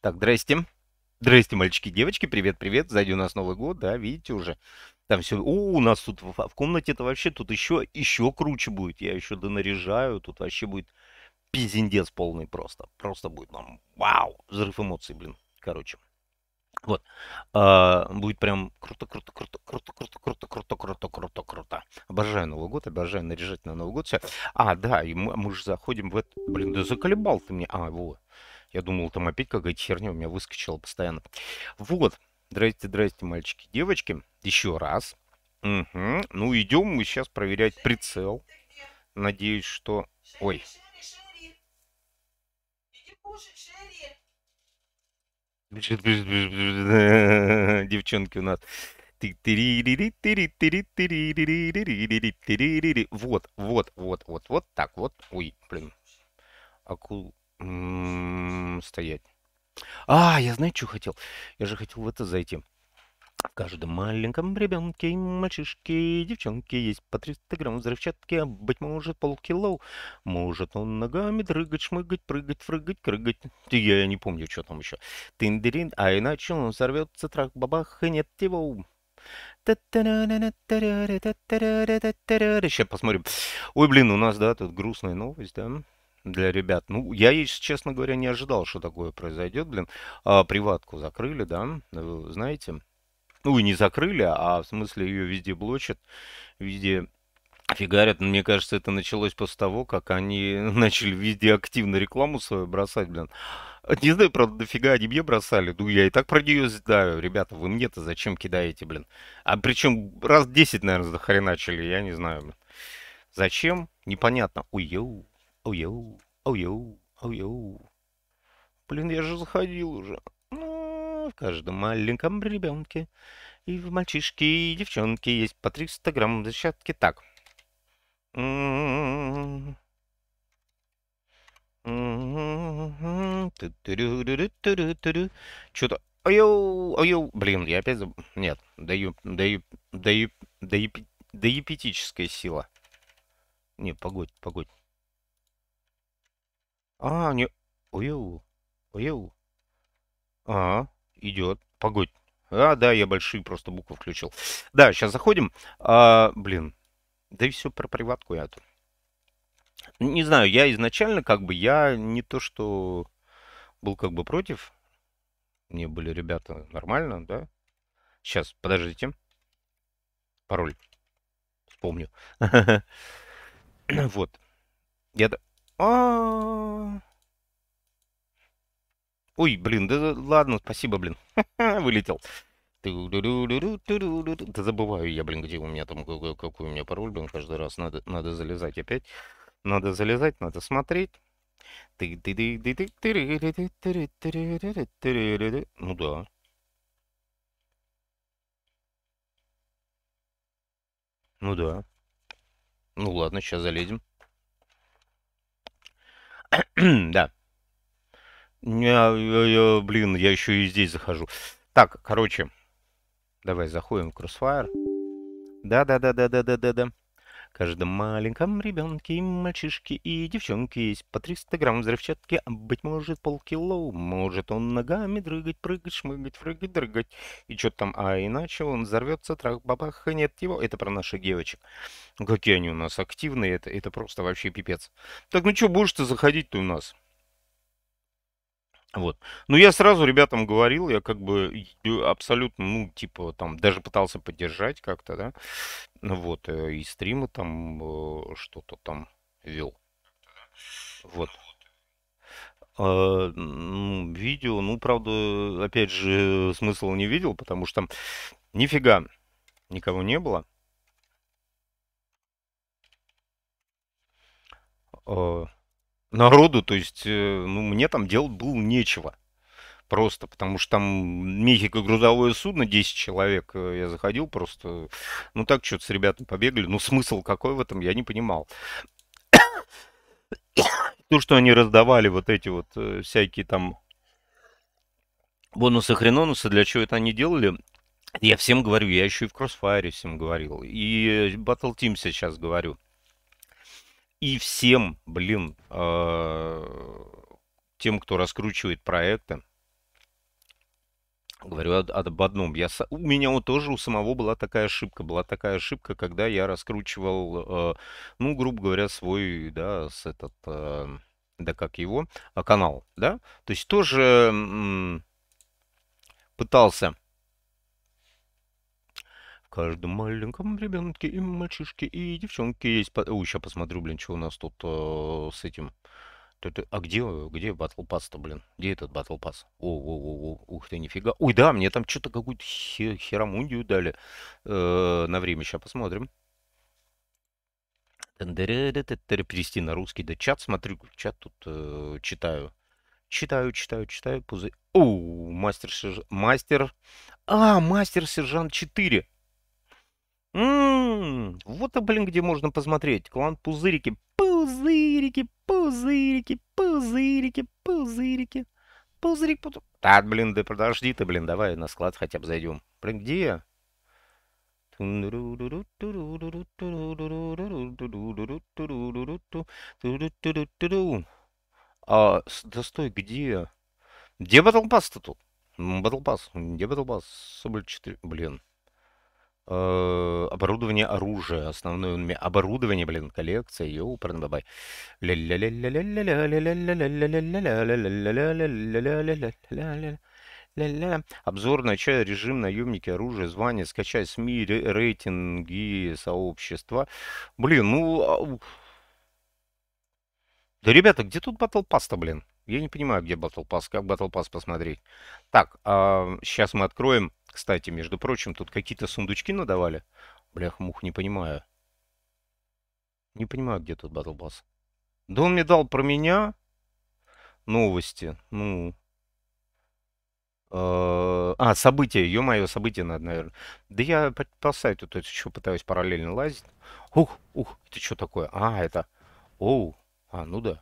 Так, здрасте. Здрасте, мальчики, девочки, привет-привет. Сзади у нас Новый год, да, видите уже. Там все. О, у нас тут в, в комнате-то вообще тут еще, еще круче будет. Я еще донаряжаю. Тут вообще будет пиздец полный просто. Просто будет нам вау, взрыв эмоций, блин. Короче. Вот. А, будет прям круто, круто, круто, круто, круто, круто, круто, круто, круто, круто. Обожаю Новый год, обожаю наряжать на Новый год. Все. А, да, и мы, мы же заходим в это. Блин, да заколебал ты мне. А, вот. Я думал, там опять какая-то херня у меня выскочила постоянно. Вот. Здрасте, здрасте, мальчики, девочки. Еще раз. Угу. Ну, идем мы сейчас проверять прицел. Надеюсь, что... Ой. Девчонки у нас. Вот, вот, вот, вот, вот так вот. Ой, блин. Акул... Стоять. А, я знаю, что хотел. Я же хотел в это зайти. В каждом маленьком ребенке, мальчишке, девчонке есть по 300 грамм взрывчатки, а быть может полкило. Может он ногами дрыгать, шмыгать, прыгать, фрыгать, крыгать. Я не помню, что там еще. Тындерин, а иначе он взорвется, трах, бабах, и нет его. Сейчас посмотрим. Ой, блин, у нас, да, тут грустная новость, да? Для ребят. Ну, я, если честно говоря, не ожидал, что такое произойдет, блин. А, приватку закрыли, да, вы знаете. Ну, и не закрыли, а в смысле ее везде блочат, везде фигарят. Мне кажется, это началось после того, как они начали везде активно рекламу свою бросать, блин. Не знаю, правда, дофига они мне бросали. Ну, я и так про нее знаю. Ребята, вы мне-то зачем кидаете, блин? А причем раз 10, наверное, захреначили, я не знаю, блин. Зачем? Непонятно. Ой, йоу. Оу-йоу, оу-йоу, оу-йоу. Блин, я же заходил уже. Ну, в каждом маленьком ребенке и в мальчишке, и девчонке есть по 300 грамм взрывчатки. Так. Что-то... Ой-йоу, ой-йоу. Блин, я опять забыл. Нет, даю, даю, даю, даю, доепетическая сила. Не, погодь, погодь. А, не... Оу, оу. А, идет. Погодь. А, да, я большие просто буквы включил. Да, сейчас заходим. А, блин. Да и все про приватку я тут. Не знаю, я изначально как бы, я не то, что был как бы против. Мне были ребята нормально, да? Сейчас, подождите. Пароль. Вспомню. Вот. Я... А. Ой, блин, да ладно, спасибо, блин. Вылетел. Да забываю я, блин, где у меня там, какой у меня пароль, блин, каждый раз надо, надо залезать опять. Надо залезать, надо смотреть. Ну да. Ну да. Ну ладно, сейчас залезем. Да. Я, я, блин, я еще и здесь захожу. Так, короче, давай заходим в Crossfire. Да-да-да-да-да-да-да-да. Каждом маленьком ребенке, мальчишке и девчонке есть по 300 грамм взрывчатки, а быть может полкило. Может он ногами дрыгать, прыгать, шмыгать, фрыгать, дрыгать. И что там, а иначе он взорвется, трах, бабах, и нет его. Это про наших девочек. Какие они у нас активные, это, это просто вообще пипец. Так, ну что, будешь ты заходить-то у нас? Вот. Ну, я сразу ребятам говорил, я как бы абсолютно, ну, типа, там, даже пытался поддержать как-то, да, ну вот, э, и стримы там э, что-то там вел. Вот. А, ну, видео, ну, правда, опять же, смысла не видел, потому что нифига никого не было. А, народу, то есть, э, ну, мне там делать было нечего. Просто, потому что там Мехико грузовое судно, 10 человек, э, я заходил просто, ну так что-то с ребятами побегали, ну смысл какой в этом, я не понимал. То, что они раздавали вот эти вот э, всякие там бонусы хренонусы, для чего это они делали, я всем говорю, я еще и в Crossfire всем говорил, и Battle Team сейчас говорю. И всем, блин, э, тем, кто раскручивает проекты, Говорю об, одном. Я, у меня вот тоже у самого была такая ошибка. Была такая ошибка, когда я раскручивал, э, ну, грубо говоря, свой, да, с этот, э, да как его, а, канал, да. То есть тоже пытался в каждом маленьком ребенке и мальчишке, и девчонке есть... по- Ой, сейчас посмотрю, блин, что у нас тут э, с этим. Тут, А где, где Battle Pass-то, блин? Где этот Battle Pass? О, о, о, о, ух ты, нифига. Ой, да, мне там что-то какую-то хе- херамундию дали э, на время. Сейчас посмотрим. Перевести на русский. Да чат смотрю, чат тут э, читаю. Читаю, читаю, читаю. Пузы... О, мастер, сержант... Мастер... А, мастер сержант 4. М, Вот, а, блин, где можно посмотреть. Клан Пузырики. Пузырики, пузырики, пузырики, пузырики. Пузырик, пузырик. Так, блин, да подожди ты, блин, давай на склад хотя бы зайдем. Блин, где я? А, да стой, где? Где Battle Pass-то тут? Battle. Где Battle Pass? Соболь 4. Блин. Э, оборудование оружия. Основное уме- оборудование, блин, коллекция. Йоу, бабай. Ля-ля. Обзор начать режим наемники оружия, звание, скачать СМИ, ре- рейтинги сообщества. Блин, ну... а, Да, ребята, где тут Battle Pass-то, блин? Я не понимаю, где Battle Pass, как Battle Pass посмотреть. Так, сейчас мы откроем. Кстати, между прочим, тут какие-то сундучки надавали. Блях-мух, не понимаю. Не понимаю, где тут Battle. Да он мне дал про меня новости. Ну, э, а, события, ё-моё, события надо, наверное. Да я по, по сайту тут еще пытаюсь параллельно лазить. Ух, ух, это что такое? А, это... Оу, а, ну да.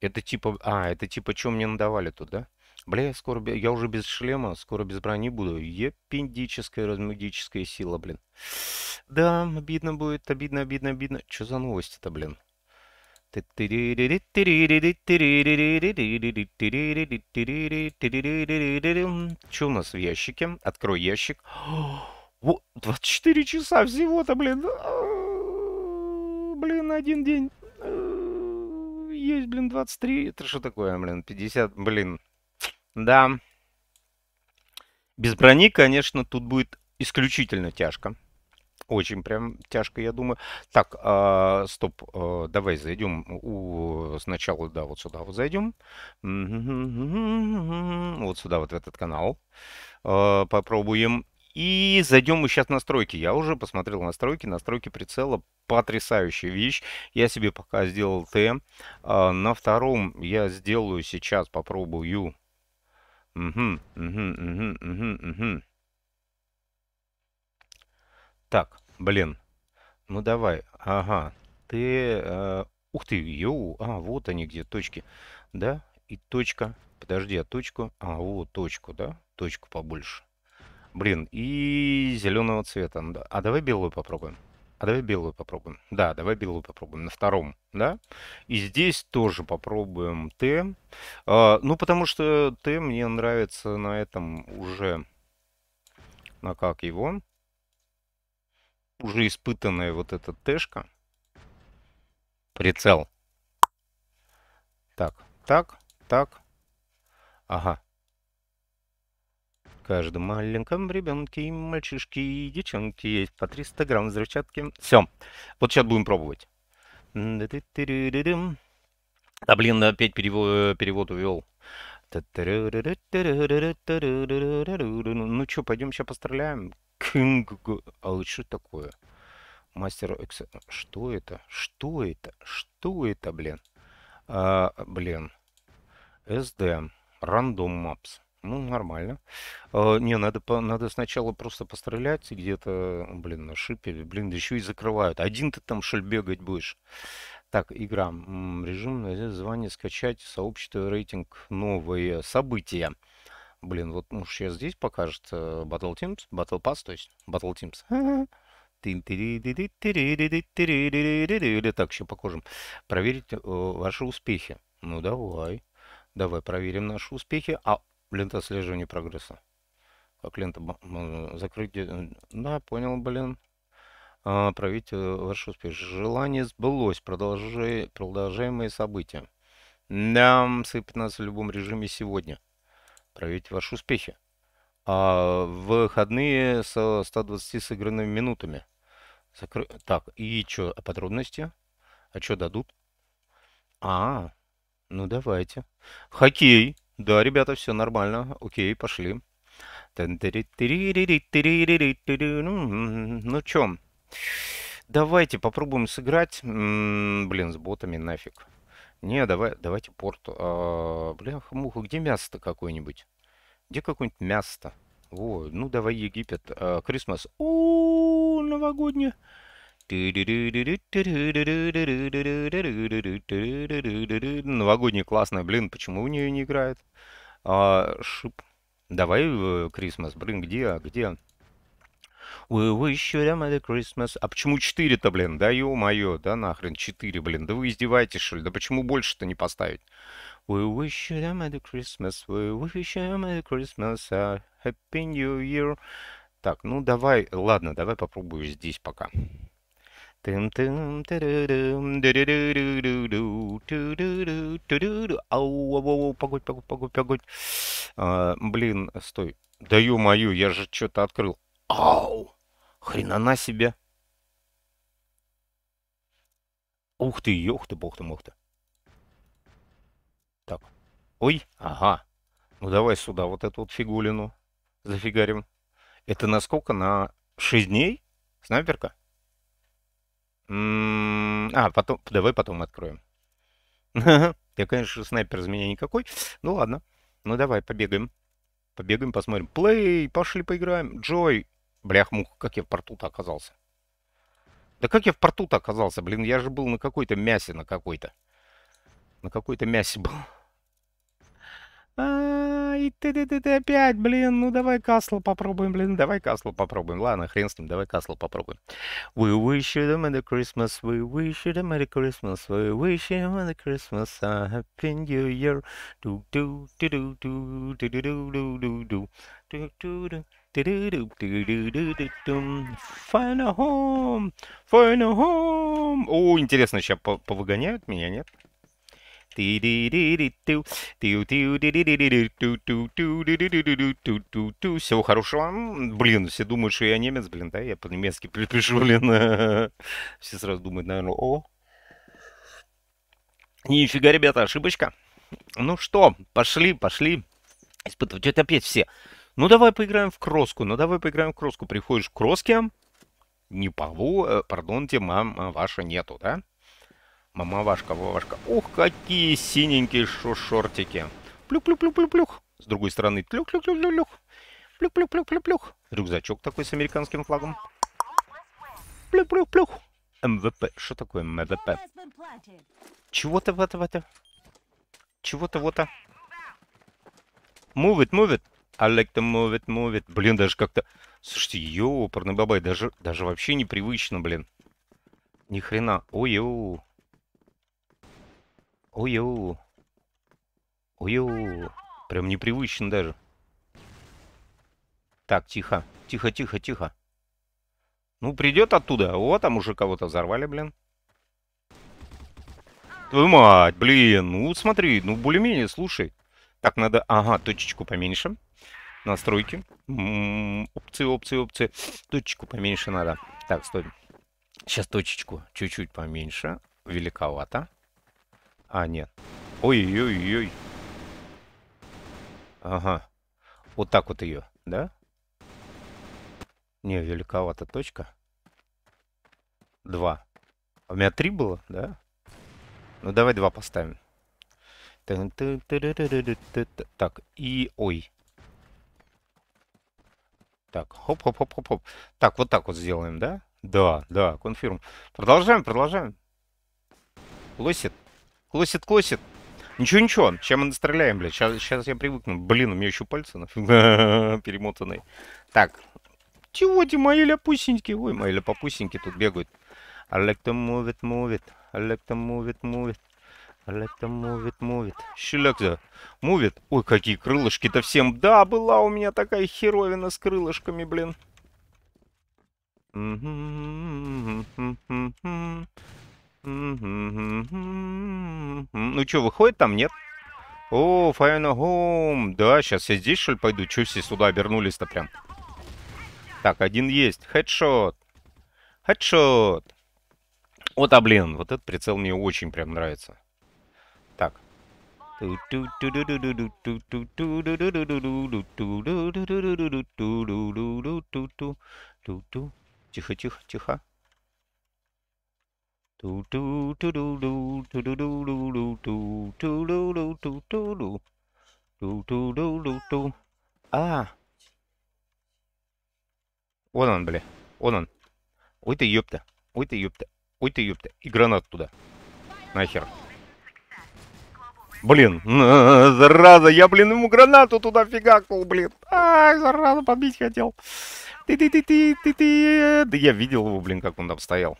Это типа... А, это типа, что мне надавали тут, да? Бля, я скоро... Я уже без шлема, скоро без брони буду. Епендическая размагическая сила, блин. Да, обидно будет, обидно, обидно, обидно. Что за новости-то, блин? Что у нас в ящике? Открой ящик. Вот, 24 часа всего-то, блин. А, Блин, один день. А, Есть, блин, 23. Это что такое, блин? 50, блин. Да. Без брони, конечно, тут будет исключительно тяжко. Очень прям тяжко, я думаю. Так, а, стоп, а, давай зайдем у, сначала, да, вот сюда вот зайдем. Вот сюда, вот в этот канал. А, попробуем. И зайдем мы сейчас в настройки. Я уже посмотрел настройки. Настройки прицела потрясающая вещь. Я себе пока сделал Т. А, на втором я сделаю сейчас, попробую. Мгм, мгм, мгм, мгм, мгм. Так, блин. Ну давай, ага. Ты, э, ух ты, йоу, а, вот они где, точки, да? И точка, подожди, а точку, а, вот точку, да? Точку побольше. Блин, и зеленого цвета. А давай белую попробуем. А давай белую попробуем. Да, давай белую попробуем на втором, да? И здесь тоже попробуем Т. А, ну, потому что Т мне нравится на этом уже, на как его, уже испытанная вот эта Тэшка. Прицел. Так, так, так. Ага. Каждом маленьком ребенке и мальчишке и девчонке есть по 300 грамм взрывчатки. Все. Вот сейчас будем пробовать. Да блин, опять перево- перевод увел. Ну что, пойдем сейчас постреляем. А что такое? Мастер Экс... Что это? Что это? Что это, блин? А, блин. SD. Random Maps. Ну, нормально. А, не, надо, по- надо сначала просто пострелять где-то, блин, на шипе. Блин, да еще и закрывают. Один ты там, ли, бегать будешь? Так, игра. Режим, э, звание скачать, сообщество, рейтинг, новые события. Блин, вот, ну, сейчас здесь покажет э, Battle Teams, Battle Pass, то есть Battle Teams. Тин-тири-ди-ди-тири-ди-ди-тири-ди-ди-ди-ди. Так, еще покажем. Проверить э, ваши успехи. Ну, давай. Давай проверим наши успехи. А, лента отслеживания прогресса. Как лента закрыть... Да, понял, блин. А, проявить э, ваш успех. Желание сбылось. Продолжай, продолжаемые события. Да, сыпет нас в любом режиме сегодня. Проявить ваши успехи. А, выходные со 120 сыгранными минутами. Закры- Так, и что, подробности? А что дадут? А, ну давайте. Хоккей. Да, ребята, все нормально. Окей, пошли. Ну чё, давайте попробуем сыграть. Блин, с ботами нафиг. Не, давай, давайте порту. А, Бляха-муха, где мясо-то какое-нибудь? Где какое-нибудь мясо-то? Во, ну давай Египет. А, Крисмас. О, новогоднее. Новогодняя классная, блин, почему у нее не играет? А, шип. Давай, э, Крисмас, блин, где, а, где? We wish you a Merry Christmas. А почему 4-то, блин? Да ё-моё, да нахрен 4, блин. Да вы издеваетесь, что ли? Да почему больше-то не поставить? We wish you a Merry Christmas. We wish you a Merry Christmas. A Happy New Year. Так, ну давай, ладно, давай попробую здесь пока. Ау, ау, ау. А, блин, стой. Да ё-моё, я же что-то открыл. Ау! Хрена себе. Ух ты, ёх ты, бог ты, мох ты. Так. Ой, ага. Ну давай сюда вот эту вот фигулину зафигарим. Это на сколько? На 6 дней? Снайперка? А, потом, давай потом откроем. Я, конечно, снайпер из меня никакой. Ну ладно. Ну давай, побегаем. Побегаем, посмотрим. Плей, пошли поиграем. Джой. Блях-мух, как я в порту-то оказался? Да как я в порту-то оказался? Блин, я же был на какой-то мясе, на какой-то. На какой-то мясе был. Ай, ты, ты, ты, ты опять, блин, ну давай Касл попробуем, блин, давай Касл попробуем. Ладно, хрен с ним, давай Касл попробуем. We wish you a Merry Christmas, we wish you a Merry Christmas, we wish you a Merry Christmas, a Happy New Year. Do do do do do do do do do do do do do do. Find a home, find a home. О, интересно, сейчас повыгоняют меня, нет? Всего хорошего. Блин, все думают, что я немец, блин, да? Я по-немецки при- пишу, блин. Все сразу думают, наверное, о. Нифига, ребята, ошибочка. Ну что, пошли, пошли. Испытывать это опять все. Ну давай поиграем в кроску, ну давай поиграем в кроску. Приходишь к кроске, не паву, э, пардонте, мама ваша нету, да? Мама вашка, Вовашка. Ух, какие синенькие шо шортики. Плюх-плюх-плюх-плюх-плюх. С другой стороны, плюх-плюх-плюх-плюх. Плюх-плюх-плюх-плюх-плюх. Рюкзачок такой с американским флагом. Плюх-плюх-плюх. MVP. Что такое MVP? Чего-то в это, в это. Чего-то вот-то. Move it, move it. I like to move it, move it. Блин, даже как-то... Слушайте, ёперный бабай, даже, даже вообще непривычно, блин. Ни хрена. Ой-ё. Ой-ё. Ой-ё. Прям непривычно даже. Так, тихо. Тихо, тихо, тихо. Ну, придет оттуда. О, там уже кого-то взорвали, блин. Твою мать, блин. Ну, смотри, ну, более-менее, слушай. Так, надо... Ага, точечку поменьше. Настройки. М, Опции, опции, опции. Точечку поменьше надо. Так, стой. Сейчас точечку чуть-чуть поменьше. Великовато. А, нет. Ой-ой-ой. Ага. Вот так вот ее, да? Не, великовато точка. Два. А у меня три было, да? Ну, давай два поставим. Так, и... Ой. Так, хоп-хоп-хоп-хоп-хоп. Так, вот так вот сделаем, да? Да, да, конфирм. Продолжаем, продолжаем. Клосит. Клосит, клосит. Ничего, ничего. Сейчас мы настреляем, блядь. Сейчас, сейчас я привыкну. Блин, у меня еще пальцы перемотанные. Так. Чего эти мои ляпусеньки? Ой, мои ляпопусеньки тут бегают. I like to move it, move it. I like to move it, move it. It. Ой, какие крылышки-то всем. Да, была у меня такая херовина с крылышками, блин. Ну что, выходит там, нет? О, Final Home. Да, сейчас я здесь, что ли, пойду? Че все сюда обернулись-то прям? Так, один есть. Хедшот. Хедшот. Вот, а блин, вот этот прицел мне очень прям нравится. Так. Тихо, тихо, тихо. А. Вон он, бля. Вон он. Ой ты ёпта. Ой ты ёпта. Ой ты ёпта. И гранат туда. Нахер. Блин, зараза, я, блин, ему гранату туда фигакнул, блин. Ай, зараза, побить хотел. Ты ты ты ты ты ты Да я видел его, блин, как он там стоял.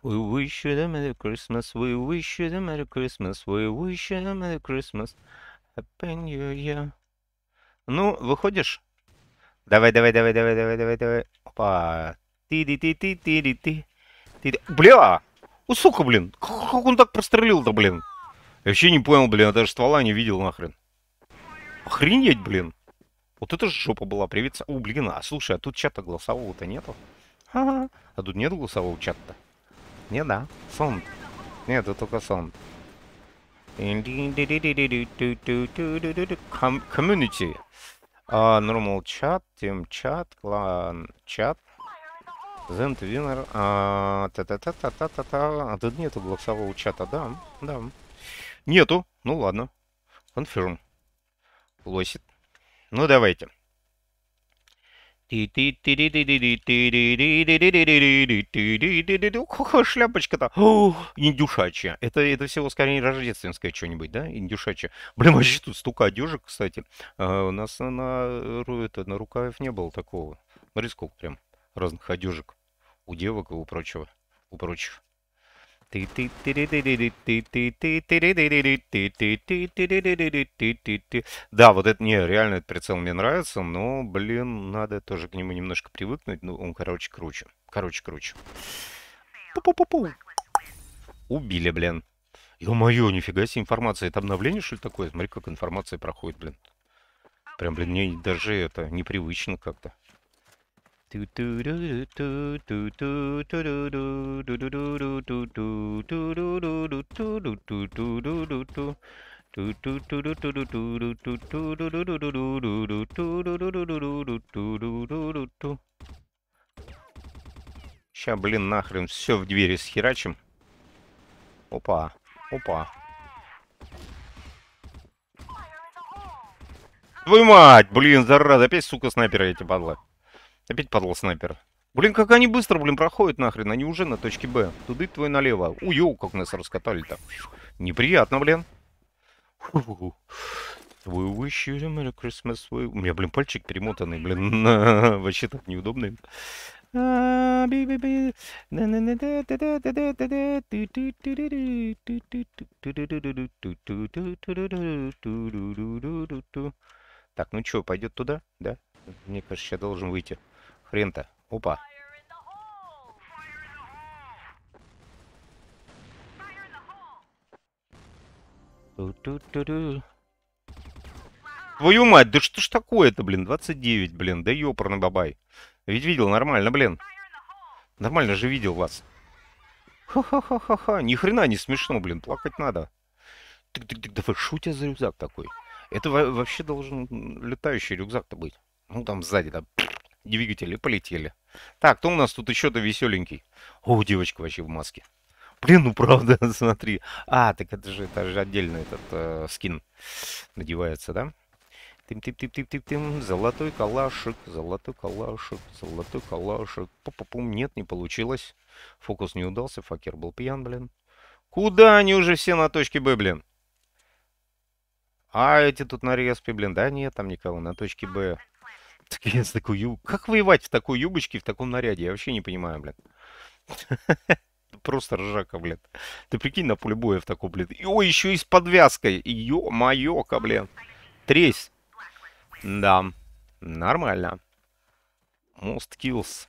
We wish you a Merry Christmas, we wish you a Merry Christmas, we wish you a Merry Christmas, Happy New Year. Ну, выходишь? Давай, давай, давай, давай, давай, давай, давай. Опа. ты ты ты ты ты ты ты Бля! О, сука, блин! Как он так прострелил-то, блин? Я вообще не понял, блин, я даже ствола не видел нахрен. Охренеть, блин! Вот это же жопа была, привет. О, блин, а слушай, а тут чата голосового-то нету? Ага. А тут нет голосового чата-то? Не, да. Сон. Нет, это только сон. Community. Uh, normal chat, team chat, clan chat. Zent winner. А, та та та та та та та А тут нету голосового чата, да? Да. Нету. Ну ладно. Confirm. Лосит. Ну, давайте. Шляпочка-то. Индюшачья. Это, это всего скорее рождественское что-нибудь, да? Индюшачья. Блин, вообще тут столько одежек, кстати. А, у нас на, это, на рукавах не было такого. Смотри, сколько прям разных одежек. У девок и у прочего. У прочих. Да, вот это, не, реально этот прицел мне нравится, но, блин, надо тоже к нему немножко привыкнуть. Ну, он, короче, круче. Короче, круче. Пу-пу-пу-пу. Убили, блин. Ё-моё, нифига себе информация. Это обновление, что ли, такое? Смотри, как информация проходит, блин. Прям, блин, мне даже это непривычно как-то. Ща, блин, нахрен все в двери схерачим. Опа, опа. Твою мать, блин, зараза, опять, сука, снайперы эти падла. Опять падал снайпер. Блин, как они быстро, блин, проходят нахрен. Они уже на точке Б. Туды твой налево. Уйоу, как нас раскатали-то. Неприятно, блин. We wish you Christmas. У меня, блин, пальчик перемотанный, блин. Вообще так неудобный. Так, ну что, пойдет туда, да? Мне кажется, я должен выйти. Хрен-то. Опа. Твою мать, да что ж такое-то, блин? 29, блин, да ёпарный бабай. Ведь видел, нормально, блин. Нормально же видел вас. Ха-ха-ха-ха-ха. Ни хрена не смешно, блин, плакать надо. Тык-тык-тык, да что за рюкзак такой? Это вообще должен летающий рюкзак-то быть. Ну, там сзади, да двигатели полетели. Так, кто у нас тут еще-то веселенький? О, девочка вообще в маске. Блин, ну правда, смотри. А, так это же, это же отдельно этот э, скин надевается, да? Тым-тым-тым-тым-тым-тым. Золотой калашик, золотой калашик, золотой калашик. Пу-пу-пум. Нет, не получилось. Фокус не удался, факер был пьян, блин. Куда они уже все на точке Б, блин? А эти тут на респе, блин. Да нет, там никого на точке Б. Так с такой юб... Как воевать в такой юбочке, в таком наряде? Я вообще не понимаю, блин. Просто ржака, блин. Ты прикинь на поле боя в таком, блин. И, ой, еще и с подвязкой. Ё-моё-ка, блин. Тресь. Да. Нормально. Most kills.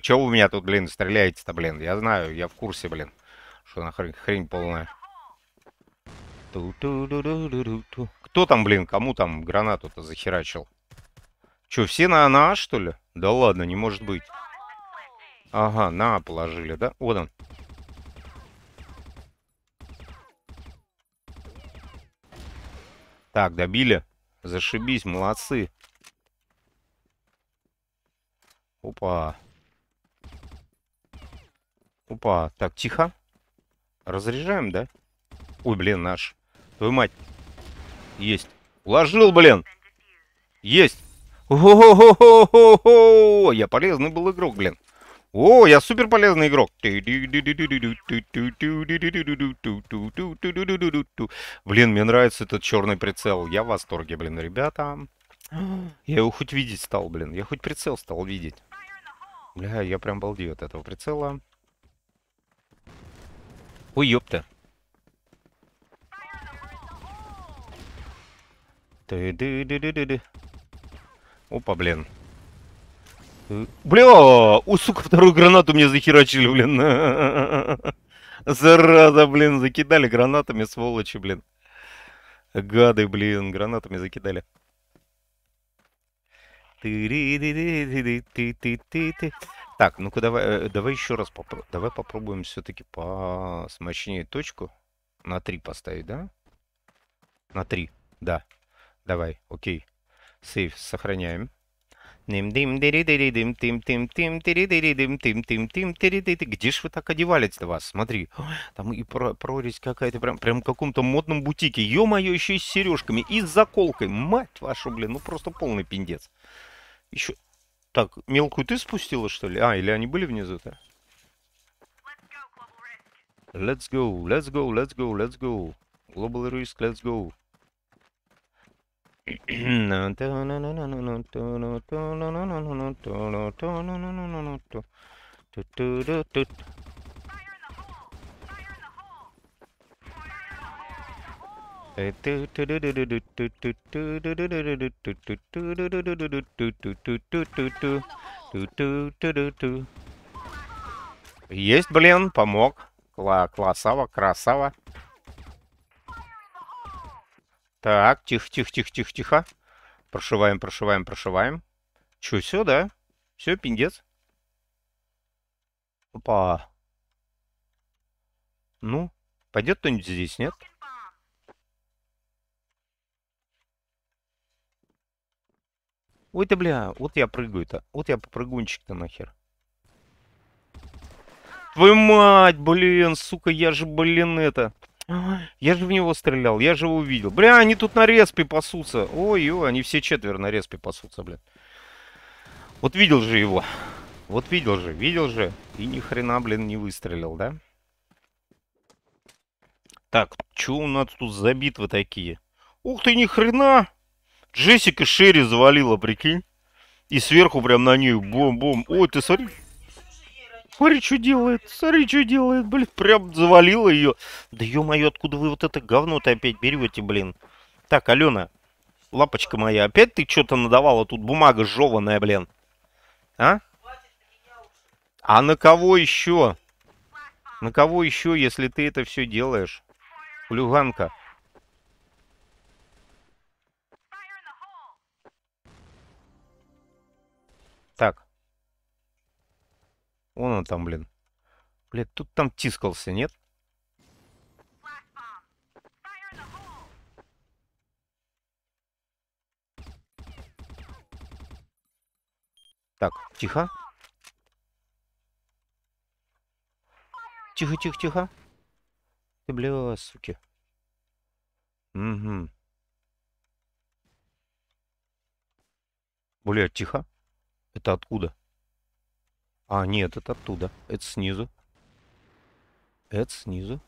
Че у меня тут, блин, стреляете-то, блин? Я знаю, я в курсе, блин. Что на хрень, хрень полная. Кто там, блин, кому там гранату-то захерачил? Че, все на, на А, что ли? Да ладно, не может быть. Ага, на А положили, да? Вот он. Так, добили. Зашибись, молодцы. Опа. Опа. Так, тихо. Разряжаем, да? Ой, блин, наш. Твою мать. Есть. Уложил, блин. Есть. О-хо-хо-хо-хо! Я полезный был игрок, блин. О, я супер полезный игрок. Блин, мне нравится этот черный прицел. Я в восторге, блин, ребята. Я его хоть видеть стал, блин. Я хоть прицел стал видеть. Бля, я прям балдею от этого прицела. Ой, ёпта. Опа, блин. Бля, у сука, вторую гранату мне захерачили, блин. Зараза, блин, закидали гранатами, сволочи, блин. Гады, блин, гранатами закидали. Так, ну-ка давай, давай еще раз попробуем. Давай попробуем все-таки по смачнее точку. На 3 поставить, да? На 3, да. Давай, окей. Сейв, сохраняем. Где ж вы так одевались-то вас? Смотри, там и прорезь какая-то, прям, прям в каком-то модном бутике. Ё-моё, еще и с сережками, и с заколкой. Мать вашу, блин, ну просто полный пиндец. Еще... Так, мелкую ты спустила, что ли? А, или они были внизу-то? Let's go, let's go, let's go, let's go. Global risk, let's go. Есть, блин, помог. Кла классава, красава. Так, тихо, тихо, тихо, тихо, тихо. Прошиваем, прошиваем, прошиваем. Че, все, да? Все, пиндец. Опа. Ну, пойдет кто-нибудь здесь, нет? Ой ты, бля, вот я прыгаю-то. Вот я попрыгунчик-то нахер. Твою мать, блин, сука, я же, блин, это... Я же в него стрелял, я же его увидел. Бля, они тут на респе пасутся. Ой-ой, они все четверо на респе пасутся, блин. Вот видел же его. Вот видел же, видел же. И ни хрена, блин, не выстрелил, да? Так, что у нас тут за битвы такие? Ух ты, ни хрена! Джессика Шерри завалила, прикинь. И сверху прям на нее бом-бом. Ой, ты смотри, Смотри, что делает, смотри, что делает, блин, прям завалила ее. Да ё-моё, откуда вы вот это говно-то опять берете, блин? Так, Алена, лапочка моя, опять ты что-то надавала? Тут бумага жеванная, блин. А? А на кого еще? На кого еще, если ты это все делаешь? Хулиганка. Вон он там, блин. Блядь, тут там тискался, нет? Так, тихо. Тихо, тихо, тихо. Ты, бля, суки. Угу. Бля, тихо. Это откуда? А, нет, это оттуда. Это снизу. Это снизу.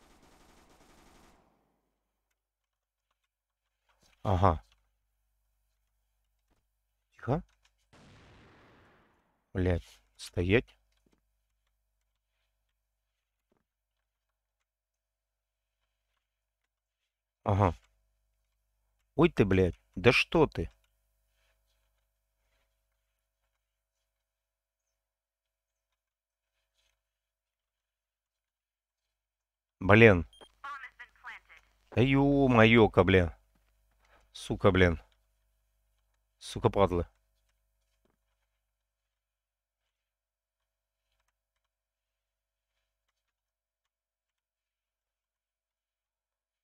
Ага. Тихо. Блять, стоять. Ага. Ой ты, блядь, да что ты? Блин. Да ё-моё-ка, блин. Сука, блин. Сука, падла.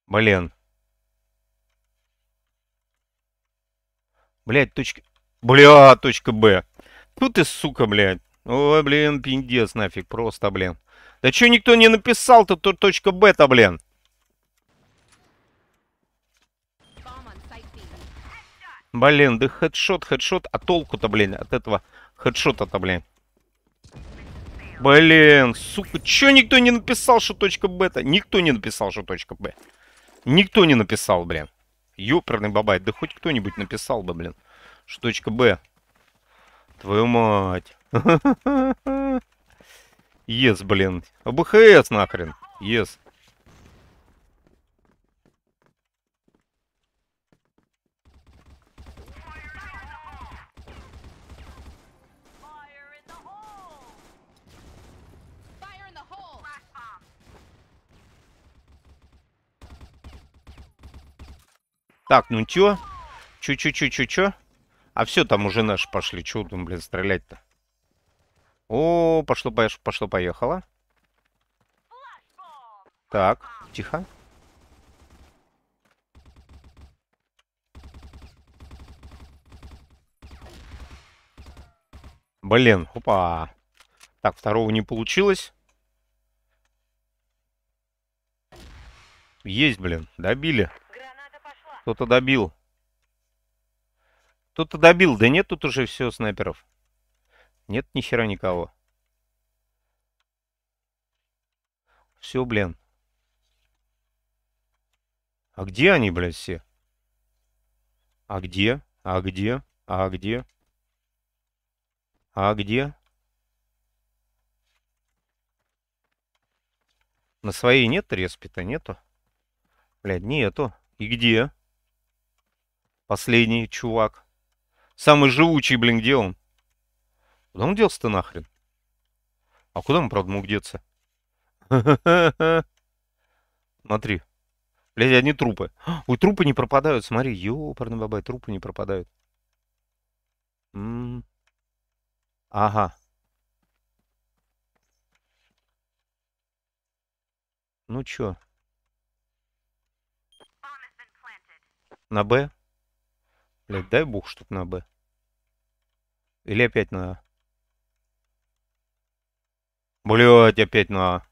Блин. Блять, точка... Бля, точка Б. Тут ты, сука, блядь. Ой, блин, пиндец нафиг, просто, блин. Да чё никто не написал-то тут точка Б-то, блин? Блин, да хедшот, хедшот, а толку-то, блин, от этого хедшота-то, блин. Блин, сука, чё никто не написал, что точка Б-то? Никто не написал, что точка Б. Никто не написал, блин. Ёперный бабай, да хоть кто-нибудь написал бы, блин. Что точка Б. Твою мать. Ес, блин. АБХС нахрен. Ес. Так, ну чё? Чё-чё-чё-чё-чё? А все, там уже наши пошли. Чё там, блин, стрелять-то? О, пошло, пошло, поехало. Так, тихо. Блин, опа. Так, второго не получилось. Есть, блин, добили. Кто-то добил. Кто-то добил. Да нет тут уже все снайперов. Нет ни хера никого. Все, блин. А где они, блядь, все? А где? А где? А где? А где? На своей нет респита? Нету? Блядь, нету. И где? Последний чувак. Самый живучий, блин, где он? Куда он делся-то нахрен? А куда он, правда, мог деться? Смотри. Блядь, одни трупы. Ой, трупы не пропадают, смотри. Ёпарный бабай, трупы не пропадают. Ага. Ну чё? На Б? Блядь, дай бог, чтоб на Б. Или опять на А. Блядь, опять на.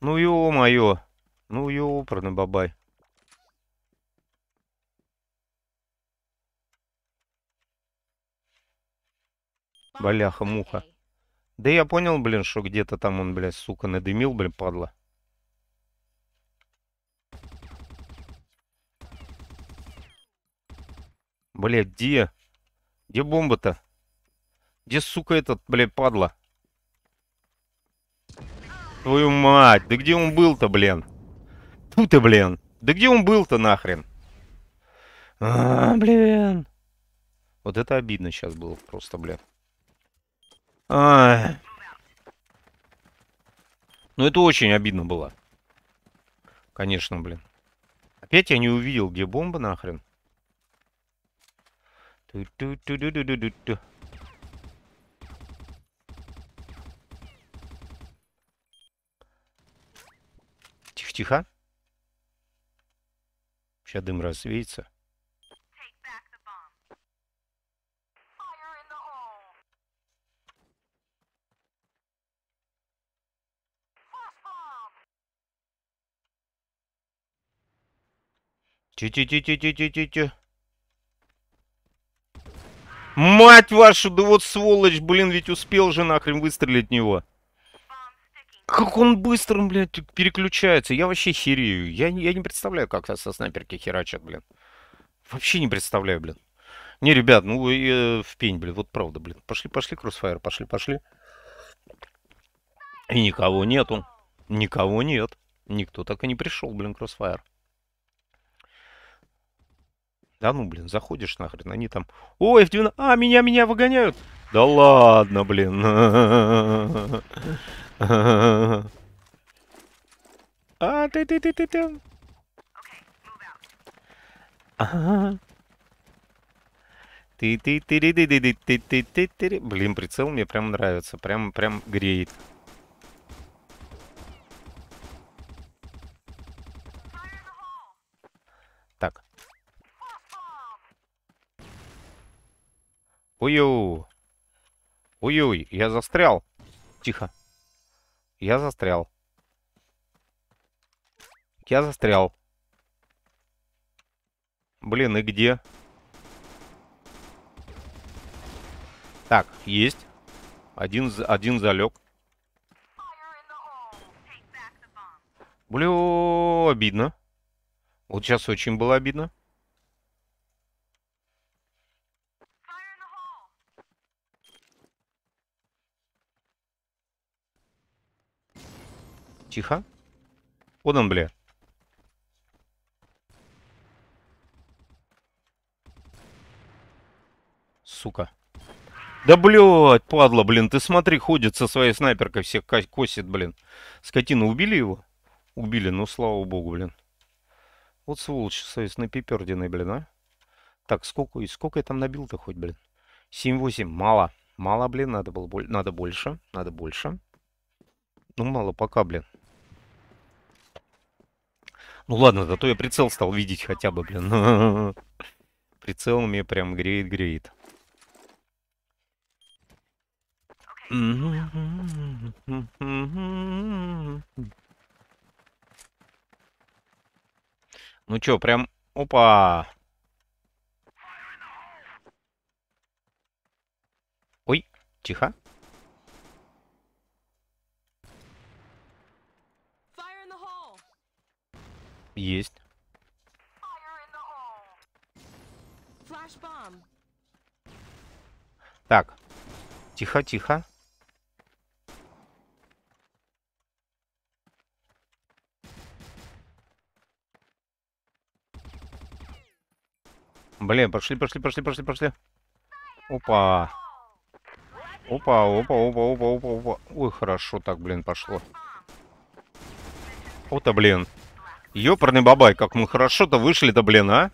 Ну ё-моё. Ну ёпрный бабай. Бляха-муха. Да я понял, блин, что где-то там он, блядь, сука, надымил, блин, падла. Блядь, где? Где бомба-то? Где, сука, этот, блядь, падла? Твою мать, да где он был-то, блин? Тут ты, блин. Да где он был-то нахрен? А, блин. Вот это обидно сейчас было просто, блин. А. Ну, это очень обидно было. Конечно, блин. Опять я не увидел, где бомба нахрен. Тихо. Сейчас дым развеется. Ти-ти-ти-ти-ти-ти-ти-ти. Мать вашу, да вот сволочь, блин, ведь успел же нахрен выстрелить в него. Как он быстро, блядь, переключается. Я вообще херею. Я, я не представляю, как со снайперки херачат, блин. Вообще не представляю, блин. Не, ребят, ну э, в пень, блин, вот правда, блин. Пошли, пошли, кроссфайр, пошли, пошли. И никого нету. Никого нет. Никто так и не пришел, блин, кроссфайр. Да ну, блин, заходишь нахрен, они там... Ой, F12... А, меня, меня выгоняют! Да ладно, блин. А, ты, ты, ты, ты, ты. Ты, ты, ты, ты, ты, ты, ты, ты, ты, ты. Блин, прицел мне прям нравится, прям, прям греет. Так. Ой-ой. Ой-ой, я застрял. Тихо. Я застрял. Я застрял. Блин, и где? Так, есть. Один, один залег. Бля, обидно. Вот сейчас очень было обидно. Тихо. Вот он, бля. Сука. Да, блядь, падла, блин, ты смотри, ходит со своей снайперкой, всех косит, блин. Скотина, убили его? Убили, ну, слава богу, блин. Вот сволочь своей снайпипердиной, блин, а. Так, сколько, и сколько я там набил-то хоть, блин? 7-8, мало. Мало, блин, надо было, надо больше, надо больше. Ну, мало пока, блин. Ну ладно, зато я прицел стал видеть хотя бы, блин. Прицел мне прям греет, греет. Ну чё, прям... Опа! Ой, тихо. Есть. Так. Тихо, тихо. Блин, пошли, пошли, пошли, пошли, пошли. Опа. Опа, опа, опа, опа, опа, опа. Ой, хорошо так, блин, пошло. Вот-то, блин. Ёпарный бабай, как мы хорошо-то вышли-то, блин, а?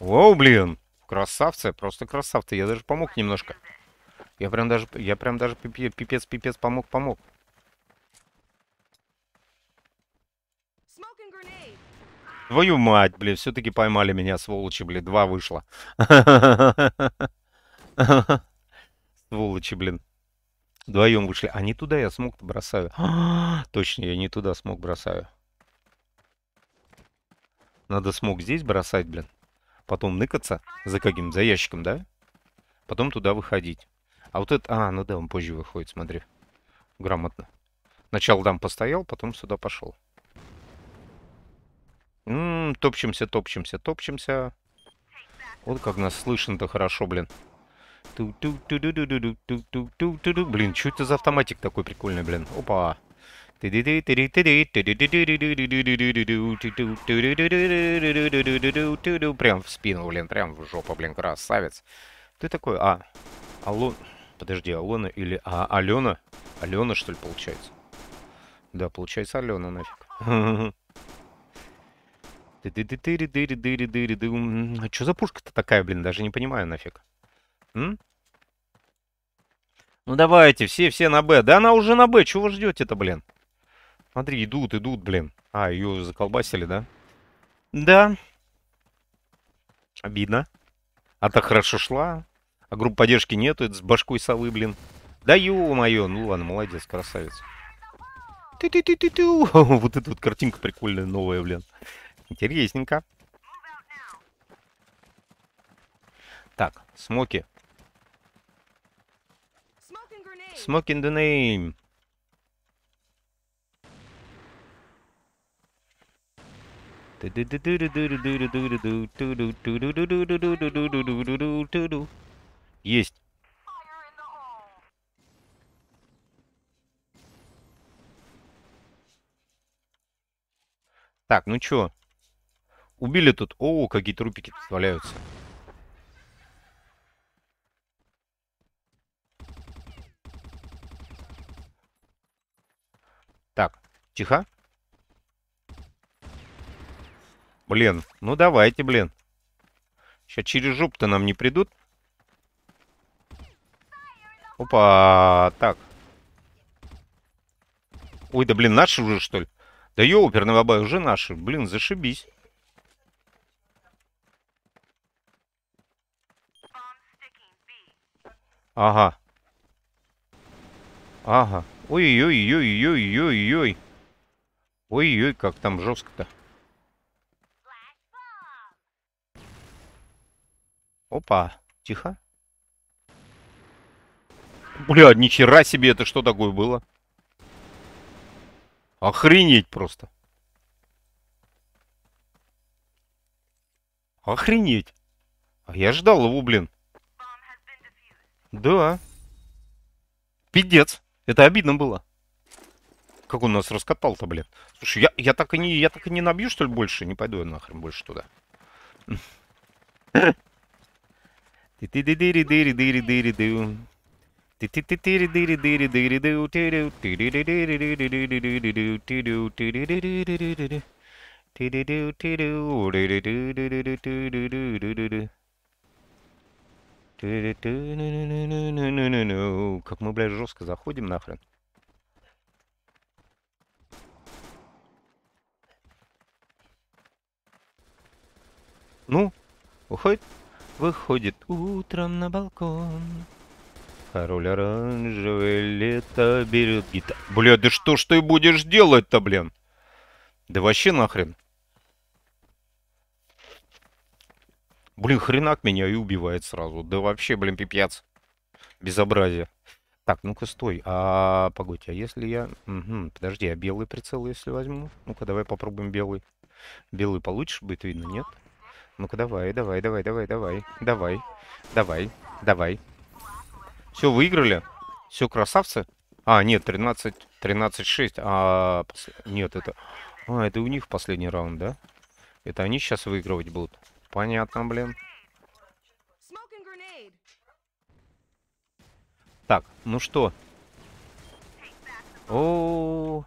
Воу, блин. Красавцы, просто красавцы. Я даже помог немножко. Я прям даже, я прям даже пипе- пипец, пипец помог, помог. Smoke and grenade! Твою мать, блин, все-таки поймали меня, сволочи, блин, два вышло. Сволочи, блин. Вдвоем вышли. А не туда я смог бросаю. Точно, я не туда смог бросаю. Надо смог здесь бросать, блин. Потом ныкаться за каким? За ящиком, да? Потом туда выходить. А вот это... А, ну да, он позже выходит, смотри. Грамотно. Сначала там постоял, потом сюда пошел. М, топчемся, топчемся, топчемся. Вот как нас слышно-то хорошо, блин. Блин, что это за автоматик такой прикольный, блин? Опа. Прям в спину, блин, прям в жопу, блин, красавец. Ты такой, а, Алон... Подожди, Алона или... А, Алена? Алена, что ли, получается? Да, получается Алена, нафиг. А что за пушка-то такая, блин, даже не понимаю нафиг. М? Ну давайте, все-все на Б. Да она уже на Б, чего вы ждете-то, блин? Смотри, идут, идут, блин. А, ее заколбасили, да? Да. Обидно. А так хорошо шла. А групп поддержки нету, это с башкой совы, блин. Да ё-моё, ну ладно, молодец, красавец. Ты-ты-ты-ты-тю. Вот эта вот картинка прикольная, новая, блин. Интересненько. Так, смоки. Smoking the name. Есть. Так, ну чё? Убили тут. О, какие трупики тут валяются. Так, тихо. Блин, ну давайте, блин. Сейчас через жопу-то нам не придут. Опа, так. Ой, да блин, наши уже, что ли? Да ёперный бабай, уже наши. Блин, зашибись. Ага. Ага. Ой-ой-ой-ой-ой-ой. Ой-ой, как там жестко-то. Опа, тихо. Бля, нихера себе, это что такое было? Охренеть просто. Охренеть. А я ждал его, блин. Да. Пиздец. Это обидно было. Как он нас раскатал-то, блин. Слушай, я, я так и не, я так и не набью, что ли, больше? Не пойду я нахрен больше туда. Ты-ты-ты-дыри-дыри-дыри-дыри-дыу. Ты-ты-ты-ты-дыри-дыри-дыри-дыри-дыу. Как мы, блядь, жестко заходим нахрен. Ну, уходит. Выходит утром на балкон. Король оранжевый лето берет гитар. Бля, да что ж ты будешь делать-то, блин? Да вообще нахрен. Блин, хренак меня и убивает сразу. Да вообще, блин, пипец. Безобразие. Так, ну-ка, стой. А, погодь, а если я... Мгм, подожди, а белый прицел если возьму? Ну-ка, давай попробуем белый. Белый получишь, будет видно, нет? Ну-ка, давай, давай, давай, давай, давай. Давай, давай, давай. Все, выиграли? Все, красавцы? А, нет, 13, 13-6. А, пос- нет, это... А, это у них последний раунд, да? Это они сейчас выигрывать будут? Понятно, блин. Так, ну что? О,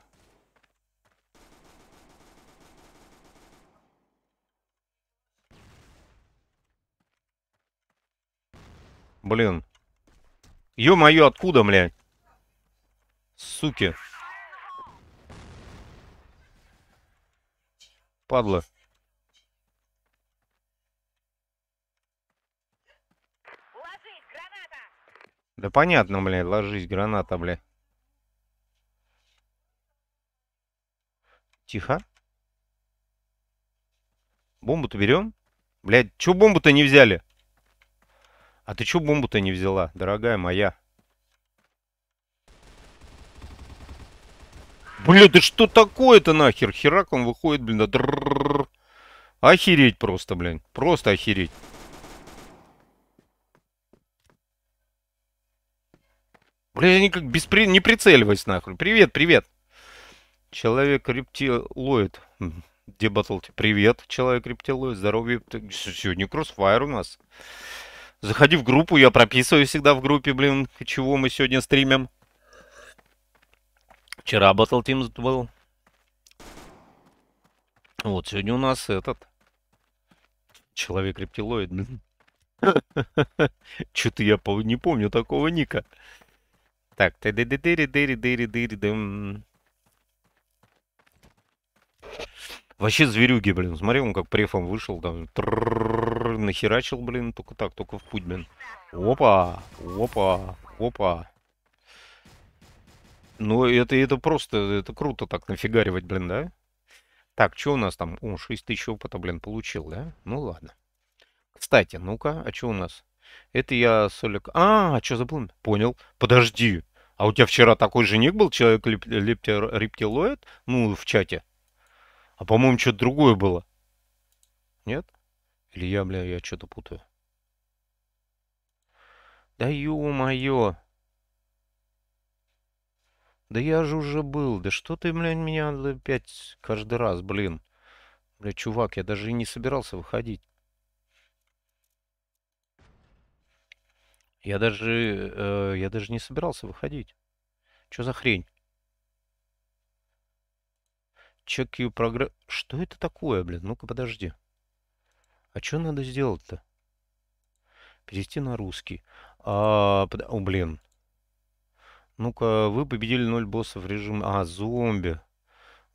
Блин. Ё-моё, откуда, блядь? Суки. Падла. Да понятно, блядь, ложись, граната, блядь. Тихо. Бомбу-то берем? Блядь, чё бомбу-то не взяли? А ты чё бомбу-то не взяла, дорогая моя? Бля, да что такое-то нахер? Херак он выходит, блин, да. Охереть просто, блин. Просто охереть. Бля, они как беспри... Не прицеливайся нахуй. Привет, привет. Человек рептилоид. Где батлти? Привет, человек рептилоид. Здоровье. Сегодня кроссфайр у нас. Заходи в группу, я прописываю всегда в группе, блин, чего мы сегодня стримим. Вчера Battle Teams был. Вот, сегодня у нас этот... Человек рептилоид. Что-то я не помню такого ника. Так, ты дыри дыри дыри дыри дыри дым. Вообще зверюги, блин. Смотри, он как префом вышел, там, нахерачил, блин, только так, только в путь, блин. Опа, опа, опа. Ну, это, это просто, это круто так нафигаривать, блин, да? Так, что у нас там? О, 6 тысяч опыта, блин, получил, да? Ну, ладно. Кстати, ну-ка, а что у нас? Это я Солик. А, что забыл? Понял. Подожди. А у тебя вчера такой же ник был, человек леп- лептер- рептилоид? Ну, в чате. А по-моему, что-то другое было. Нет? Или я, бля, я что-то путаю. Да ё-моё. Да я же уже был. Да что ты, блин, меня опять каждый раз, блин. Бля, чувак, я даже и не собирался выходить. Я даже, э, я даже не собирался выходить. Что за хрень? Check your прогресс. Что это такое, блин? Ну-ка, подожди. А что надо сделать-то? Перевести на русский. А, под- О, блин. Ну-ка, вы победили ноль боссов в режиме... А, зомби.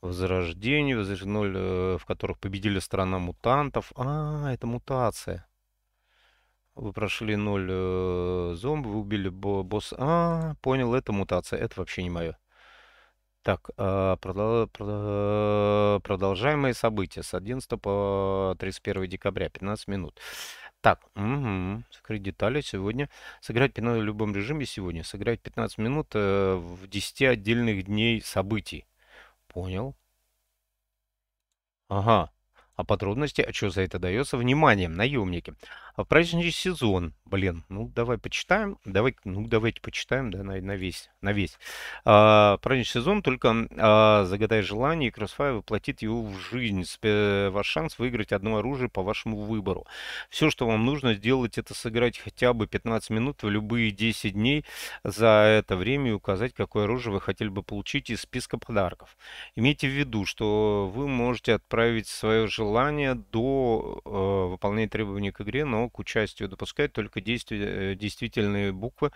Возрождение, возрождение ноль, э, в которых победили страна мутантов. А, это мутация. Вы прошли ноль э, зомби, вы убили бо- босса. А, понял, это мутация. Это вообще не мое. Так, продол- продо- продолжаемые события с 11 по 31 декабря, 15 минут. Так, угу. Скрыть детали сегодня. Сыграть пинок в любом режиме сегодня. Сыграть 15 минут э, в 10 отдельных дней событий. Понял. Ага. А подробности, а что за это дается? Внимание, наемники. А праздничный сезон, блин, ну давай почитаем, давай, ну давайте почитаем, да, на, на весь, на весь. А, праздничный сезон, только а, загадай желание, и Crossfire воплотит его в жизнь. Спе- ваш шанс выиграть одно оружие по вашему выбору. Все, что вам нужно сделать, это сыграть хотя бы 15 минут в любые 10 дней за это время и указать, какое оружие вы хотели бы получить из списка подарков. Имейте в виду, что вы можете отправить свое желание до э, выполнения требований к игре, но к участию допускают только действия- э, действительные буквы,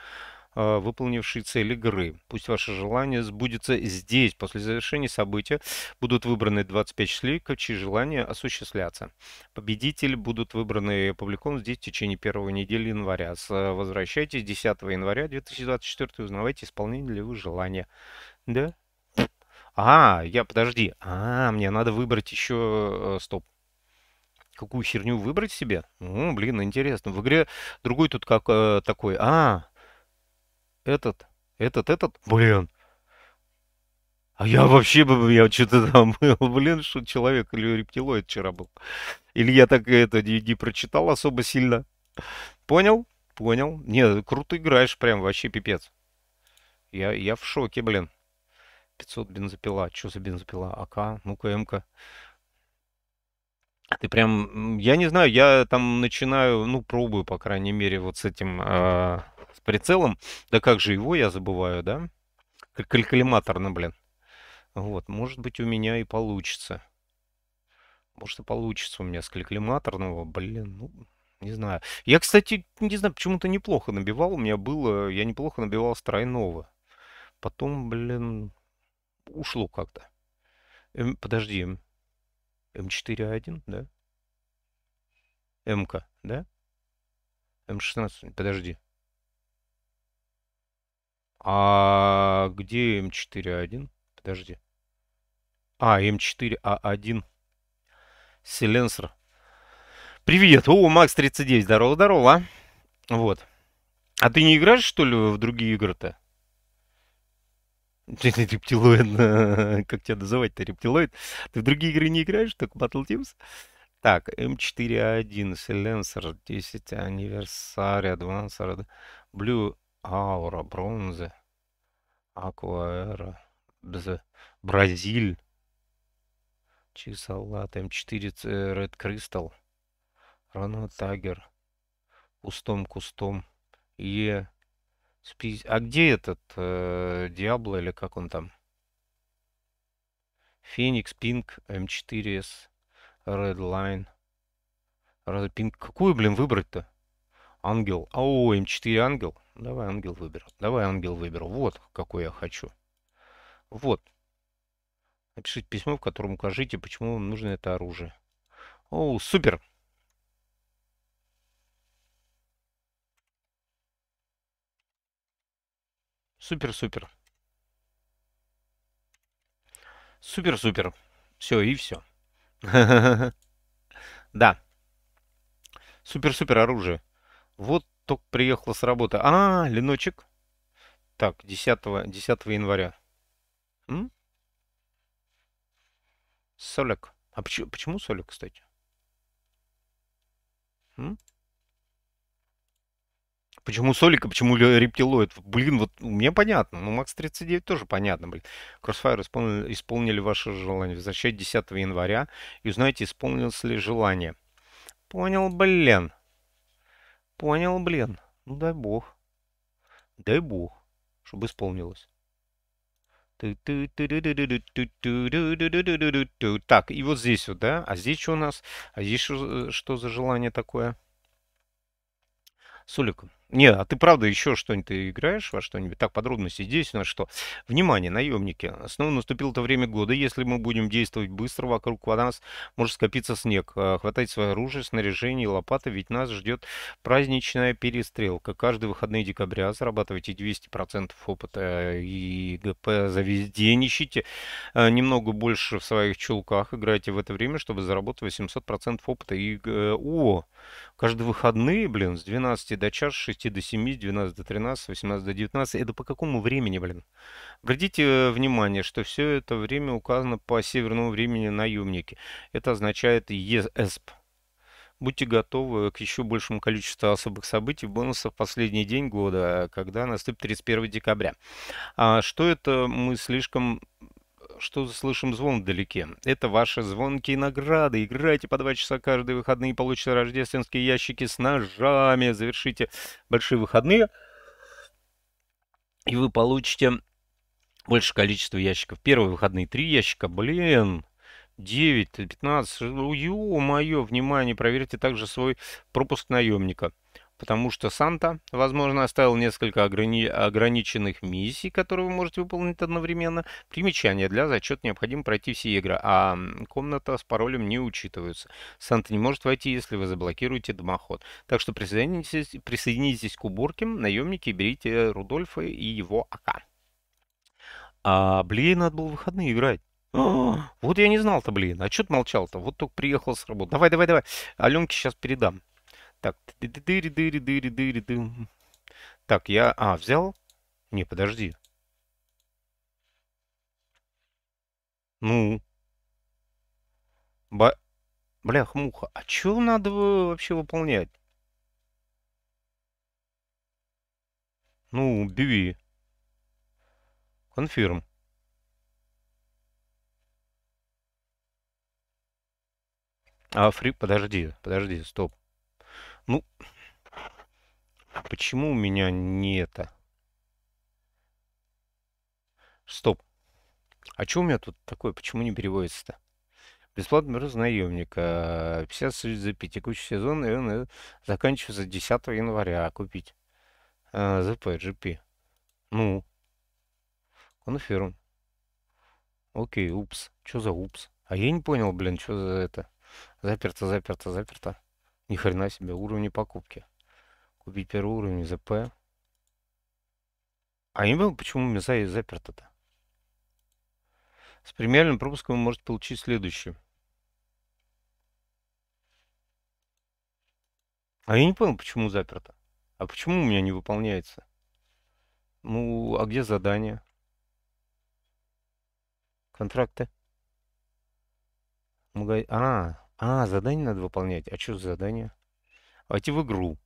э, выполнившие цель игры. Пусть ваше желание сбудется здесь. После завершения события будут выбраны 25 счастливчиков, чьи желания осуществлятся. Победители будут выбраны и опубликованы здесь в течение первой недели января. Э, Возвращайтесь 10 января 2024 и узнавайте, исполнили ли вы желание. Да? А, я, подожди. А, мне надо выбрать еще... э, Стоп. Какую херню выбрать себе? О, блин, интересно. В игре другой тут как э, такой. А, этот, этот, этот. Блин. А я вообще бы, я что-то там был, блин, что человек или рептилоид вчера был. Или я так это не, не прочитал особо сильно. Понял? Понял. Не, круто играешь, прям вообще пипец. Я, я в шоке, блин. 500 бензопила. Что за бензопила? АК? Ну-ка, МК. Ты прям, я не знаю, я там начинаю, ну, пробую, по крайней мере, вот с этим, а, с прицелом. Да как же его я забываю, да? Калькулиматорно, блин. Вот, может быть, у меня и получится. Может, и получится у меня с калькулиматорного, блин, ну, не знаю. Я, кстати, не знаю, почему-то неплохо набивал. У меня было, я неплохо набивал с тройного. Потом, блин, ушло как-то. М, подожди, М4А1, да? МК, да? М16, подожди. А где М4А1? Подожди. А, М4А1. Силенсер. Привет. О, Макс 39. Здорово, здорово. Вот. А ты не играешь, что ли, в другие игры-то? Рептилоид. э, Как тебя называть-то, рептилоид? Ты в другие игры не играешь, только Battle Teams? Так, М4А1, Silencer, 10 Anniversary, Advanced, Blue Aura, Бронза, Aquaera, Бразиль, Чисалат, М4 ц- Red Crystal, Рано Тагер, Кустом, Кустом, Е. А где этот э, или как он там? Феникс, Пинк, М4С, Red Line, Red Pink. Какую, блин, выбрать-то? Ангел. О, М4 Ангел. Давай Ангел выберу. Давай Ангел выберу. Вот какой я хочу. Вот. Напишите письмо, в котором укажите, почему вам нужно это оружие. О, супер. Супер, супер. Супер, супер. Все, и все. Да. Супер-супер оружие. Вот только приехала с работы. А, Леночек. Так, 10, 10 января. М? Солик. А почему, почему Солик, кстати? М? Почему Солик, а почему рептилоид? Блин, вот мне понятно. Ну, Макс 39 тоже понятно, блин. Crossfire исполнили, исполнили ваше желание. Возвращать 10 января и узнайте, исполнилось ли желание. Понял, блин. Понял, блин. Ну, дай бог. Дай бог, чтобы исполнилось. Так, и вот здесь вот, да? А здесь что у нас? А здесь что, что за желание такое? Сулик. Не, а ты правда еще что-нибудь играешь во что-нибудь? Так, подробности здесь у нас что? Внимание, наемники. Снова наступило то время года. Если мы будем действовать быстро, вокруг нас может скопиться снег. А, Хватайте свое оружие, снаряжение и лопаты, ведь нас ждет праздничная перестрелка. Каждые выходные декабря зарабатывайте 200% опыта и ГП за весь день. Ищите э, немного больше в своих чулках. Играйте в это время, чтобы заработать 800% опыта. И, э, о, Каждые выходные, блин, с 12 до час, с 6 до 7, с 12 до 13, с 18 до 19. Это по какому времени, блин? Обратите э, внимание, что все это время указано по северному времени наемники. Это означает ЕСП. Будьте готовы к еще большему количеству особых событий, бонусов в последний день года, когда наступит 31 декабря. А что это мы слишком что слышим звон вдалеке. Это ваши звонкие награды. Играйте по два часа каждые выходные, получите рождественские ящики с ножами, завершите большие выходные, и вы получите больше количества ящиков. Первые выходные три ящика, блин, 9, 15, ё-моё, внимание, проверьте также свой пропуск наемника потому что Санта, возможно, оставил несколько ограни ограниченных миссий, которые вы можете выполнить одновременно. Примечание. Для зачета необходимо пройти все игры, а комната с паролем не учитываются. Санта не может войти, если вы заблокируете дымоход. Так что присоединитесь, присоединитесь к уборке, наемники, берите Рудольфа и его АК. А, блин, надо было выходные играть. А, вот я не знал-то, блин. А что ты молчал-то? Вот только приехал с работы. Давай, давай, давай. Аленке сейчас передам. Так, дыри дыри дыри дыри дым. Так, я... А, взял? Не, подожди. Ну. Ба... Блях-муха. А что надо вообще выполнять? Ну, биви. Конфирм. А, фри... Подожди, подожди, стоп. Ну, почему у меня не это? Стоп. А что у меня тут такое? Почему не переводится-то? Бесплатный рост наемника. 50 за текущий сезон, наверное, заканчивается 10 января. Купить. А, ЗП, GP. Ну. Конфирм. Окей, упс. Что за упс? А я не понял, блин, что за это. Заперто, заперто, заперто. Ни хрена себе, уровни покупки. Купить первый уровень ЗП. А не понял, почему меня заперто-то? С премиальным пропуском вы можете получить следующее. А я не понял, почему заперто. А почему у меня не выполняется? Ну, а где задание? Контракты? Мага... А, а, задание надо выполнять. А что за задание? Войти в игру.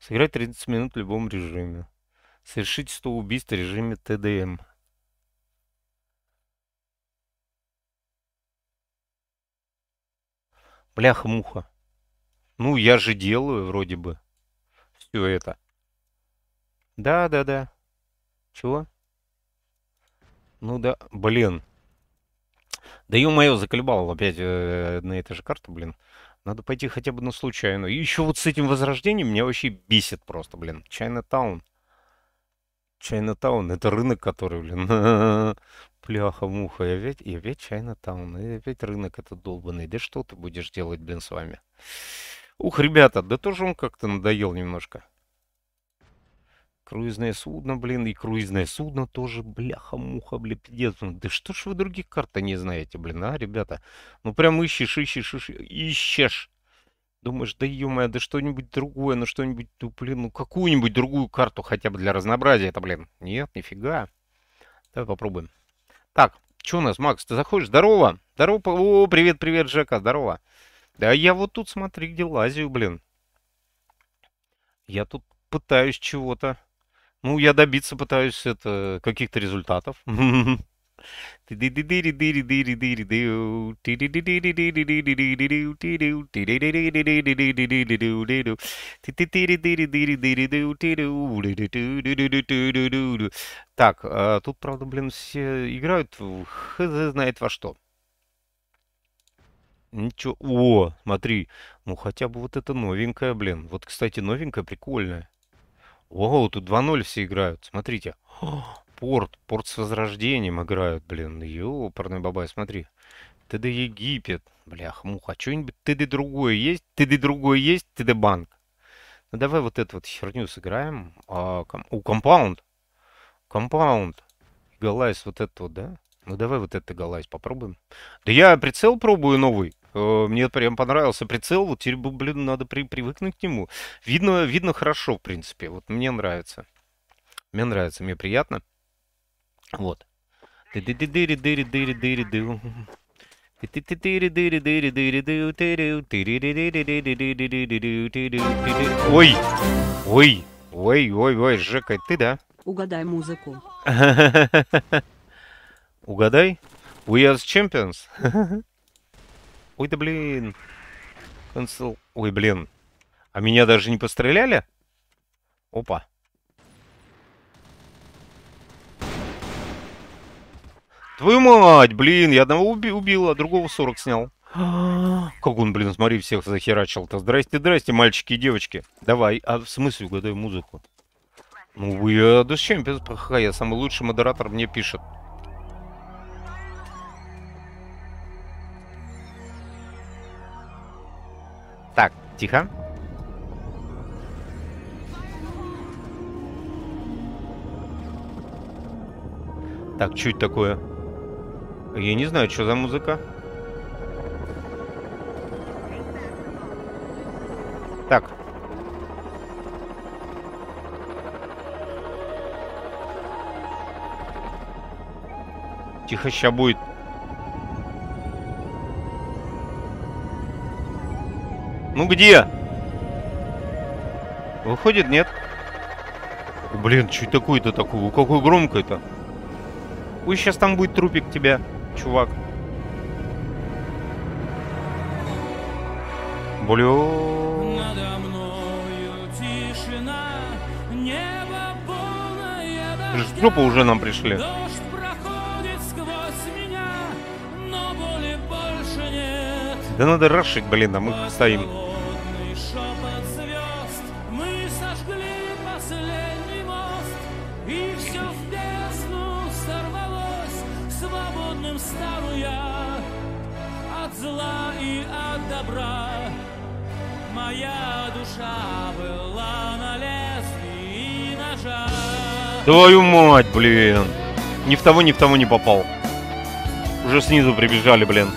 Сыграть 30 минут в любом режиме. Совершить 100 убийств в режиме ТДМ. Бляха-муха. Ну, я же делаю вроде бы все это. Да, да, да. Чего? Ну да, блин. Да ё-моё, заколебал опять э, на этой же карте, блин. Надо пойти хотя бы на случайную. И еще вот с этим возрождением меня вообще бесит просто, блин. Чайна-таун. Чайна-таун, это рынок, который, блин, пляха-муха. И опять, и опять Чайна-таун, и опять рынок этот долбанный. Да что ты будешь делать, блин, с вами? Ух, ребята, да тоже он как-то надоел немножко. Круизное судно, блин, и круизное судно тоже, бляха-муха, бля, пиздец. Да что ж вы других карт не знаете, блин, а, ребята? Ну прям ищешь, ищешь, ищешь, ищешь. Думаешь, да ё да что-нибудь другое, ну что-нибудь, ну, блин, ну какую-нибудь другую карту хотя бы для разнообразия это, блин. Нет, нифига. Давай попробуем. Так, что у нас, Макс, ты заходишь? Здорово! Здорово! О, привет, привет, Жека, здорово! Да я вот тут, смотри, где лазю, блин. Я тут пытаюсь чего-то. Ну, я добиться пытаюсь это каких-то результатов. Так, а тут, правда, блин, все играют хз знает во что. Ничего. О, смотри. Ну, хотя бы вот это новенькое, блин. Вот, кстати, новенькое, прикольное. Ого, тут 2-0 все играют. Смотрите. Порт. Порт с возрождением играют, блин. Ёпарный бабай, смотри. ТД Египет. Блях, муха. Что-нибудь ТД другое есть? ТД другое есть? ТД Банк. Ну, давай вот эту вот херню сыграем. А, ком... У, Компаунд. Компаунд. Галайс вот это вот, да? Ну, давай вот это Галайс попробуем. Да я прицел пробую новый. Э, мне прям понравился прицел, вот теперь, блин, надо при, привыкнуть к нему. Видно, видно хорошо, в принципе. Вот мне нравится. Мне нравится, мне приятно. Вот. Ой! Ой! Ой, ой, ой, Жека, ты да? Угадай музыку. Угадай? We are champions. Ой, да блин. Cancel. Ой, блин. А меня даже не постреляли? Опа. Твою мать, блин, я одного уби убил, а другого 40 снял. Как он, блин, смотри, всех захерачил-то. Здрасте, здрасте, мальчики и девочки. Давай, а в смысле угадай музыку? Ну, я да с чем? Я самый лучший модератор мне пишет. Так, тихо. Так, это такое? Я не знаю, что за музыка. Так. Тихо, ща будет. Ну где? Выходит, нет? Блин, что такое-то такое? Какой громкое-то? Ой, сейчас там будет трупик тебя, чувак. Блин. Жопа уже нам пришли. Да надо рашить, блин, а мы стоим. Твою мать, блин. Ни в того, ни в того не попал. Уже снизу прибежали, блин.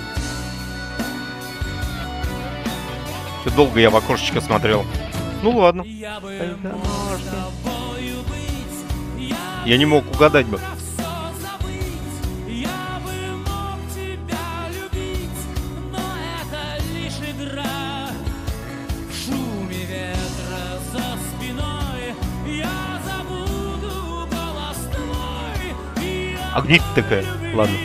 Что долго я в окошечко смотрел. Ну ладно. Я не мог угадать бы. Ты такая? Ладно.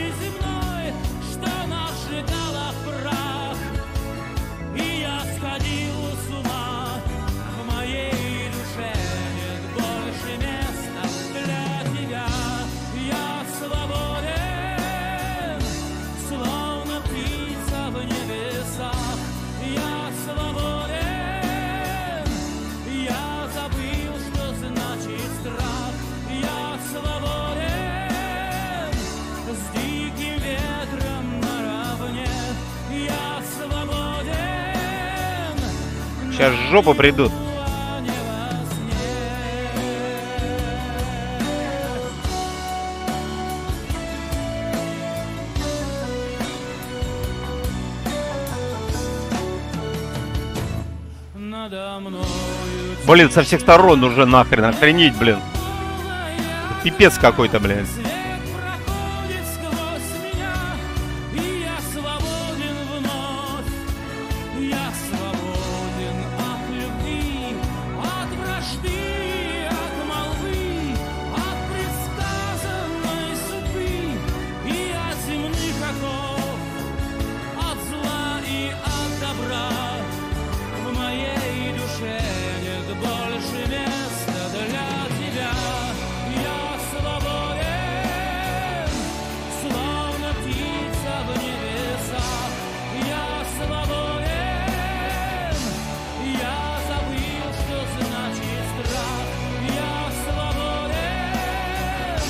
Жопу придут. Блин, со всех сторон уже нахрен, охренеть, блин. Пипец какой-то, блин.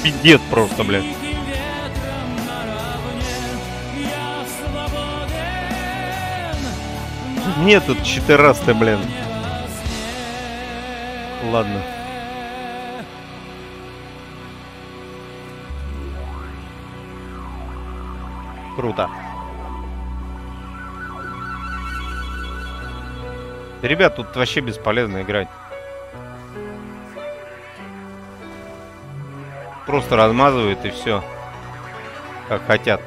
Пиздец просто, свободен. Нет, тут четырасты, блин. Ладно. Круто. Ребят, тут вообще бесполезно играть. Просто размазывают и все. Как хотят.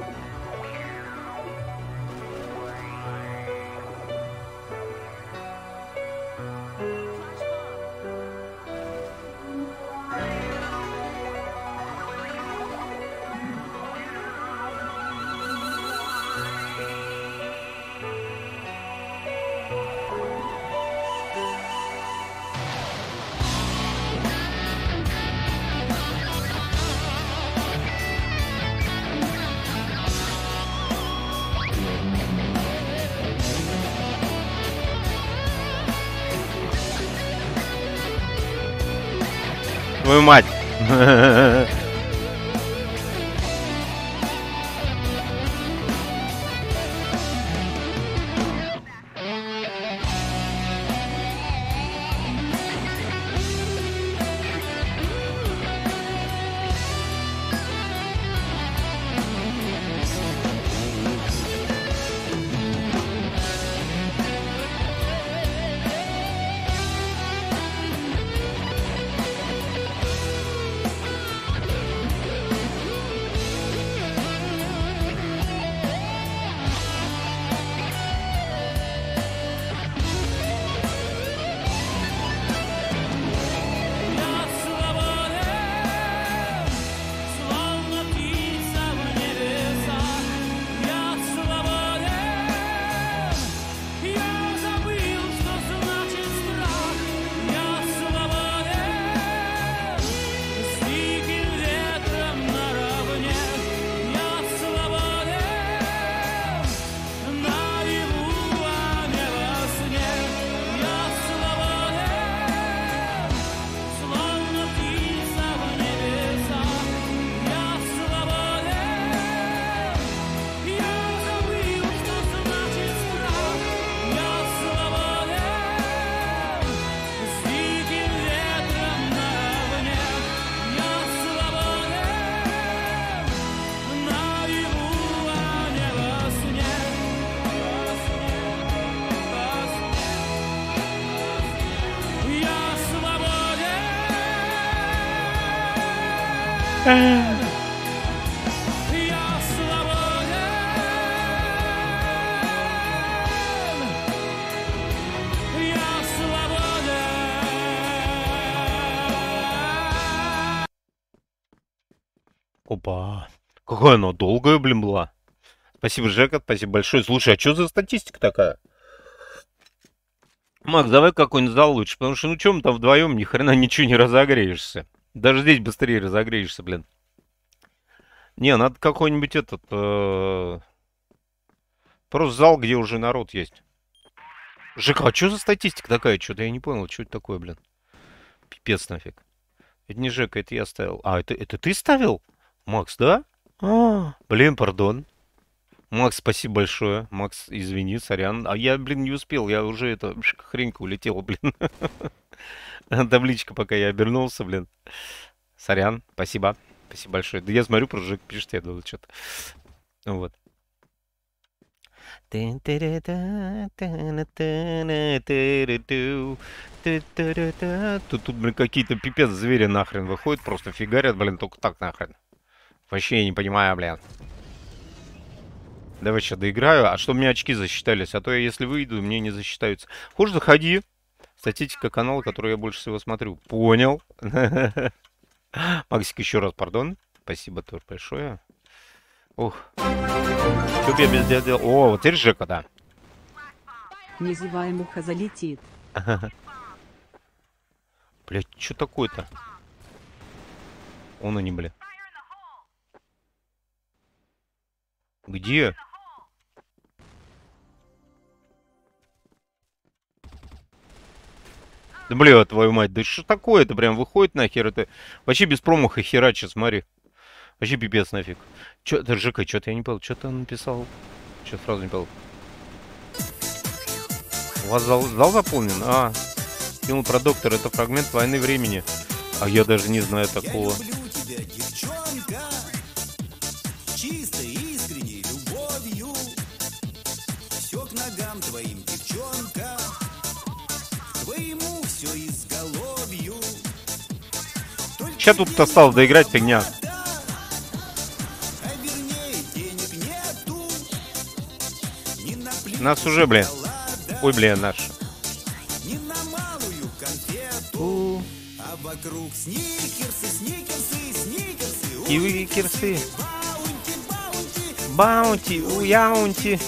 Какая она долгая, блин, была. Спасибо, Жека, спасибо большое. Слушай, а что за статистика такая? Макс, давай какой-нибудь зал лучше, потому что ну чем там вдвоем ни хрена ничего не разогреешься. Даже здесь быстрее разогреешься, блин. Не, надо какой-нибудь этот... э, Просто зал, где уже народ есть. Жека, а что за статистика такая? Что-то я не понял, что это такое, блин. Пипец нафиг. Это не Жека, это я ставил. А, это, это ты ставил? Макс, да? А, блин, пардон. Макс, спасибо большое. Макс, извини, сорян. А я, блин, не успел. Я уже это хренька улетела, блин. Табличка, пока я обернулся, блин. Сорян, спасибо. Спасибо большое. Да я смотрю, про Жек пишет, я думал, что-то. Вот. Тут, тут, блин, какие-то пипец звери нахрен выходят, просто фигарят, блин, только так нахрен. Вообще я не понимаю, блин. Давай сейчас доиграю. А что мне очки засчитались? А то я, если выйду, мне не засчитаются. Хочешь, заходи. Статистика канала, который я больше всего смотрю. Понял. Максик, еще раз, пардон. Спасибо тоже большое. Ух. Что я без дела делал? О, вот теперь Жека, да. Не зевай, муха залетит. Блять, что такое-то? Он они, бля. Где? Да бля, твою мать, да что такое это прям выходит нахер это? Вообще без промаха херачит, смотри. Вообще пипец нафиг. Чё, это Жека, что-то я не понял, что-то он написал. Что сразу не понял. У вас зал, зал заполнен? А, фильм про доктора, это фрагмент войны времени. А я даже не знаю такого. Я люблю тебя, Сейчас тут осталось доиграть фигня. Нас уже, блин. Ой, бля, наш. ни на малую конфету. Вокруг сникерсы, сникерсы, сникерсы. И вы кирсы. Баунти, баунти, Баунти, уяунти.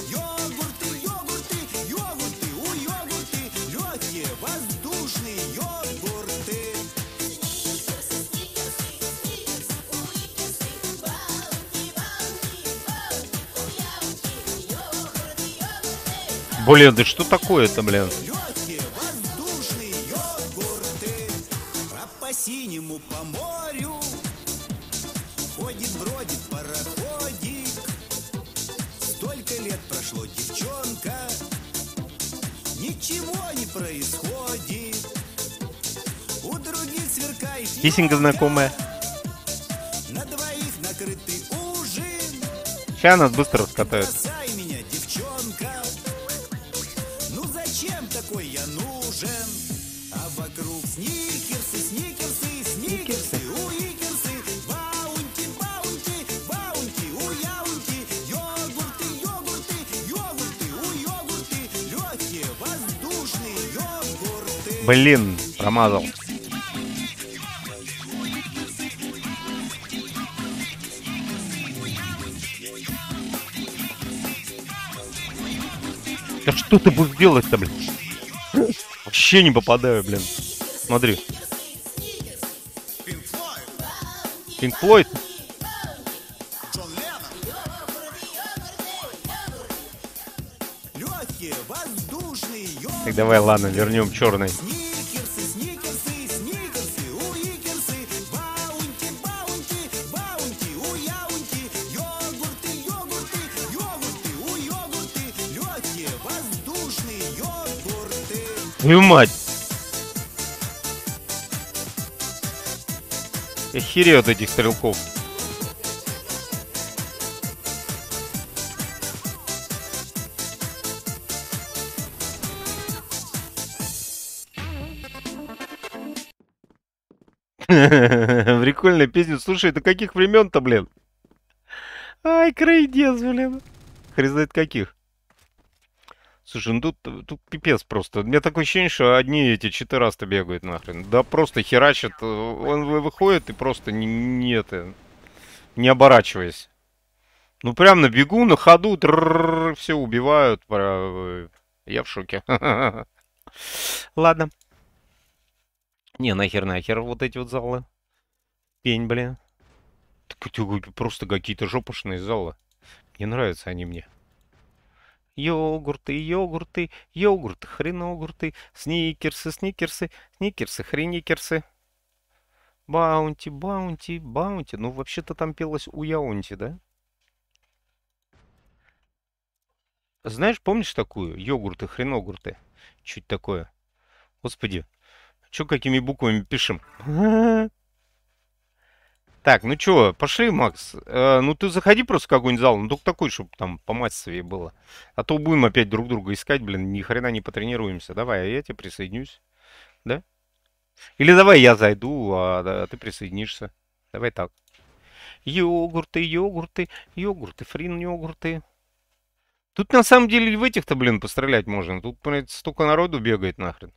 Блин, да что такое-то, блин? Йогурты. А по синему по морю ходит, бродит пароходик. Столько лет прошло, девчонка, ничего не происходит. У других сверкает Песенка знакомая. На двоих накрытый ужин. Сейчас нас быстро раскатают. Блин, промазал. Да что ты будешь делать-то, блин? Вообще не попадаю, блин. Смотри. Пинк Флойд? Так давай, ладно, вернем черный. Твою мать! Я херею от этих стрелков. Прикольная песня. Слушай, это каких времен-то, блин? Ай, крайдец, блин. Хрен знает каких. Слушай, ну тут, тут пипец просто. У меня такое ощущение, что одни эти четырасты бегают нахрен. Да просто херачат. э, Он вы- выходит и просто не, не это, не оборачиваясь. Ну прям на бегу, на ходу, все убивают. Пора- Я в шоке. Ладно. Не, нахер, нахер вот эти вот залы. Пень, блин. Просто какие-то жопошные залы. Не нравятся они мне. Йогурты, йогурты, йогурты, хреногурты, сникерсы, сникерсы, сникерсы, хреникерсы. Баунти, баунти, баунти. Ну, вообще-то там пелось у Яунти, да? Знаешь, помнишь такую? Йогурты, хреногурты. Чуть такое. Господи, что какими буквами пишем? Так, ну чё, пошли, Макс. Э, ну ты заходи просто в какой-нибудь зал, ну только такой, чтобы там помассовее было. А то будем опять друг друга искать, блин, ни хрена не потренируемся. Давай, а я тебе присоединюсь. Да? Или давай я зайду, а, да, ты присоединишься. Давай так. Йогурты, йогурты, йогурты, фрин йогурты. Тут на самом деле в этих-то, блин, пострелять можно. Тут, блин, столько народу бегает нахрен.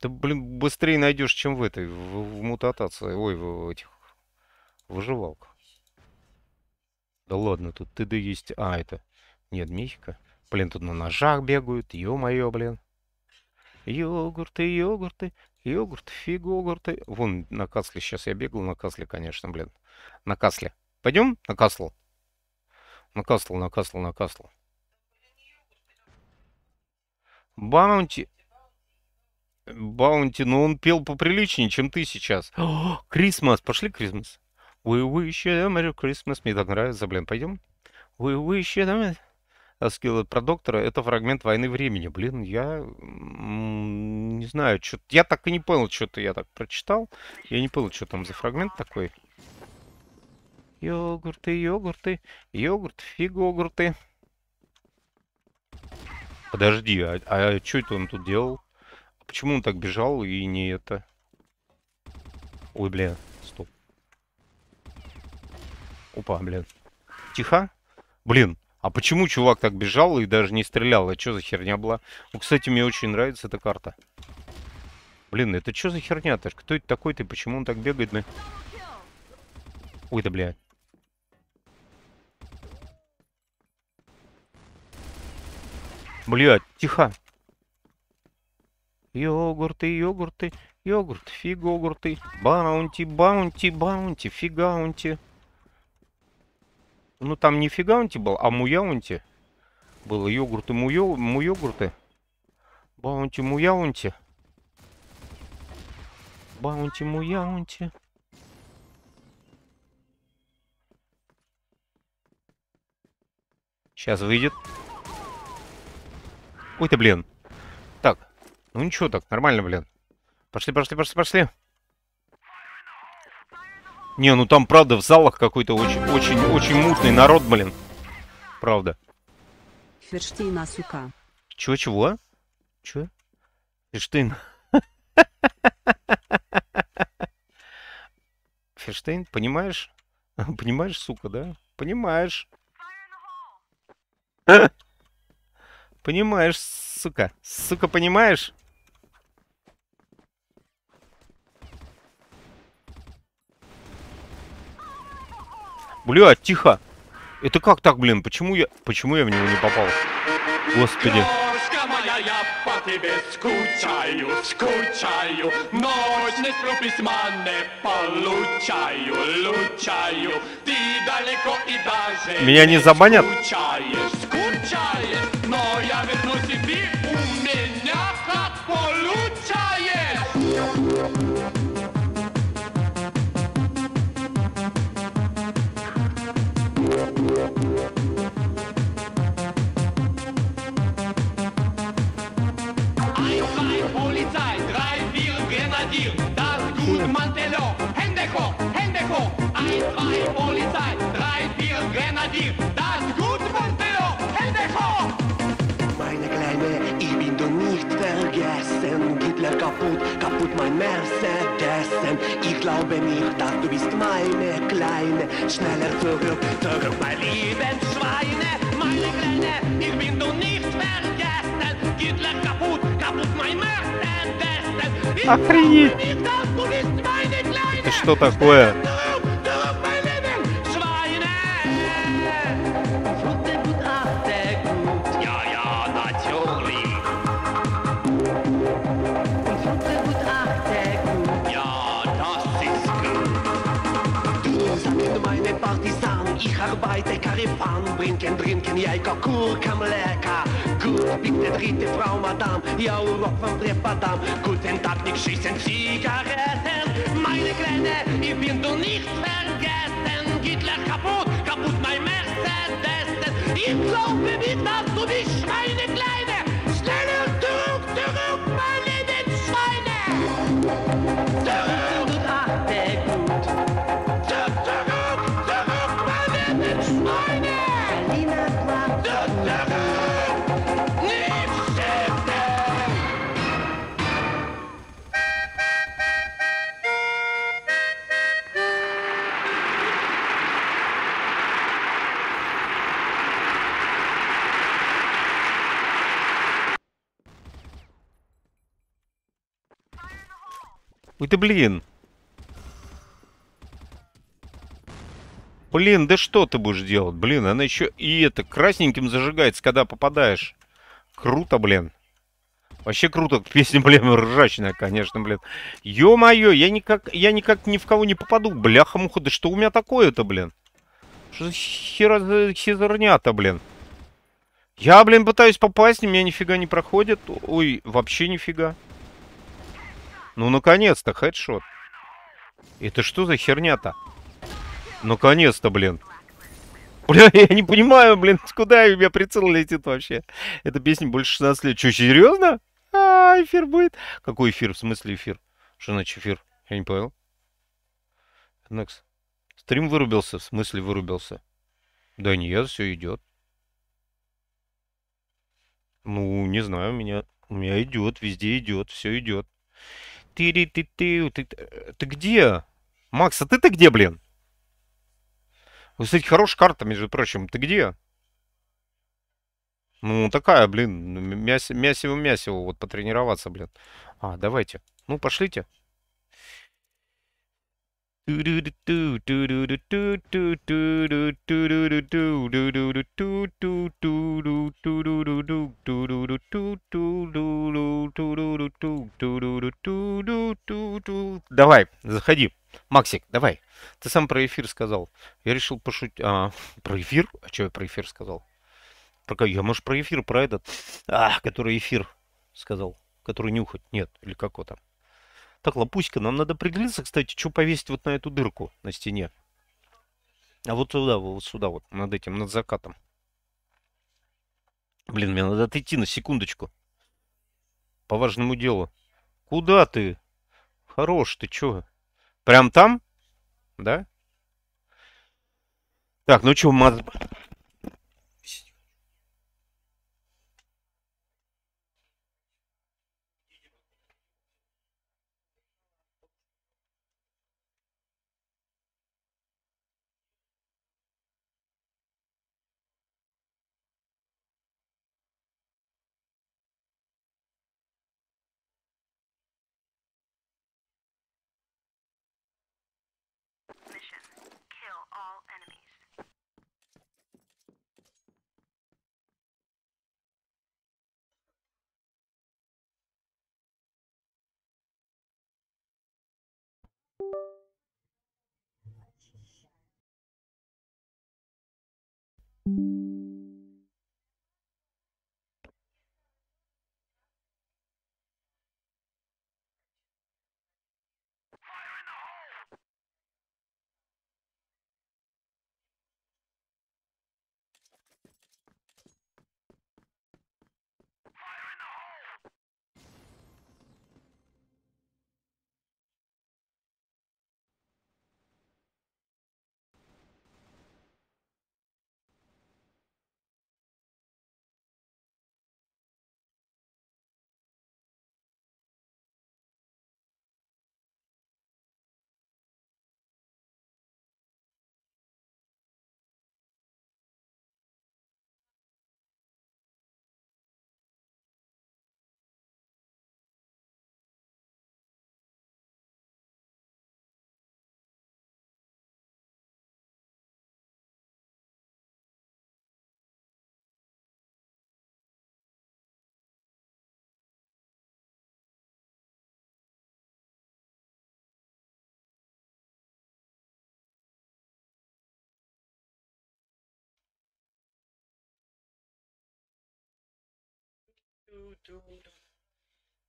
Ты, блин, быстрее найдешь, чем в этой, в, в мутатации. Ой, в, в этих выживалках. Да ладно, тут ты да есть. А, это. Нет, Мехико. Блин, тут на ножах бегают. Ё-моё, блин. Йогурты, йогурты, йогурт, фигогурты. Вон на Касле. Сейчас я бегал на Касле, конечно, блин. На Касле. Пойдем на Касл? На Касл, на Касл, на Касл. Баунти. Баунти, ну он пел поприличнее, чем ты сейчас. Christmas, пошли Christmas. We wish you a Merry Christmas. Мне так нравится, блин, пойдем. We wish you a Merry... Скилл про доктора, это фрагмент войны времени. Блин, я не знаю, что я так и не понял, что-то я так прочитал. Я не понял, что там за фрагмент такой. Йогурты, йогурты, йогурт, фигогурты. Подожди, а, а что это он тут делал? Почему он так бежал и не это? Ой, стоп. Опа, блин. Тихо. Блин, а почему чувак так бежал и даже не стрелял? А что за херня была? Ну, кстати, мне очень нравится эта карта. Блин, это что за херня-то? Кто это такой-то? Почему он так бегает? На... Ой, да, блядь. Блядь, тихо. Йогурты, йогурты, йогурт, фигогурты, баунти, баунти, баунти, фигаунти. Ну там не фигаунти был, а муяунти. Было йогурты, муё, муйогурты. Баунти, муяунти. Баунти, муяунти. Сейчас выйдет. Ой ты, блин. Так, ну ничего так, нормально, блин. Пошли, пошли, пошли, пошли. Не, ну там правда в залах какой-то очень, очень, очень мутный народ, блин. Правда. Ферштейна сука. Чего, чего? Чего? Ферштейн. Ферштейн, понимаешь? Понимаешь, сука, да? Понимаешь. Понимаешь, сука. Сука, понимаешь? Блядь, тихо. Это как так, блин? Почему я... Почему я в него не попал? Господи. Моя, по тебе скучаю, скучаю не сплю, письма не получаю, лучаю Ты далеко и даже Меня не забанят? Скучаешь zwei, Polizei, drei, vier, Grenadier, das gut Mantello, Hände hoch. Meine Kleine, ich bin du nicht vergessen. Hitler kaputt, kaputt mein Mercedesen. Ich glaube nicht, dass du bist meine Kleine. Schneller zurück, zurück, mein Lebensschweine. Meine Kleine, ich bin du nicht vergessen. Hitler kaputt, kaputt mein Mercedes. Ich Охренеть. glaube nicht, dass du bist meine Kleine. Это что такое? Trinken, Jajka, Kurkam, lecker. Gut, bin der dritte Frau, Madame. Ja, Urlaub vom Treppadam. Guten Tag, nicht schießen Zigaretten. Meine Kleine, ich bin du nicht vergessen. Hitler kaputt, kaputt mein Mercedes. Ich glaube nicht, dass du bist meine Kleine. Schneller zurück, zurück, meine Schweine. Flotte Ой, ты блин. Блин, да что ты будешь делать? Блин, она еще и это красненьким зажигается, когда попадаешь. Круто, блин. Вообще круто. Песня, блин, ржачная, конечно, блин. Ё-моё, я никак, я никак ни в кого не попаду. Бляха-муха, да что у меня такое-то, блин? Что за хера, херня-то, блин? Я, блин, пытаюсь попасть, у меня нифига не проходит. Ой, вообще нифига. Ну, наконец-то, хедшот. Это что за херня-то? Наконец-то, блин. Бля, я не понимаю, блин, куда у меня прицел летит вообще. Эта песня больше 16 лет. Че, серьезно? А, эфир будет? Какой эфир? В смысле эфир? Что значит эфир? Я не понял. Next. Стрим вырубился. В смысле вырубился? Да нет, все идет. Ну, не знаю, у меня, у меня идет, везде идет, все идет. Ты ты ты ты ты где? Макс, а ты-то где, блин? Кстати, хорошая карта, между прочим. Ты где? Ну, такая, блин, мясиво-мясиво, вот потренироваться, блин. А, давайте. Ну, пошлите. Давай, заходи. Максик, давай. Ты сам про эфир сказал. Я решил пошутить. А, про эфир? А что я про эфир сказал? Про... Я, может, про эфир, про этот, а, который эфир сказал. Который нюхать. Нет, или как его там. Так, Лапуська, нам надо определиться, кстати, что повесить вот на эту дырку на стене. А вот сюда, вот сюда, вот, над этим, над закатом. Блин, мне надо отойти на секундочку. По важному делу. Куда ты? Хорош, ты чё? Прям там? Да? Так, ну чё, маз...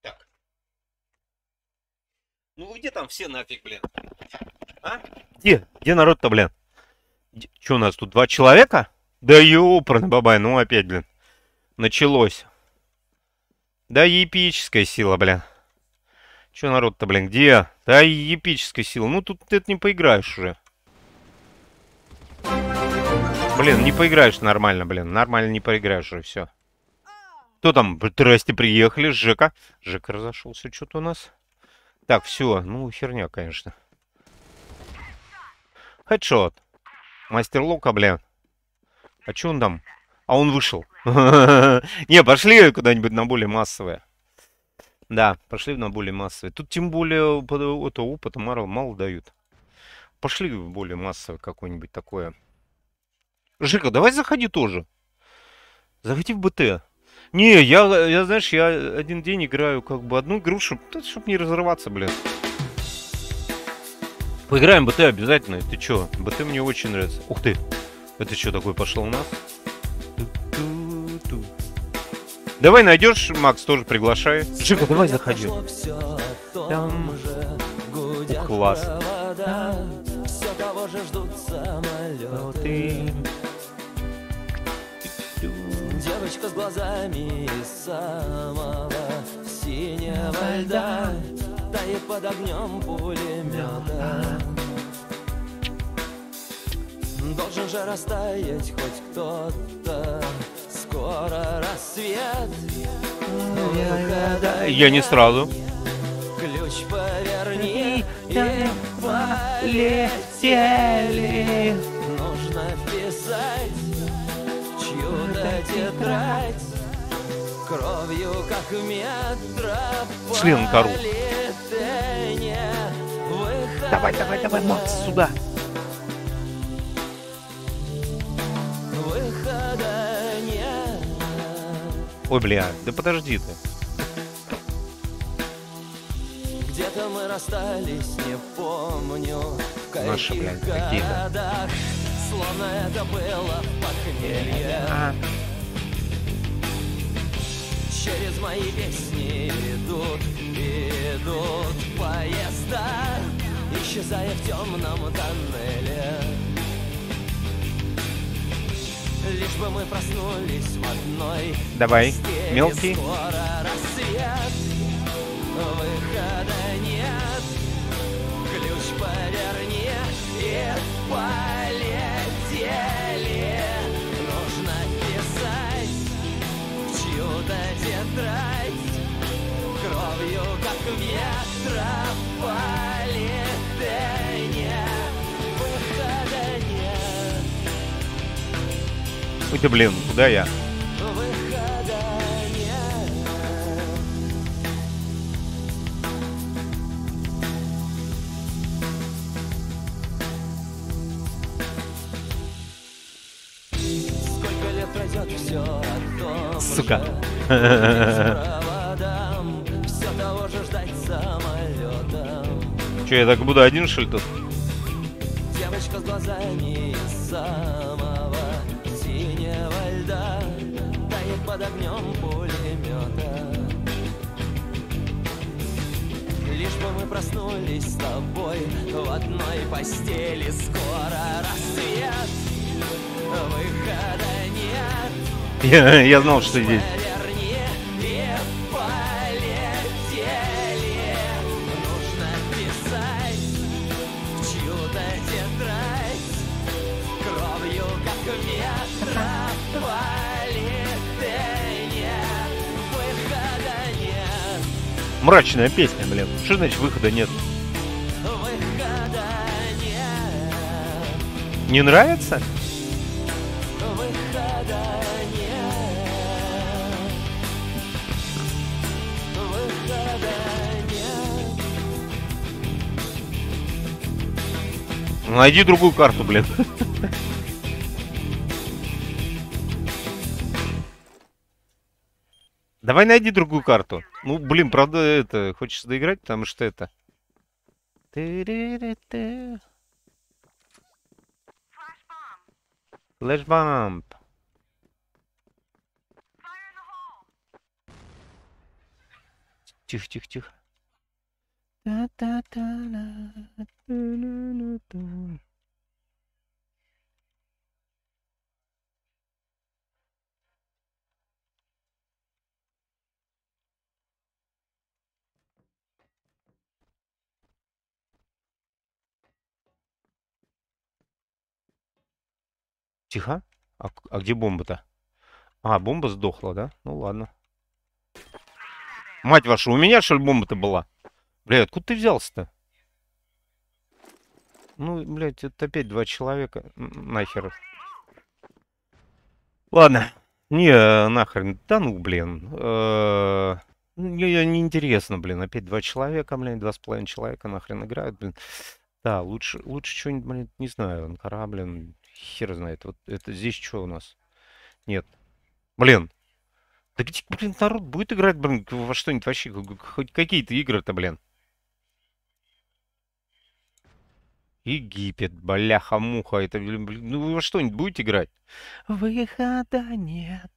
Так. Ну вы где там все нафиг, блин? А? Где? Где народ-то, блин? Че у нас тут, два человека? Да ёпрный бабай, ну опять, блин. Началось. Да епическая сила, блин. Че народ-то, блин, где? Да епическая сила. Ну тут ты не поиграешь уже. Блин, не поиграешь нормально, блин. Нормально не поиграешь уже, все. Кто там? Здрасте, приехали. Жека. Жека разошелся что-то у нас. Так, все. Ну, херня, конечно. Хедшот. Мастер Лука, бля. А что он там? А он вышел. Не, пошли куда-нибудь на более массовое. Да, пошли на более массовые. Тут тем более это опыта мало, мало дают. Пошли в более массовое какое-нибудь такое. Жека, давай заходи тоже. Заходи в БТ. Не, я, я, знаешь, я один день играю как бы одну игру, чтобы не разрываться, блин. Поиграем в БТ обязательно. Ты чё? БТ мне очень нравится. Ух ты! Это что такое пошло у нас? Ту-ту-ту. Давай найдешь, Макс, тоже приглашай. Жека, давай заходи. Там Ух, класс. Все того же ждут самолеты. Девочка с глазами из самого синего льда Тает под огнем пулемета. Должен же растаять хоть кто-то Скоро рассвет. Выхода Я не сразу. Ключ поверни и полетели тетрадь Кровью, как метрополитене Член кору. Давай, давай, давай, Макс, сюда. Выхода нет Ой, бля, да подожди ты. Где-то мы расстались, не помню В Наши, блядь, годах Словно это было похмелье А, Через мои песни идут, идут поезда Исчезая в темном тоннеле Лишь бы мы проснулись в одной Давай, постели. мелкий. Скоро рассвет, выхода нет Ключ поверни и полетели тетрадь Кровью, как метрополитене Выхода нет, ой ты, блин, куда я? том Сука. Че, я так буду один, что ли, тут? Девочка с глазами из самого синего льда Тает под огнем пулемета Лишь бы мы проснулись с тобой В одной постели Скоро рассвет Выхода нет Я, я знал, что здесь. Мрачная песня, блин. Что значит выхода нет? выхода нет Не нравится? Выхода нет Выхода нет Найди другую карту, блин. Давай найди другую карту. Ну, блин, правда, это, хочется доиграть, потому что это... Флэшбомб. Тихо, тихо, тихо. Тихо. А, а где бомба-то? А, бомба сдохла, да? Ну ладно. Мать вашу, у меня что ли бомба-то была? Бля, откуда ты взялся-то? Ну, блядь, это опять два человека. Нахер. Ладно. Не, нахрен. Да ну, блин. Э, Мне неинтересно, блин. Опять два человека, блин, два с половиной человека нахрен играют, блин. Да, лучше, лучше что-нибудь, блин, не знаю, Анкара, блин, хер знает. Вот это здесь что у нас? Нет. Блин. Да где, блин, народ будет играть, блин, во что-нибудь вообще, хоть какие-то игры-то, блин. Египет, бляха-муха, это, блин, блин, ну вы во что-нибудь будете играть? Выхода нет.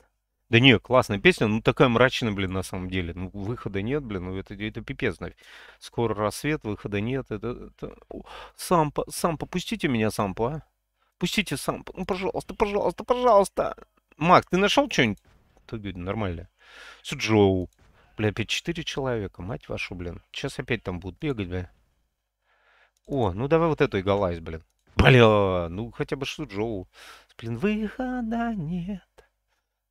Да не, классная песня, ну такая мрачная, блин, на самом деле. Ну, выхода нет, блин, ну это, это пипец, нафиг. Скоро рассвет, выхода нет, это... это... Сампа, Сампа, пустите меня, Сампа, а? Пустите Сампа, ну пожалуйста, пожалуйста, пожалуйста. Мак, ты нашел что-нибудь? Ты нормально. Суджоу. Бля, опять четыре человека, мать вашу, блин. Сейчас опять там будут бегать, бля. О, ну давай вот эту и Галайс, блин. Бля, ну хотя бы Суджоу. Блин, выхода нет.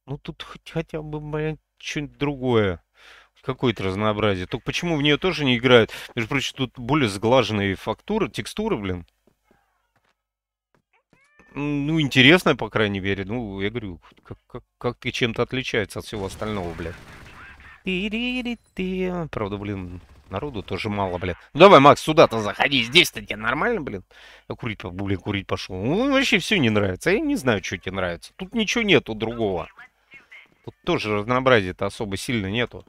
Ну тут хоть, хотя бы, блин, что-нибудь другое. Какое-то разнообразие. Только почему в нее тоже не играют? Между прочим, тут более сглаженные фактуры, текстуры, блин. Ну, интересная, по крайней мере. Ну, я говорю, как, как, как-то чем-то отличается от всего остального, блядь. Правда, блин, народу тоже мало, блядь. Ну давай, Макс, сюда-то заходи. Здесь-то тебе нормально, блин? Я курить, блин, курить пошел. Ну, вообще все не нравится. Я не знаю, что тебе нравится. Тут ничего нету другого. Тут тоже разнообразия-то особо сильно нету.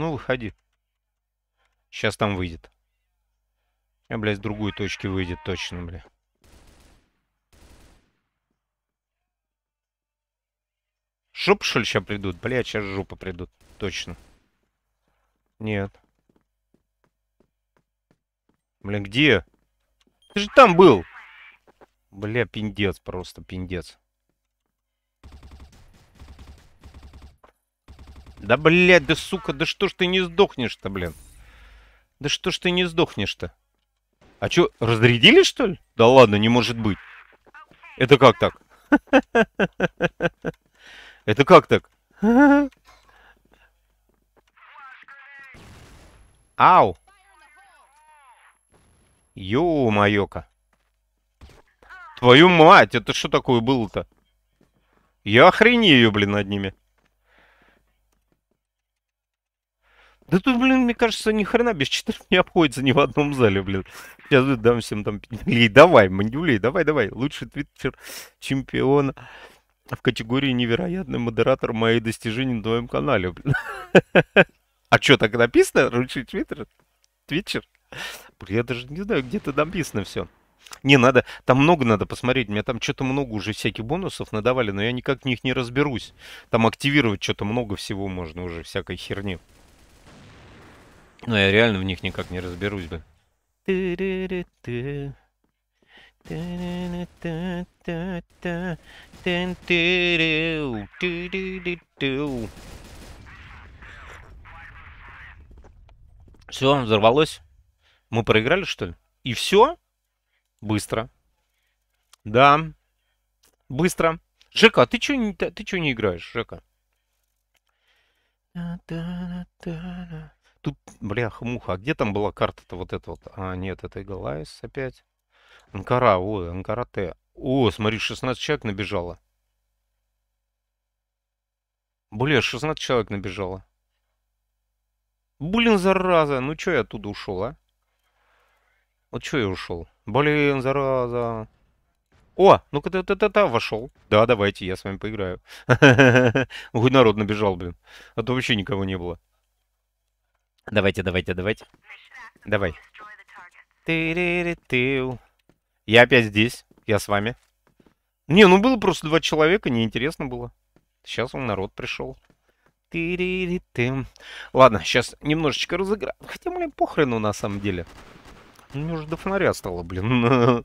Ну, выходи. Сейчас там выйдет. Я, блядь, с другой точки выйдет точно, бля. Жоп, что ли, сейчас придут? Блядь, сейчас жопы придут. Точно. Нет. Бля, где? Ты же там был. Бля, пиндец, просто пиндец. Да, блядь, да сука, да что ж ты не сдохнешь-то, блин? Да что ж ты не сдохнешь-то? А чё, разрядили, что ли? Да ладно, не может быть. Это как так? Это как так? Ау! Ё-моё-ка. Твою мать, это что такое было-то? Я охренею, блин, над ними. Да тут, блин, мне кажется, ни хрена без четырех не обходится ни в одном зале, блин. Сейчас дам всем там пиндюлей. Давай, мандюлей, давай, давай. Лучший твиттер чемпиона в категории невероятный модератор мои достижения на твоем канале, блин. А что, так написано? Лучший твиттер? Твитчер? Блин, я даже не знаю, где-то написано все. Не, надо, там много надо посмотреть. Мне там что-то много уже всяких бонусов надавали, но я никак в них не разберусь. Там активировать что-то много всего можно уже, всякой херни. Но я реально в них никак не разберусь бы. Все, взорвалось. Мы проиграли, что ли? И все? Быстро. Да. Быстро. Жека, а ты что не, ты чё не играешь, Жека? Тут, бляха-муха, а где там была карта-то вот эта вот? А, нет, это Галайс опять. Анкара, ой, Анкара Т. О, смотри, 16 человек набежало. Бля, 16 человек набежало. Блин, зараза, ну чё я оттуда ушел, а? Вот чё я ушел? Блин, зараза. О, ну-ка ты та та вошел. Да, давайте, я с вами поиграю. Ой, народ набежал, блин. А то вообще никого не было. Давайте, давайте, давайте. Давай. Тыры-ры-тыу. Я опять здесь. Я с вами. Не, ну было просто два человека, неинтересно было. Сейчас он народ пришел. Ладно, сейчас немножечко разыграем. Хотя, блин, похрену на самом деле. Ну, Мне уже до фонаря стало, блин.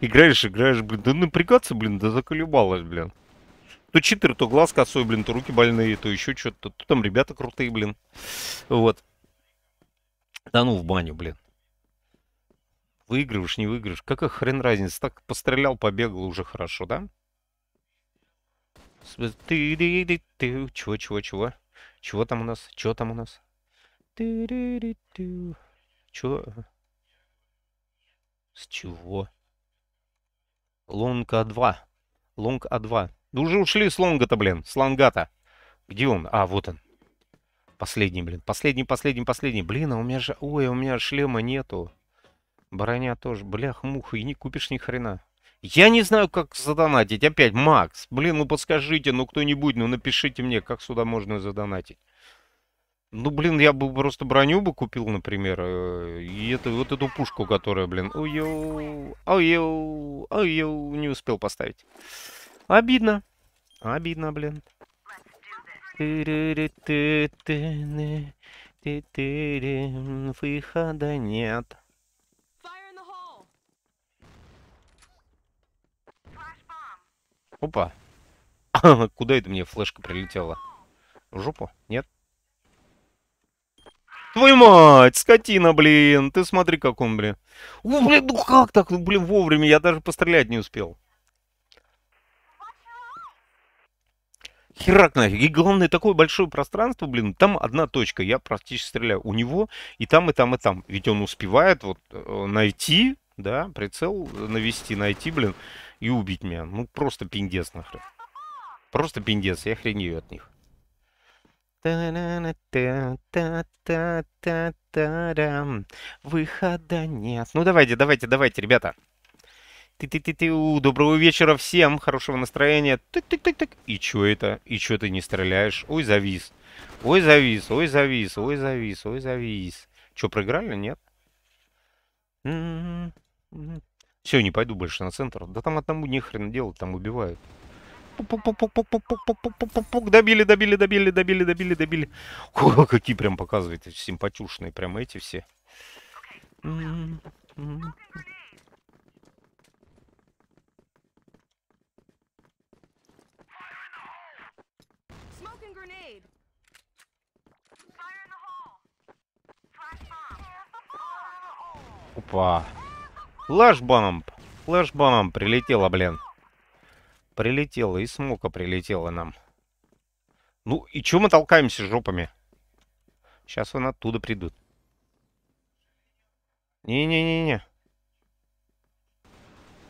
Играешь, играешь, блин. Да напрягаться, блин, да заколебалось, блин. То читер, то глаз косой, блин, то руки больные, то еще что-то. То там ребята крутые, блин. Вот. Да ну в баню, блин. Выигрываешь, не выигрываешь. Какая хрен разница? Так пострелял, побегал, уже хорошо, да? С- ты-ды-ды-ты. Чего, чего, чего? Чего там у нас? Чего там у нас? Ты-ды-ды-ту. Чё? С чего? Лонг А2. Лонг А2. Да уже ушли с лонга-то, блин. С лонгата. Где он? А, вот он. Последний, блин. Последний, последний, последний. Блин, а у меня же... Ой, а у меня шлема нету. Броня тоже. Блях, муха. И не купишь ни хрена. Я не знаю, как задонатить. Опять, Макс. Блин, ну подскажите, ну кто-нибудь, ну напишите мне, как сюда можно задонатить. Ну, блин, я бы просто броню бы купил, например, э, и это, вот эту пушку, которая, блин, ой-ё, ой-ё, ой-ё, не успел поставить. Обидно. Обидно, блин. Выхода нет. Опа. Куда это мне флешка прилетела? В жопу? Нет? Твою мать, скотина, блин. Ты смотри, как он, блин. О, блин, ну как так, ну, блин, вовремя. Я даже пострелять не успел. Херак нафиг. И главное, такое большое пространство, блин, там одна точка. Я практически стреляю у него и там, и там, и там. Ведь он успевает вот э, найти, да, прицел навести, найти, блин, и убить меня. Ну, просто пиндец нахрен. Просто пиндец, я хренею от них. Выхода нет. Ну давайте, давайте, давайте, ребята. Ты ты ты ты Доброго вечера всем, хорошего настроения. Тык-тык-тык-тык. И чё это? И чё ты не стреляешь? Ой, завис. Ой, завис, ой, завис, ой, завис, ой, завис. Чё, проиграли? Нет? Все, не пойду больше на центр. Да там одному нехрен делать, там убивают. Добили, добили, добили, добили, добили, добили. О, какие прям показывают симпатюшные, прям эти все. М, м. Smoking grenade. Опа. Флэшбомб. Флэшбомб прилетела, блин. Прилетела, и смока прилетела нам. Ну, и чё мы толкаемся жопами? Сейчас вон оттуда придут. Не-не-не-не.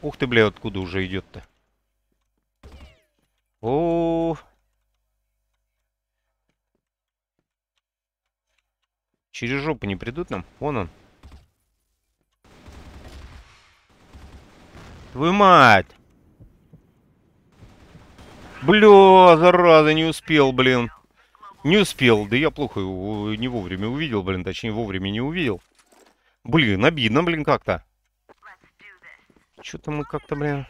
Ух ты, бля, откуда уже идет-то? О, Через жопу не придут нам? Вон он. Твою мать! Бля, зараза, не успел, блин. Не успел. Да я плохо его не вовремя увидел, блин. Точнее, вовремя не увидел. Блин, обидно, блин, как-то. Что-то мы как-то, блин...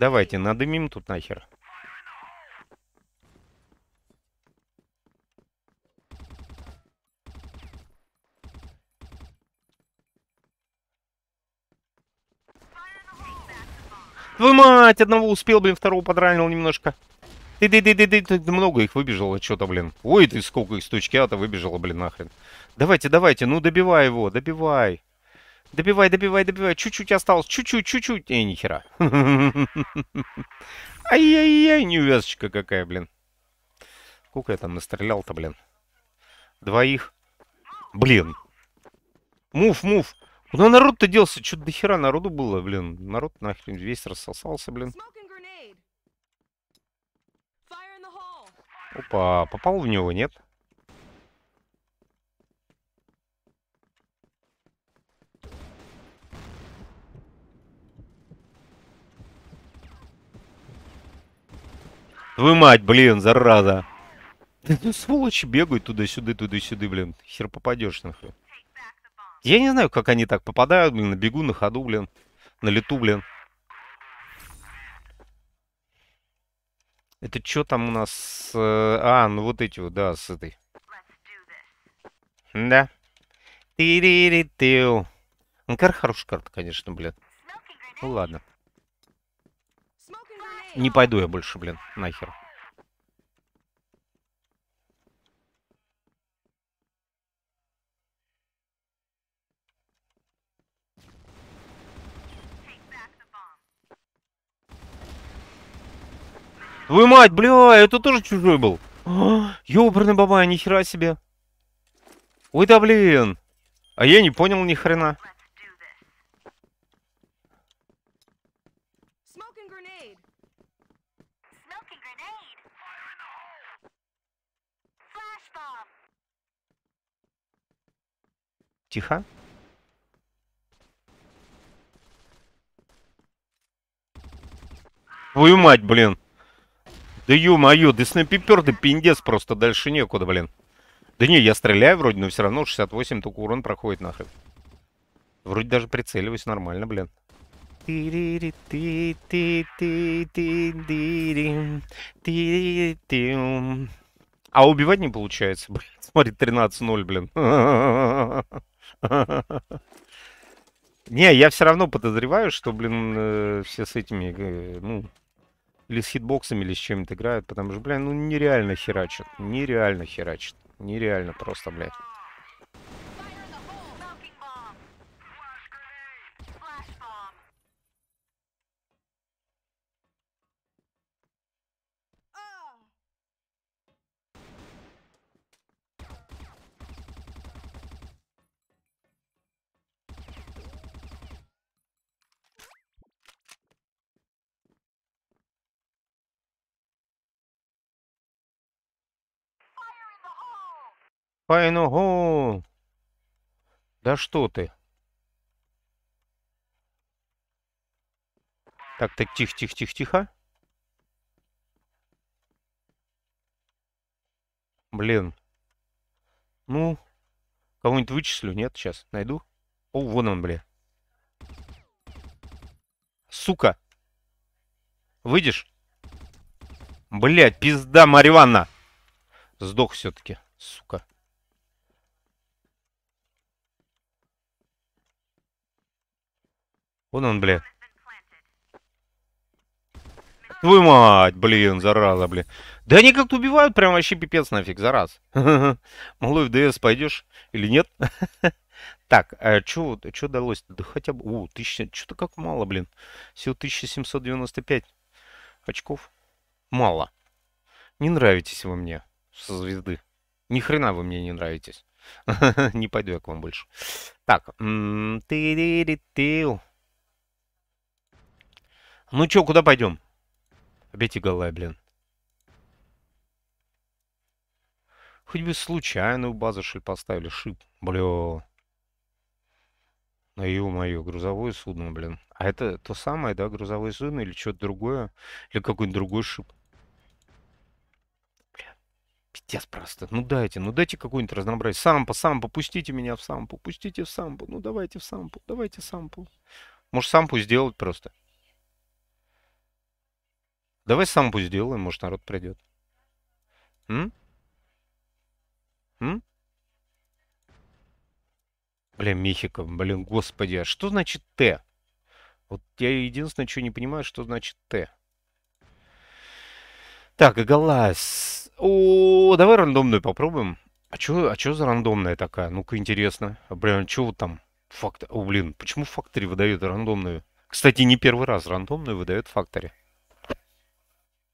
Давайте, надымим тут нахер. Твою мать, одного успел, блин, второго подранил немножко. Ты, ты, ты, ты, ты, ты, много их выбежало, что-то, блин. Ой, ты сколько из точки А-то выбежало, блин, нахрен. Давайте, давайте, ну добивай его, добивай. Добивай, добивай, добивай. Чуть-чуть осталось, чуть-чуть, чуть-чуть. Эй, нихера. Ай-яй-яй, неувязочка какая, блин. Сколько я там настрелял-то, блин? Двоих. Блин. Мув, мув. Куда народ-то делся? Что-то до хера народу было, блин. Народ нахрен весь рассосался, блин. Опа, попал в него, нет? Твою мать, блин, зараза. Да ну сволочи бегают туда-сюда, туда-сюда, блин. Хер попадешь нахуй. Я не знаю, как они так попадают, блин, на бегу, на ходу, блин. На лету, блин. Это что там у нас? э, А, ну вот эти вот, да, с этой. Да. Тири-ри-тю. Ну, кар хорошая карта, конечно, блин. Ну ладно. Не пойду я больше, блин, нахер. Вы мать, бля, это тоже чужой был. Ёбарный бабай, нихера себе. Ой, да блин. А я не понял ни хрена. Тихо. Твою мать, блин. Да ё-моё, да снайпипер, да пиндец просто, дальше некуда, блин. Да не, я стреляю вроде, но все равно 68 только урон проходит нахрен. Вроде даже прицеливаюсь нормально, блин. А убивать не получается, блин. Смотри, 13-0, блин. Не, я все равно подозреваю, что, блин, э, все с этими, э, ну, или с хитбоксами, или с чем-то играют, потому что, блин, ну нереально херачат. Нереально херачат. Нереально просто, блядь. Пайного! Да что ты? Так, так, тихо, тихо, тихо, тихо. Блин. Ну, кого-нибудь вычислю, нет? Сейчас найду. О, вон он, бля. Сука. Выйдешь? Блять, пизда, Марья Ивановна. Сдох все-таки, сука. Вон он, бля. Твою мать, блин, зараза, блин. Да они как-то убивают прям вообще пипец нафиг, за раз. Малой в ДС пойдешь или нет? Так, а что далось? Да хотя бы... О, тысяча... Что-то как мало, блин. Всего 1795 очков. Мало. Не нравитесь вы мне со звезды. Ни хрена вы мне не нравитесь. Не пойду я к вам больше. Так. м, ты-ри-ри-тил. Ну чё, куда пойдем? Опять иголай, блин. Хоть бы случайную базу, ли, поставили. Шип. Бля. Ну, ё-моё, грузовое судно, блин. А это то самое, да, грузовое судно или что-то другое? Или какой-нибудь другой шип? Бля, пиздец просто. Ну дайте, ну дайте какой-нибудь разнообразие. Сампо, сампо, пустите меня в сампу, пустите в сампу. Ну давайте в сампу, давайте сампу. Может сампу сделать просто? Давай сампу сделаем, может народ придет. М? М? Бля, Мехико, блин, господи, а что значит Т? Вот я единственное, что не понимаю, что значит Т. Так, Галас. О, давай рандомную попробуем. А чё, а чё за рандомная такая? Ну-ка, интересно. А, блин, чё вот там? Факт... О, блин, почему Фактори выдает рандомную? Кстати, не первый раз рандомную выдает Фактори.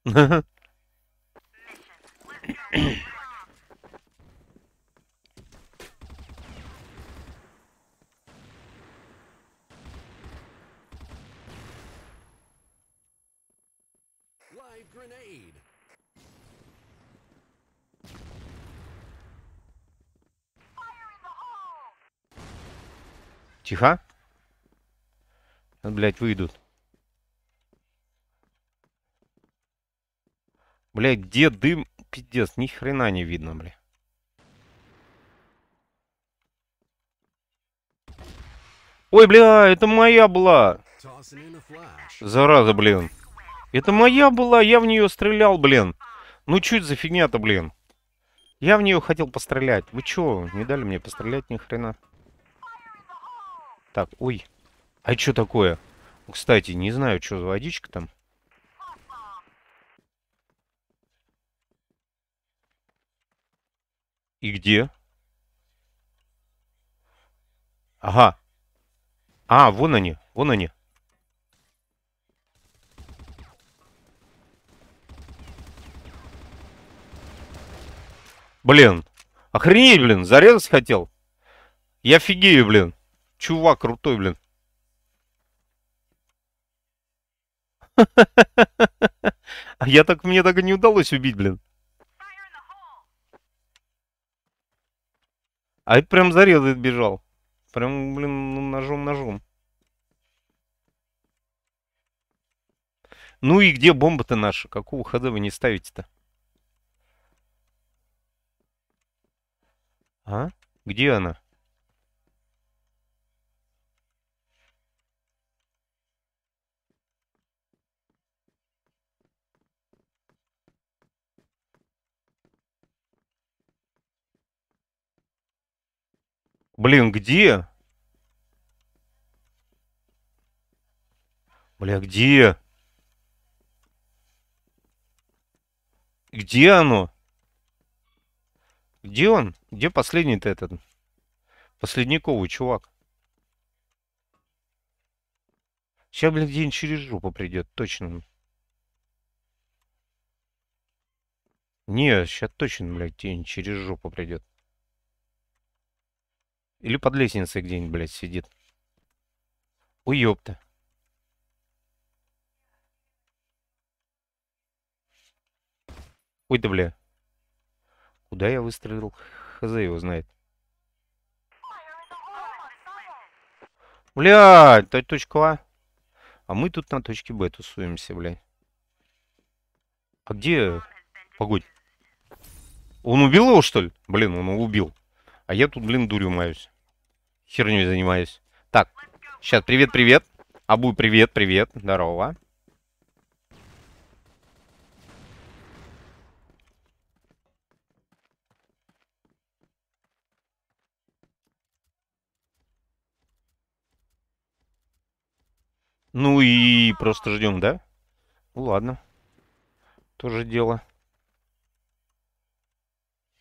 Тихо. Вот, блядь, выйдут. Блядь, где дым? Пиздец, ни хрена не видно, бля. Ой, бля, это моя была. Зараза, блин. Это моя была, я в нее стрелял, блин. Ну чуть за фигня-то, блин. Я в нее хотел пострелять. Вы чё, не дали мне пострелять ни хрена? Так, ой. А что такое? Кстати, не знаю, что за водичка там. И где? Ага. А, вон они, вон они. Блин, Охренеть, блин, зарезать хотел. Я офигею, блин. Чувак крутой, блин. А я так, мне так и не удалось убить, блин. А это прям зарезать бежал. Прям, блин, ну, ножом-ножом. Ну и где бомба-то наша? Какого хода вы не ставите-то? А? Где она? Блин, где? Бля, где? Где оно? Где он? Где последний-то этот? Последниковый чувак. Сейчас, блин, где-нибудь через жопу придет, точно. Не, сейчас точно, блядь, где-нибудь через жопу придет. Или под лестницей где-нибудь, блядь, сидит. Ёпта. Ой, да бля. Куда я выстрелил? Хз его знает. Блядь, это точка А. А мы тут на точке Б тусуемся, блядь. А где... Погодь. Он убил его, что ли? Блин, он его убил. А я тут, блин, дурью маюсь. Херней занимаюсь. Так, сейчас, привет-привет. Абу, привет-привет. Здорово. Ну и просто ждем, да? Ну ладно. Тоже дело.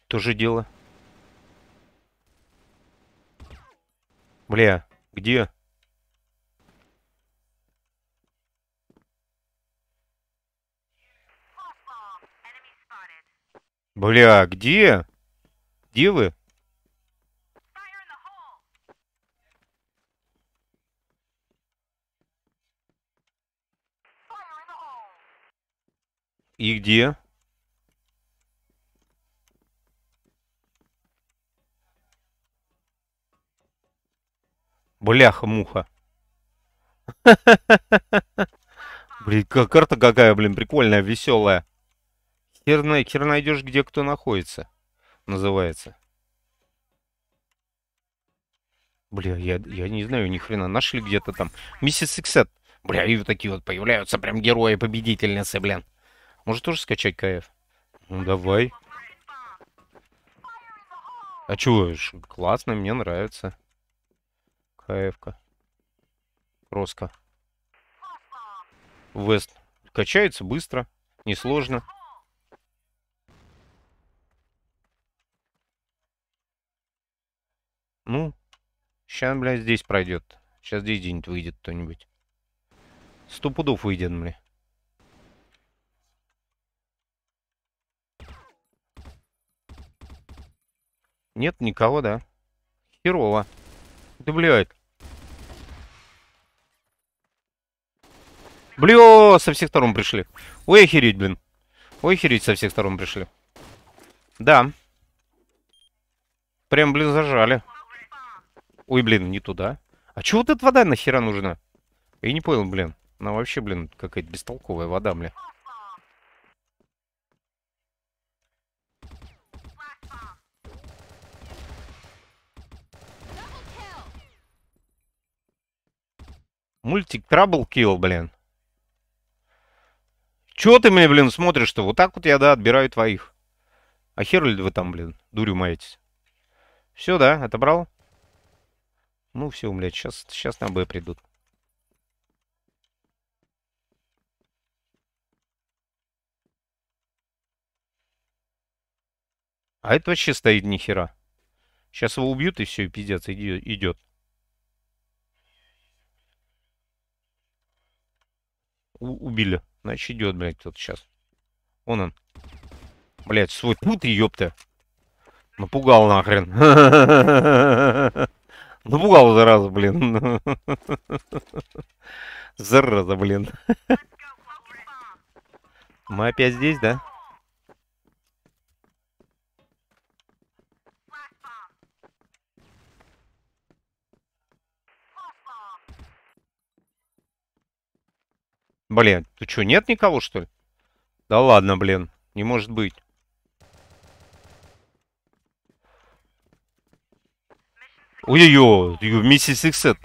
Тоже дело. Бля, где? Бля, где? Где вы? И где? Бляха-муха. Блин, ка- карта какая, блин, прикольная, веселая. Хер, хер найдешь, где кто находится. Называется. Бля, я, я не знаю, ни хрена. Нашли где-то там. Миссис Иксет. Бля, и вот такие вот появляются прям герои-победительницы, блин. Может тоже скачать КФ? Ну давай. А чё, классно, мне нравится. КФ-ка. Роска. Вест. Качается быстро, несложно. Ну, сейчас, блядь, здесь пройдет. Сейчас здесь где-нибудь выйдет кто-нибудь. Сто пудов выйдет, бля. Нет никого, да? Херово. Да, блядь. Бля, со всех сторон пришли. Ой, охереть, блин. Ой, охереть, со всех сторон пришли. Да. Прям, блин, зажали. Ой, блин, не туда. А чего вот эта вода нахера нужна? Я не понял, блин. Она вообще, блин, какая-то бестолковая вода, бля. Мультик Trouble Kill, блин. Чё ты мне, блин, смотришь-то? Вот так вот я, да, отбираю твоих. А хер ли вы там, блин, дурью маетесь? Все, да, отобрал? Ну все, блядь, сейчас, сейчас на Б придут. А это вообще стоит ни хера. Сейчас его убьют и все, и пиздец, идет. Убили. Значит, идет, блядь, тут сейчас. Вон он. Блядь, свой. Тьфу ты, ёпта. Напугал нахрен. Напугал, зараза, блин. Зараза, блин. Мы опять здесь, да? Блин, ты что, нет никого, что ли? Да ладно, блин, не может быть. Ой-ой-ой, ё, mission success.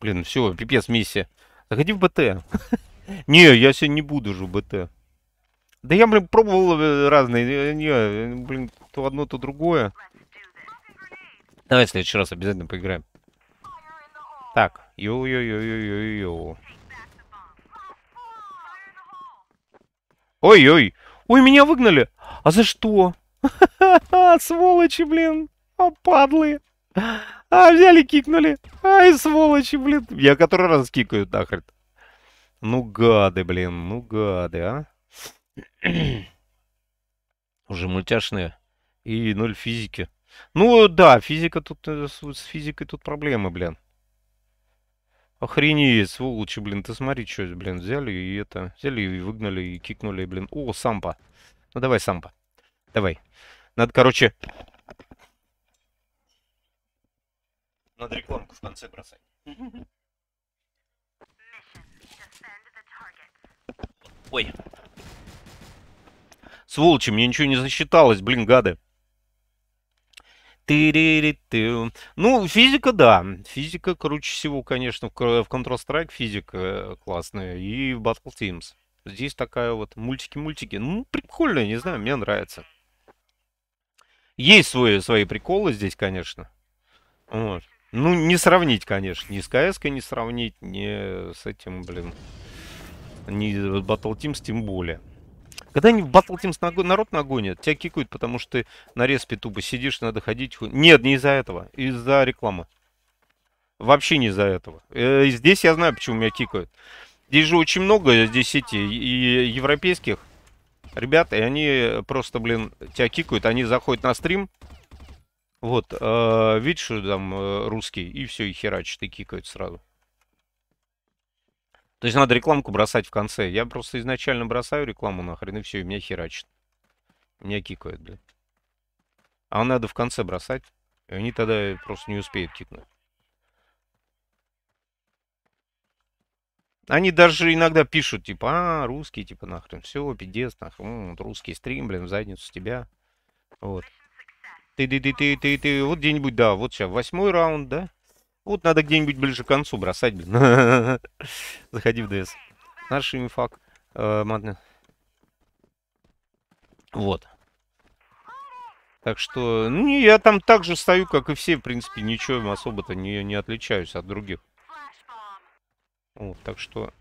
Блин, все, пипец, миссия. Заходи в БТ. Не, я сегодня не буду же в БТ. Да я, блин, пробовал э, разные. э, Не, э, блин, то одно, то другое. Давай в следующий раз обязательно поиграем. Так, йо-йо-йо-йо-йо-йо. Ой-ой. Ой, меня выгнали. А за что? Сволочи, блин. А, падлы. А, взяли, кикнули. Ай, сволочи, блин. Я который раз кикаю нахрен. Ну, гады, блин. Ну, гады, а. Уже мультяшные. И ноль физики. Ну, да, физика тут... э, с физикой тут проблемы, блин. Охренеть, сволочи, блин. Ты смотри, что, блин, взяли и это... Взяли и выгнали, и кикнули, блин. О, сампа. Ну, давай, сампа. Давай. Надо, короче... Надо рекламку в конце бросать. Ой. Сволочи, мне ничего не засчиталось, блин, гады. Ну, физика, да. Физика круче всего, конечно, в Counter-Strike физика э, классная. И в Battle Teams. Здесь такая вот мультики-мультики. Ну, прикольно, не знаю, мне нравится. Есть свои, свои приколы здесь, конечно. Вот. Ну, не сравнить, конечно. Ни с КС не сравнить, ни с этим, блин. Ни с Battle Teams тем более. Когда они в Battle Teams наго- народ нагонят, тебя кикают, потому что ты на респе тупо сидишь, надо ходить. Нет, не из-за этого. Из-за рекламы. Вообще не из-за этого. Э, и здесь я знаю, почему меня кикают. Здесь же очень много, здесь эти и европейских ребят, и они просто, блин, тебя кикают, они заходят на стрим, вот, э, видишь, там э, русский, и все, и херачат, и кикают сразу. То есть надо рекламку бросать в конце. Я просто изначально бросаю рекламу нахрен, и все, и меня херачит. Меня кикают, блин. А надо в конце бросать, и они тогда просто не успеют кикнуть. Они даже иногда пишут, типа, а, русский, типа, нахрен, все, пиздец, нахрен, вот русский стрим, блин, в задницу тебя. Вот. Ты, ты, ты, ты, ты, ты, вот где-нибудь, да, вот сейчас восьмой раунд, да? Вот надо где-нибудь ближе к концу бросать, блин. Заходи в ДС. Наш инфак. э, матно. Вот. Так что, ну, я там так же стою, как и все, в принципе, ничего особо-то не, не отличаюсь от других. Вот, так что...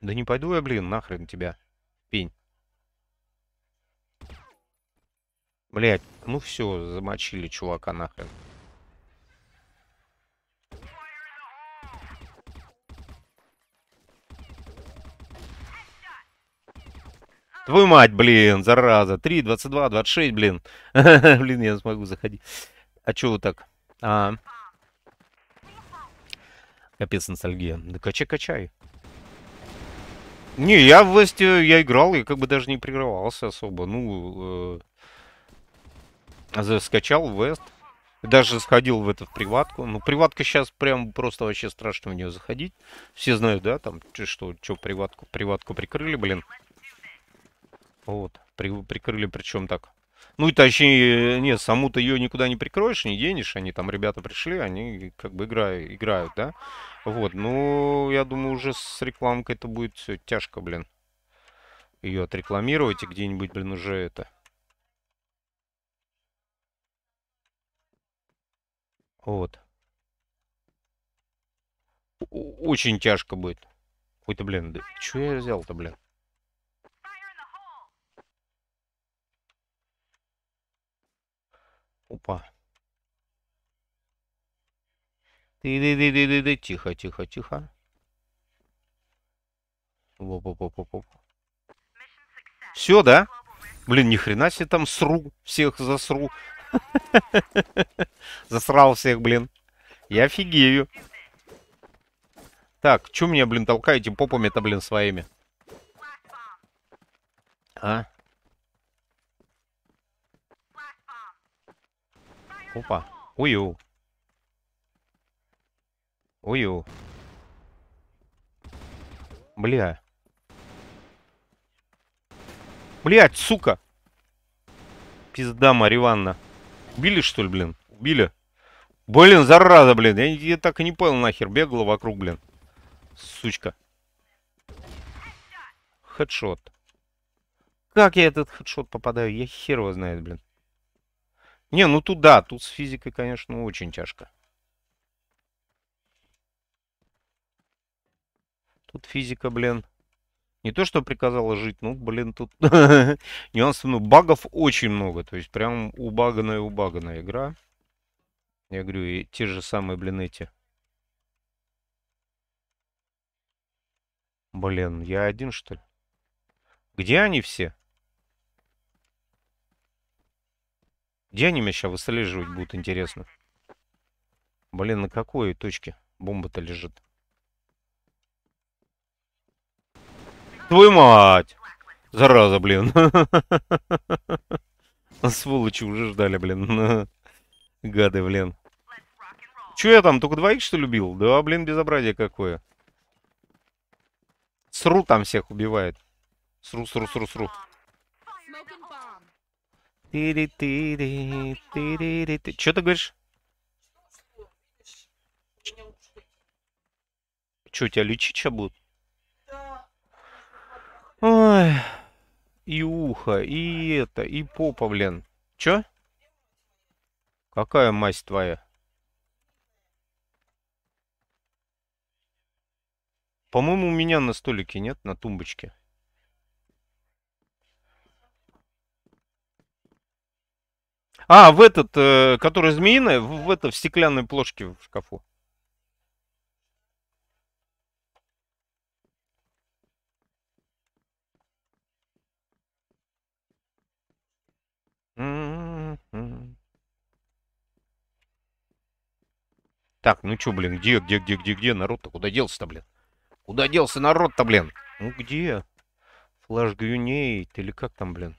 Да не пойду я, блин, нахрен тебя, пень. Блять, ну все, замочили чувака нахрен. Твою мать, блин, зараза. 3, 22, 26, блин. Блин, я смогу заходить. А чё так? А. Капец ностальгия. Да качай, качай. Не, я в Весте, я играл, я как бы даже не прерывался особо. Ну, э, за- скачал Вест. Даже сходил в это в приватку. Ну, приватка сейчас прям просто вообще страшно в нее заходить. Все знают, да, там, что, что приватку, приватку прикрыли, блин. Вот, при- прикрыли, причем так. Ну и точнее, нет, саму-то ее никуда не прикроешь, не денешь. Они там, ребята пришли, они как бы играют, играют, да. Вот, ну, я думаю, уже с рекламкой это будет все тяжко, блин. Ее отрекламировать и где-нибудь, блин, уже это. Вот. Очень тяжко будет. Ой-то, блин, да что я взял-то, блин? Опа. Ты-ты-ты-ты-ты, тихо, тихо, тихо. Воп-воп-воп-воп. Все, да? Блин, ни хрена себе там сру, всех засру. Засрал всех, блин. Я офигею. Так, чё меня, блин, толкаете попами-то, блин, своими? А? Опа. Ую. Ую. Бля. Блять, сука. Пизда, Марья Убили, что ли, блин? Убили. Блин, зараза, блин. Я, я так и не понял, нахер. Бегала вокруг, блин. Сучка. Хедшот. Как я этот хедшот попадаю? Я хер его знает, блин. Не, ну тут да, тут с физикой, конечно, очень тяжко. Тут физика, блин. Не то, что приказала жить, ну, блин, тут нюансов, ну, багов очень много. То есть прям убаганная, убаганная игра. Я говорю, и те же самые, блин, эти. Блин, я один, что ли? Где они все? Где они меня сейчас выслеживать будут, интересно? Блин, на какой точке бомба-то лежит? Твою мать! Зараза, блин. Сволочи уже ждали, блин. Гады, блин. Че я там, только двоих, что любил? Да, блин, безобразие какое. Сру там всех убивает. Сру, сру, сру, сру. Smoking bomb. Тири-тири, тири-ри-ти. Че ты говоришь? Че, тебя лечить сейчас будут? Ой. И ухо, и это, и попа, блин. Чё? Какая масть твоя? По-моему, у меня на столике нет, на тумбочке. А, в этот, э, который змеиная, в, в это, в стеклянной плошке в шкафу. М-м-м. Так, ну чё, блин, где, где, где, где, где народ-то? Куда делся-то, блин? Куда делся народ-то, блин? Ну где? Флаш грюнейт или как там, блин?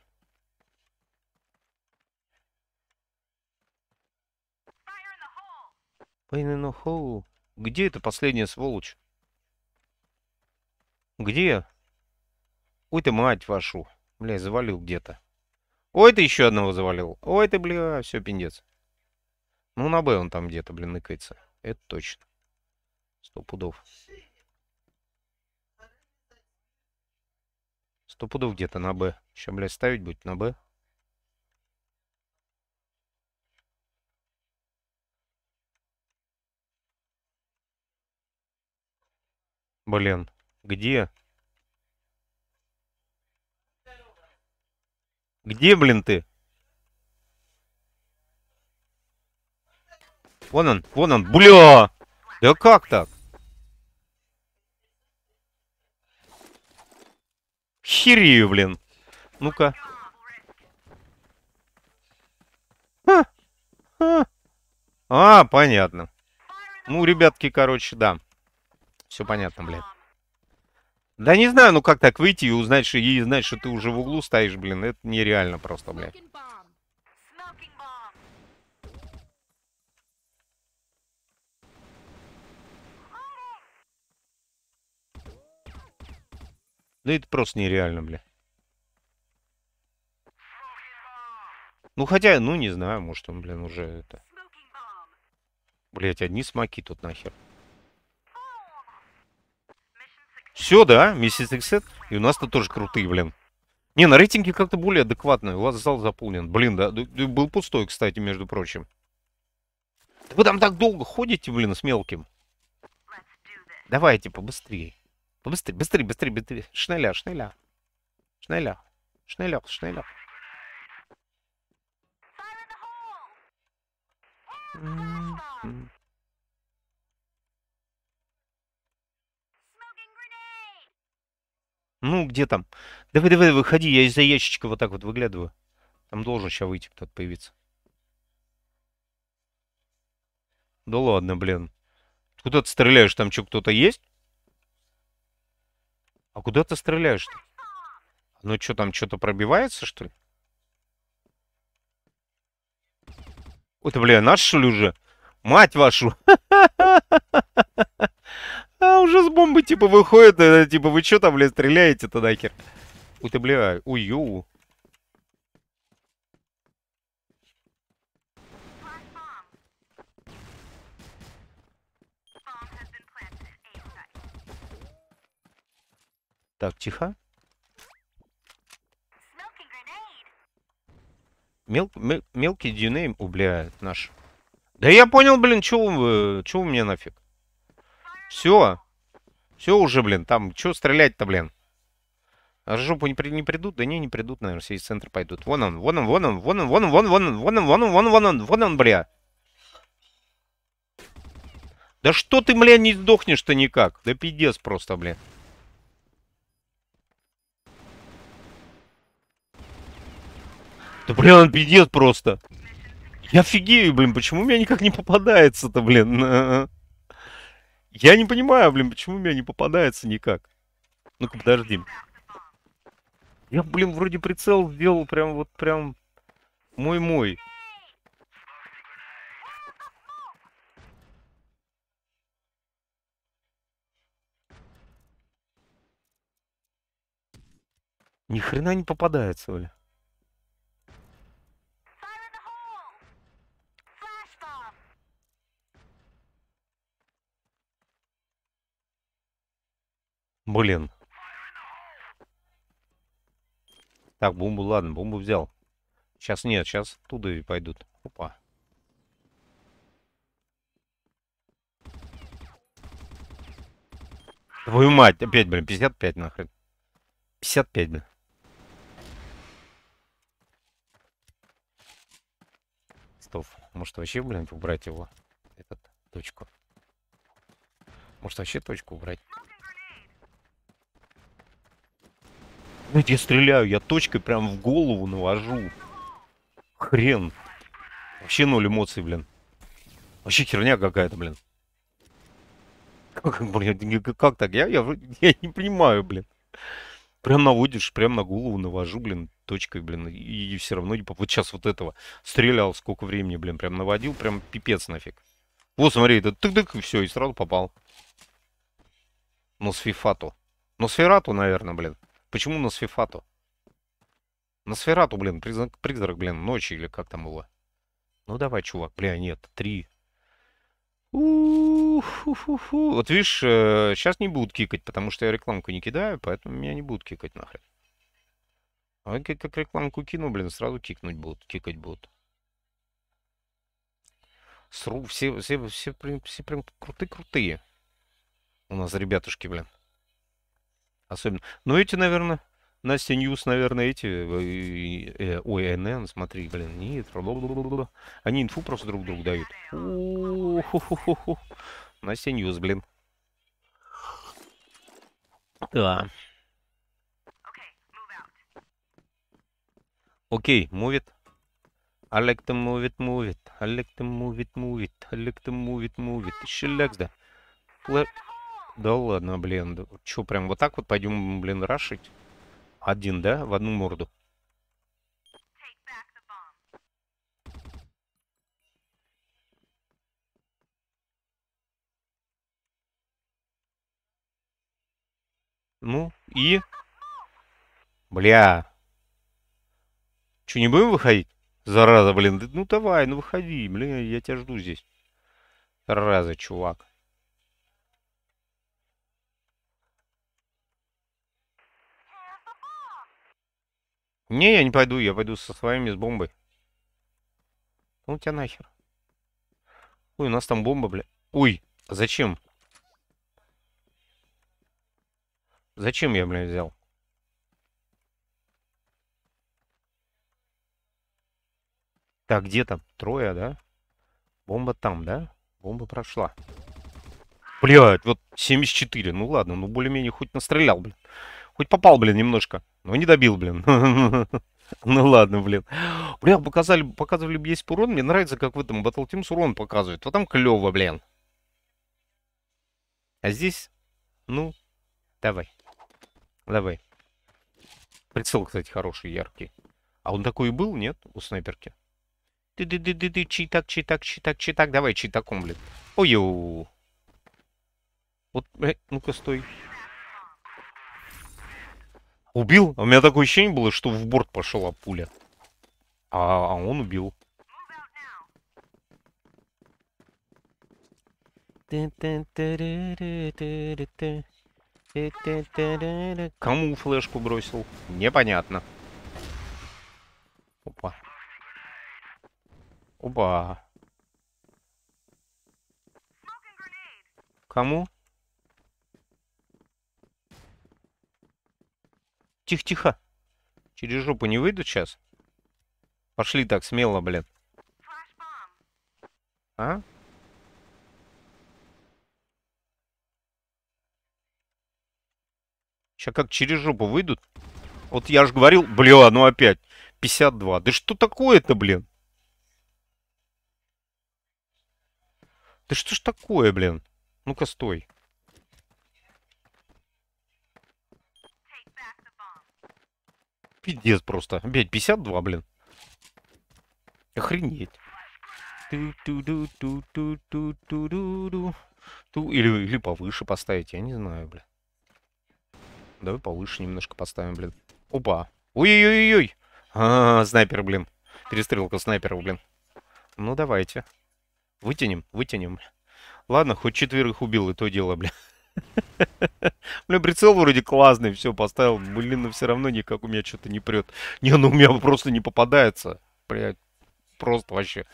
The hole. Где эта последняя сволочь? Где? Ой ты, мать вашу. Бля, завалил где-то. Ой, ты еще одного завалил. Ой, ты, бля, все, пиндец. Ну, на Б он там где-то, блин, ныкается. Это точно. Сто пудов. Сто пудов где-то на Б. Еще, блядь, ставить будет на Б. Блин, где? Где, блин, ты? Вон он, вон он, бля! Да как так? Херею, блин. Ну-ка. Ха, ха. А, понятно. Ну, ребятки, короче, да. Все понятно, блядь. Да не знаю, ну как так выйти и узнать, что, и знать, что ты уже в углу стоишь, блин, это нереально просто, блядь. Smoking bomb. Smoking bomb. Да это просто нереально, бля. Ну хотя, ну не знаю, может он, блин, уже это... Блять, одни смоки тут нахер. Все, да, месяц Xset. И у нас-то тоже крутые, блин. Не, на рейтинге как-то более адекватно. У вас зал заполнен. Блин, да, был пустой, кстати, между прочим. Вы там так долго ходите, блин, с мелким. Давайте побыстрее. Побыстрее, быстрее, быстрее, быстрее. Шнеля, шнеля. Шнеля. М, м. Ну, где там? Давай, давай, выходи, я из-за ящичка вот так вот выглядываю. Там должен сейчас выйти кто-то появиться. Да ладно, блин. Куда ты стреляешь? Там что, кто-то есть? А куда ты стреляешь-то? Ну что, там что-то пробивается, что ли? Ой, ты, бля, наш, что ли, уже? Мать вашу! А, уже с бомбы, типа, выходит, э, типа, вы что там, бля, стреляете-то нахер? Ой, ты, бля, ой, Так, тихо. Мел, мел- мелкий дюнейм, о, наш. Да я понял, блин, чё вы, чё вы мне нафиг? Все. Все уже, блин, там, чё стрелять-то, блин? А жопу не, при- не придут? Да не, не придут, наверное, все из центра пойдут. Вон он, вон он, вон он, вон он, вон он, вон он, вон он, вон он, вон он, вон он, вон он, вон он, бля. Да что ты, бля, не сдохнешь-то никак? Да пиздец просто, бля. Да, блин, пиздец просто. Я офигею, блин, почему у меня никак не попадается-то, блин. э, Я не понимаю, блин, почему у меня не попадается никак. Ну-ка, подожди. Я, блин, вроде прицел сделал прям вот прям мой-мой. Ни хрена не попадается, бля. Блин. Так, бомбу, ладно, бомбу взял. Сейчас нет, сейчас оттуда и пойдут. Опа. Твою мать, опять, блин, 55 нахрен. 55, блин. Стоп. Может вообще, блин, убрать его? Этот, точку. Может вообще точку убрать? Знаете, я стреляю, я точкой прям в голову навожу. Хрен. Вообще ноль эмоций, блин. Вообще херня какая-то, блин. Как, блин, как так? Я, я, я не понимаю, блин. Прям наводишь, прям на голову навожу, блин, точкой, блин, и, все равно не поп- Вот сейчас вот этого стрелял, сколько времени, блин, прям наводил, прям пипец нафиг. Вот, смотри, это тык-тык, и все, и сразу попал. Носфифату. Носферату, наверное, блин. Почему Носфифату? Носферату, блин, призрак, призрак, блин, ночи или как там его. Ну давай, чувак, бля, нет, три. У-ху-ху-ху. Вот видишь, сейчас не будут кикать, потому что я рекламку не кидаю, поэтому меня не будут кикать нахрен. А как, как рекламку кину, блин, сразу кикнуть будут, кикать будут. Сру, все, все, все, прям- все прям крутые-крутые. У нас ребятушки, блин. Особенно. Ну, эти, наверное, Настя News, наверное, эти... э, ой, НН, смотри, блин, нет. Они инфу просто друг другу дают. Настя News, блин. Да. Окей, it. I like to move it, move it. I like to move it, move it. I like to move it, move it. Шиляк, да. Флэ- Да ладно, блин. Чё, прям вот так вот пойдем, блин, рашить? Один, да? В одну морду. Ну, и... Бля. Че, не будем выходить? Зараза, блин. Ну давай, ну выходи, блин, я тебя жду здесь. Зараза, чувак. Не, я не пойду, я пойду со своими с бомбой. Ну тебя нахер. Ой, у нас там бомба, бля. Ой, зачем? Зачем я, бля, взял? Так, где там? Трое, да? Бомба там, да? Бомба прошла. Блядь, вот 74. Ну ладно, ну более-менее хоть настрелял, блин. Хоть попал, блин, немножко. Но не добил, блин. Ну ладно, блин. Бля, показали, показывали бы есть урон. Мне нравится, как в этом Battle Teams урон показывают. Вот там клево, блин. А здесь, ну, давай. Давай. Прицел, кстати, хороший, яркий. А он такой и был, нет, у снайперки? ты ты ты ты ты читак, читак, читак, читак. Давай читаком, блин. Ой-ё. Вот, э, ну-ка, стой. Убил? А У меня такое ощущение было, что в борт пошла пуля. А, а он убил. Кому флешку бросил? Непонятно. Опа. Опа. Кому? Тихо-тихо. Через жопу не выйдут сейчас? Пошли так смело, блин. А? Сейчас как через жопу выйдут? Вот я же говорил, бля, ну опять. 52. Да что такое-то, блин? Да что ж такое, блин? Ну-ка, стой. Пиздец просто. Опять 52, блин. Охренеть. Или, или повыше поставить, я не знаю, блин. Давай повыше немножко поставим, блин. Опа. Ой-ой-ой-ой. А, снайпер, блин. Перестрелка снайпера, блин. Ну, давайте. Вытянем, вытянем. Ладно, хоть четверых убил, и то дело, бля. Бля, прицел вроде классный, все, поставил. Блин, но все равно никак у меня что-то не прет. Не, ну у меня просто не попадается. Блядь, просто вообще.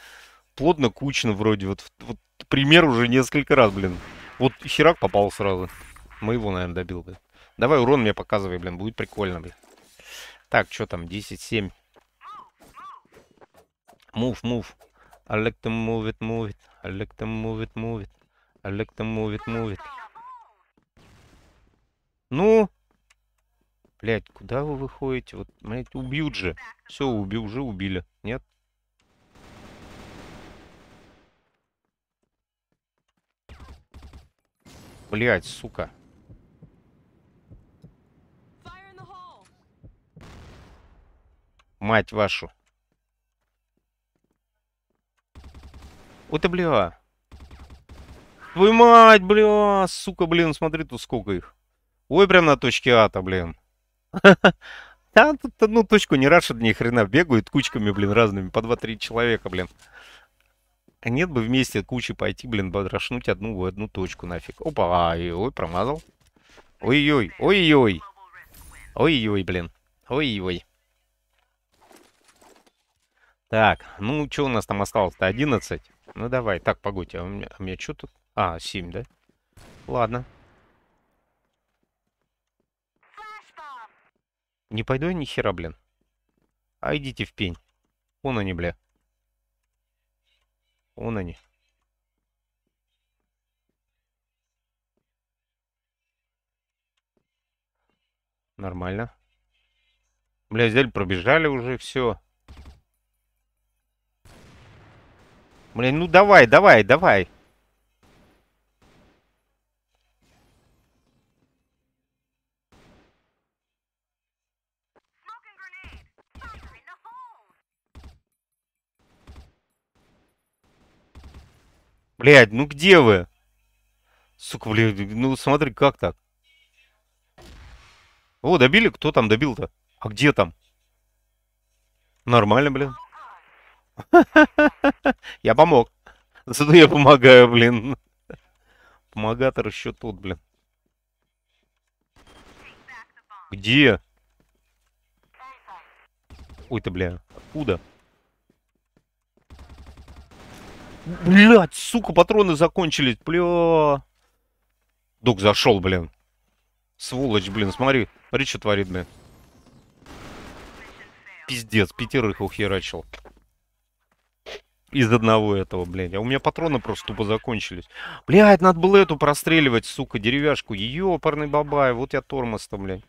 Плотно, кучно вроде. Вот, вот пример уже несколько раз, блин. Вот херак попал сразу. Моего, наверное, добил, блин. Давай урон мне показывай, блин, будет прикольно, блин. Так, что там, 10-7. Move, move. I like to move it, move it. I like to move it, move it. I like to move it, move it. Ну? Блять, куда вы выходите? Вот, блядь, убьют же. Все, убил, уже убили. Нет? Блять, сука. Мать вашу. Вот и бля. Твою мать, бля, сука, блин, смотри тут сколько их. Ой, прям на точке А-то, блин. Да, тут одну точку не рашат ни хрена, бегают кучками, блин, разными, по 2-3 человека, блин. А нет бы вместе кучи пойти, блин, подрашнуть одну одну точку нафиг. Опа, ай, ой, промазал. Ой-ой, ой-ой. Ой-ой, блин. Ой-ой. Так, ну, что у нас там осталось-то? 11? Ну, давай. Так, погодьте, а у меня, у меня что тут? А, 7, да? Ладно. Не пойду я ни хера, блин. А идите в пень. Вон они, бля. Вон они. Нормально. Бля, взяли, пробежали уже, все. Блин, ну давай, давай, давай. Блядь, ну где вы? Сука, блядь, ну смотри, как так? О, добили? Кто там добил-то? А где там? Нормально, блин. Я помог. Зато я помогаю, блин. Помогатор еще тот, блин. Где? Ой ты, бля, откуда? Блядь, сука, патроны закончились, бля. Док зашел, блин. Сволочь, блин, смотри. Смотри, что творит, блин. Пиздец, пятерых ухерачил. Из одного этого, блядь. А у меня патроны просто тупо закончились. Блядь, надо было эту простреливать, сука, деревяшку. Ёпарный бабай, вот я тормоз-то, блядь.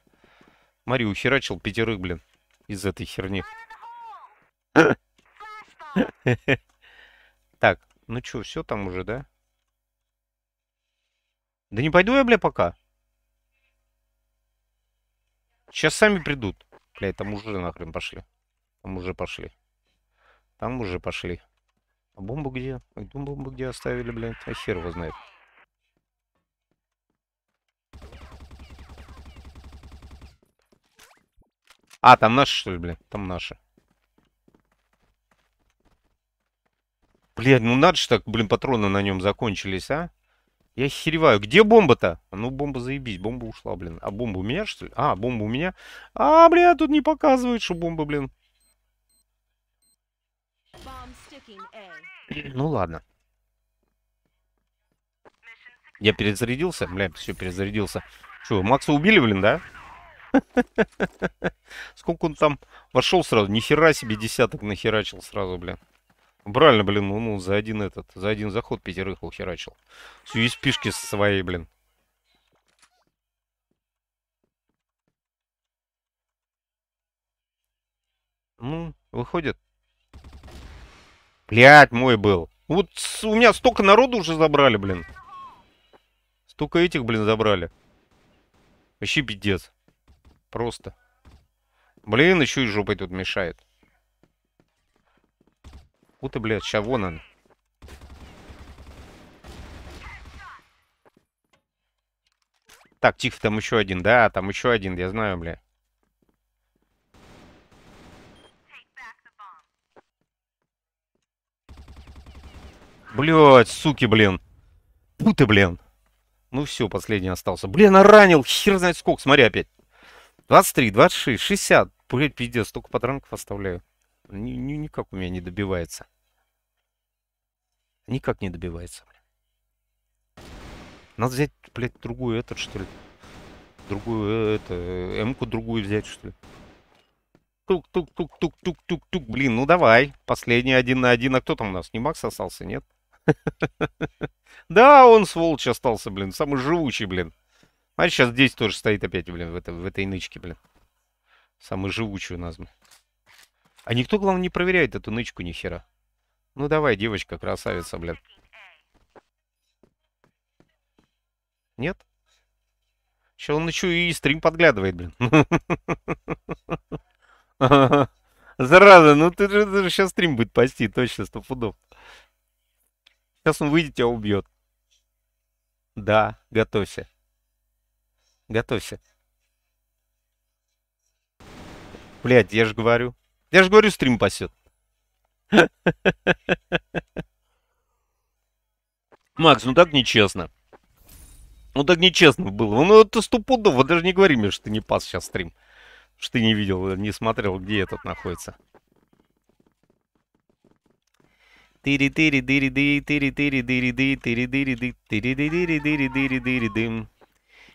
Смотри, ухерачил пятерых, блин, из этой херни. Так, ну чё, все там уже, да? Да не пойду я, бля, пока. Сейчас сами придут. Бля, там уже нахрен пошли. Там уже пошли. Там уже пошли. А бомбу где? А бомбу где оставили, блядь? А хер его знает. А, там наши, что ли, блядь? Там наши. Блядь, ну надо же так, блин, патроны на нем закончились, а? Я охереваю. Где бомба-то? Ну, бомба заебись. Бомба ушла, блин. А бомба у меня, что ли? А, бомба у меня. А, бля, тут не показывает, что бомба, блин. Ну, ладно. Я перезарядился? Бля, все, перезарядился. Что, Макса убили, блин, да? Сколько он там вошел сразу? Нихера себе десяток нахерачил сразу, блин. Правильно, блин, ну, ну, за один этот, за один заход пятерых ухерачил. С USP-шки своей, блин. Ну, выходит. Блять, мой был. Вот у меня столько народу уже забрали, блин. Столько этих, блин, забрали. Вообще пиздец. Просто. Блин, еще и жопой тут мешает. Вот и, блядь, ща вон он. Так, тихо, там еще один. Да, там еще один, я знаю, бля. Блять, суки, блин. Фу ты, блин. Ну все, последний остался. Блин, а ранил, хер знает сколько, смотри опять. 23, 26, 60. Блять, пиздец, столько патронков оставляю. Ни- ни- никак у меня не добивается. Никак не добивается. Надо взять, блядь, другую этот, что ли. Другую, э, это, э, М-ку другую взять, что ли. Тук-тук-тук-тук-тук-тук-тук. Блин, ну давай. Последний один на один. А кто там у нас? Не Макс остался, нет? Да, он сволочь остался, блин. Самый живучий, блин. А сейчас здесь тоже стоит опять, блин, в, это, в этой нычке, блин. Самый живучий у нас, блин. А никто, главное, не проверяет эту нычку ни хера. Ну давай, девочка, красавица, блин. Нет? Сейчас он еще и стрим подглядывает, блин. Зараза, ну ты же, сейчас стрим будет пасти, точно, сто пудов. Сейчас он выйдет, тебя убьет. Да, готовься. Готовься. Блядь, я же говорю. Я же говорю, стрим пасет. Макс, ну так нечестно. Ну так нечестно было. Ну это стопудово. Даже не говори мне, что ты не пас сейчас стрим. Что ты не видел, не смотрел, где этот находится. тири тири дири ди тири тири дири ди тири дири ди тири ди дири дири дири дири дим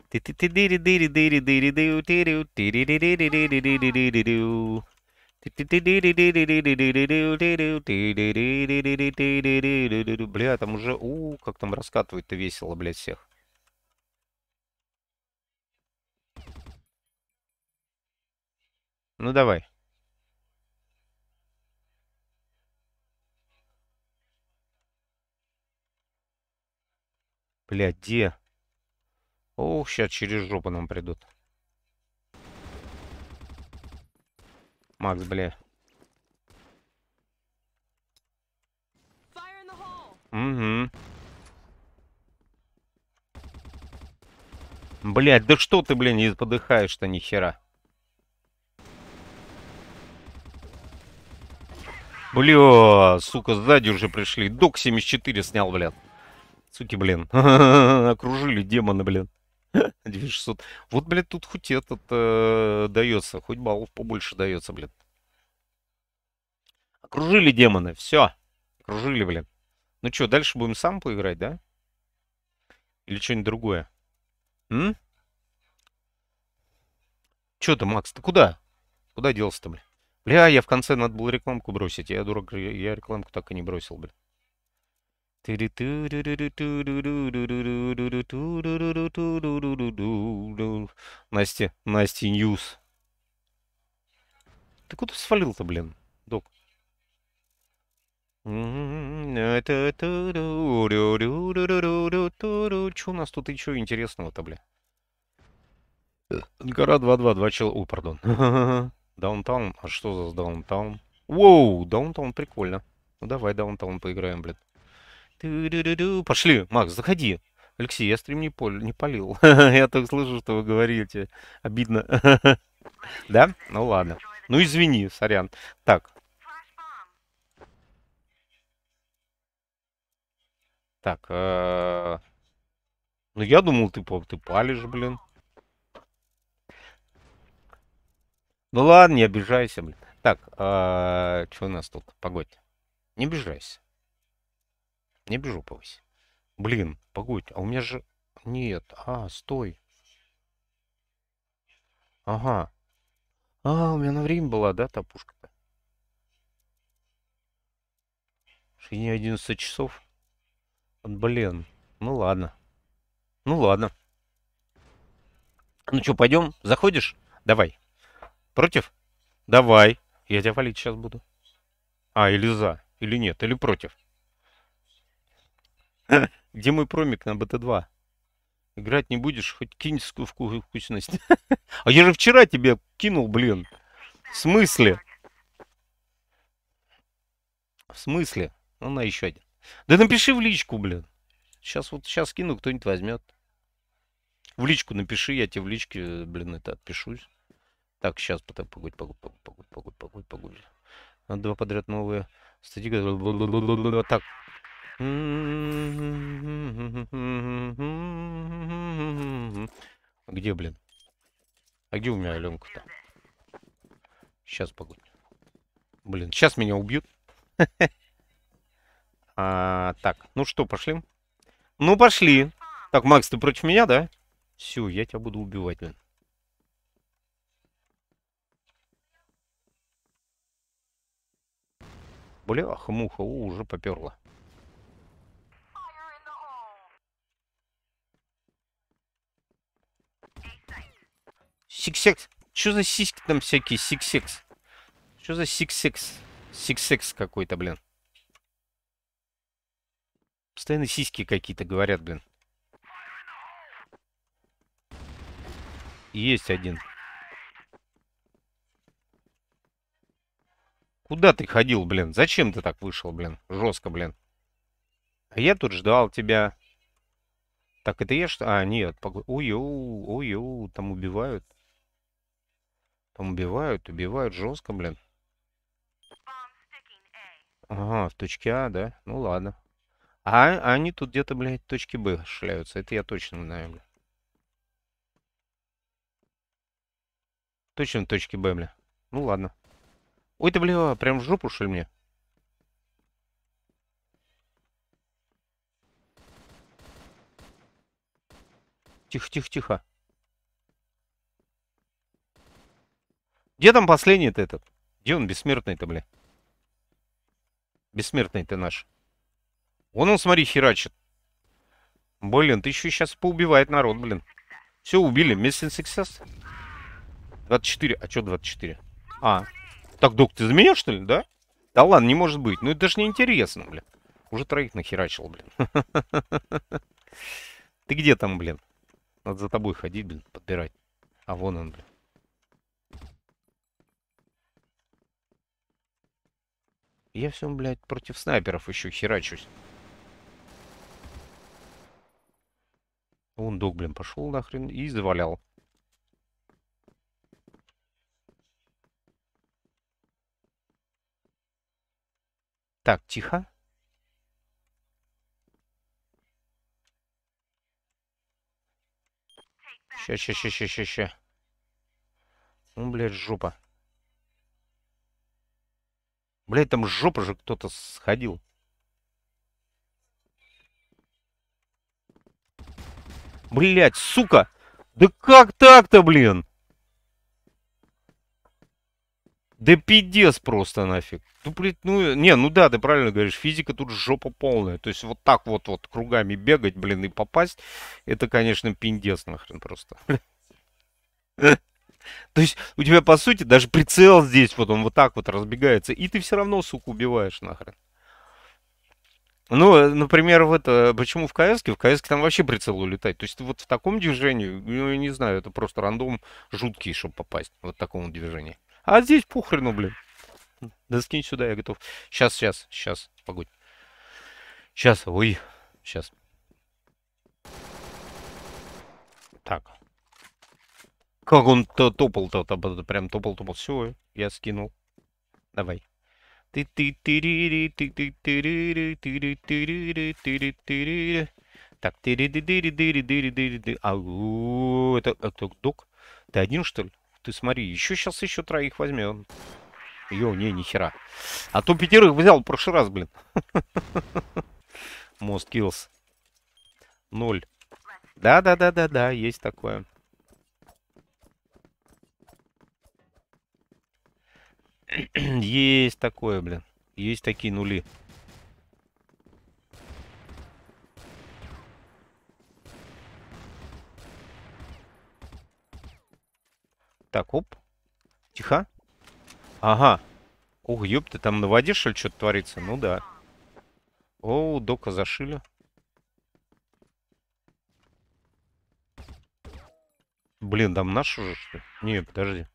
ти ти ти дири дири дири дири ди тири ди дири дири дири дири дири Бля, там уже, у, как там раскатывать-то весело, блядь, всех. Ну давай. Блядь, где? Ох, сейчас через жопу нам придут. Макс, бля. Угу. Блядь, да что ты, блин, не подыхаешь-то ни хера? Бля, сука, сзади уже пришли. Док 74 снял, блядь. Суки, блин. Окружили демоны, блин. 2600. Вот, блядь, тут хоть этот э, дается. Хоть баллов побольше дается, блин. Окружили демоны. Все. Окружили, блин. Ну что, дальше будем сам поиграть, да? Или что-нибудь другое? М? Чё ты, Макс, ты куда? Куда делся-то, бля? Бля, я в конце надо было рекламку бросить. Я дурак, я рекламку так и не бросил, бля. Настя, Настя News. Ты куда свалил-то, блин, док? Че у нас тут еще интересного-то, бля? Гора 2-2, 2 чел... Ой, пардон. Даунтаун. А что за даунтаун? Воу, даунтаун прикольно. Ну давай даунтаун поиграем, блин. Пошли, Макс, заходи. Алексей, я стрим не, пол... не полил. я так слышу, что вы говорите. Обидно. да? Ну ладно. Ну извини, сорян. Так. Так. э, Ну я думал, ты, ты палишь, блин. Ну ладно, не обижайся, блин. Так, что у нас тут? Погодь. Не обижайся. Не обижопывайся. Блин, погодь, а у меня же... Нет, а, стой. Ага. А, у меня на время была, да, та пушка-то? Сегодня 11 часов. Блин, ну ладно. Ну ладно. Ну что, пойдем? Заходишь? Давай. Против? Давай. Я тебя валить сейчас буду. А, или за, или нет, или против. Где мой промик на БТ2? Играть не будешь, хоть кинь вкусность. А я же вчера тебе кинул, блин. В смысле? В смысле? Ну, на еще один. Да напиши в личку, блин. Сейчас вот сейчас кину, кто-нибудь возьмет. В личку напиши, я тебе в личке, блин, это отпишусь. Так, сейчас, погодь, погодь, погодь, погодь, погодь, погодь, погодь. А, Два подряд новые статьи. Так. Где, блин? А где у меня Аленка-то? Сейчас, погодь. Блин, сейчас меня убьют. А, так, ну что, пошли? Ну, пошли. Так, Макс, ты против меня, да? Все, я тебя буду убивать, блин. Бляха, муха, уже поперла. Сиксекс. Что за сиськи там всякие? Сиксекс. Что за сиксекс? Сиксекс какой-то, блин. Постоянно сиськи какие-то говорят, блин. Есть один. Куда ты ходил, блин? Зачем ты так вышел, блин? Жестко, блин. А я тут ждал тебя. Так, это я что? А, нет. погодь. Ой-ой, ой-ой, там убивают. Там убивают, убивают жестко, блин. Ага, в точке А, да? Ну ладно. А, а они тут где-то, блядь, в точке Б шляются. Это я точно знаю, бля. Точно в точке Б, бля. Ну ладно. Ой, ты, бля, прям в жопу, что ли, мне? Тихо, тихо, тихо. Где там последний-то этот? Где он бессмертный-то, бля? Бессмертный-то наш. Вон он, смотри, херачит. Блин, ты еще сейчас поубивает народ, блин. Все, убили. Mission success. 24. А что 24? А. Так, док, ты за меня, что ли, да? Да ладно, не может быть. Ну это же неинтересно, блин. Уже троих нахерачил, блин. Ты где там, блин? Надо за тобой ходить, блин, подбирать. А вон он, блин. Я все, блядь, против снайперов еще херачусь. Вон док, блин, пошел нахрен и завалял. Так, тихо. Ща, ща, ща, ща, ща, ща. Ну, блядь, жопа. Блядь, там жопа же кто-то сходил. Блядь, сука! Да как так-то, блин? Да пиздец просто нафиг. Ну, блядь, ну, не, ну да, ты правильно говоришь, физика тут жопа полная. То есть вот так вот вот кругами бегать, блин, и попасть, это, конечно, пиндец нахрен просто. То есть у тебя, по сути, даже прицел здесь, вот он вот так вот разбегается, и ты все равно, сука, убиваешь нахрен. Ну, э, например, в это, почему в КС? В КС там вообще прицел улетать. То есть вот в таком движении, ну, я не знаю, это просто рандом жуткий, чтобы попасть. Вот в таком движении. А здесь похрену, блин. Да скинь сюда, я готов. Сейчас, сейчас, сейчас, погодь. Сейчас, ой, сейчас. Так. Как он то топал-то, то- то- прям топал-топал. Все, я скинул. Давай. ты ты тырыри ты ты тырыри тыры тырыри тыры тырыри Так, тыры ды дыры дыры дыры дыры ды Ау, это, это док? Ты один, что ли? Ты смотри, еще сейчас еще троих возьмем. Йо, не, нихера. А то пятерых взял в прошлый раз, блин. Most kills. Ноль. Да-да-да-да-да, есть такое. Есть такое, блин. Есть такие нули. Так, оп. Тихо. Ага. Ух, ёпты, там на воде, что ли, что-то творится? Ну да. О, дока зашили. Блин, там наш уже, что ли? Не, подожди.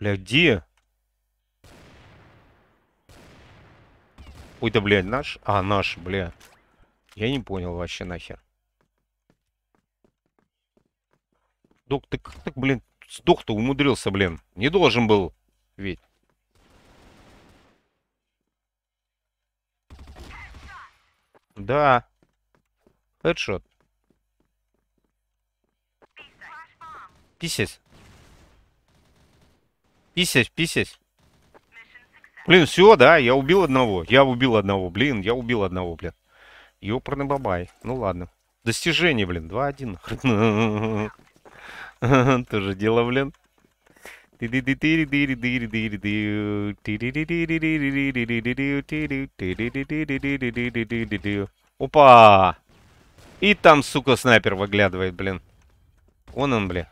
Бля, где? Ой, да, блядь, наш? А, наш, бля. Я не понял вообще нахер. Док, ты как так, блин, сдох-то умудрился, блин. Не должен был ведь. Да. Хедшот. Писец. Писясь, писясь. Блин, все, да, я убил одного. Я убил одного, блин, я убил одного, блин. Ёпарный бабай. Ну ладно. Достижение, блин, 2-1. Тоже дело, блин. Опа! И там, сука, снайпер выглядывает, блин. Вон он, блин.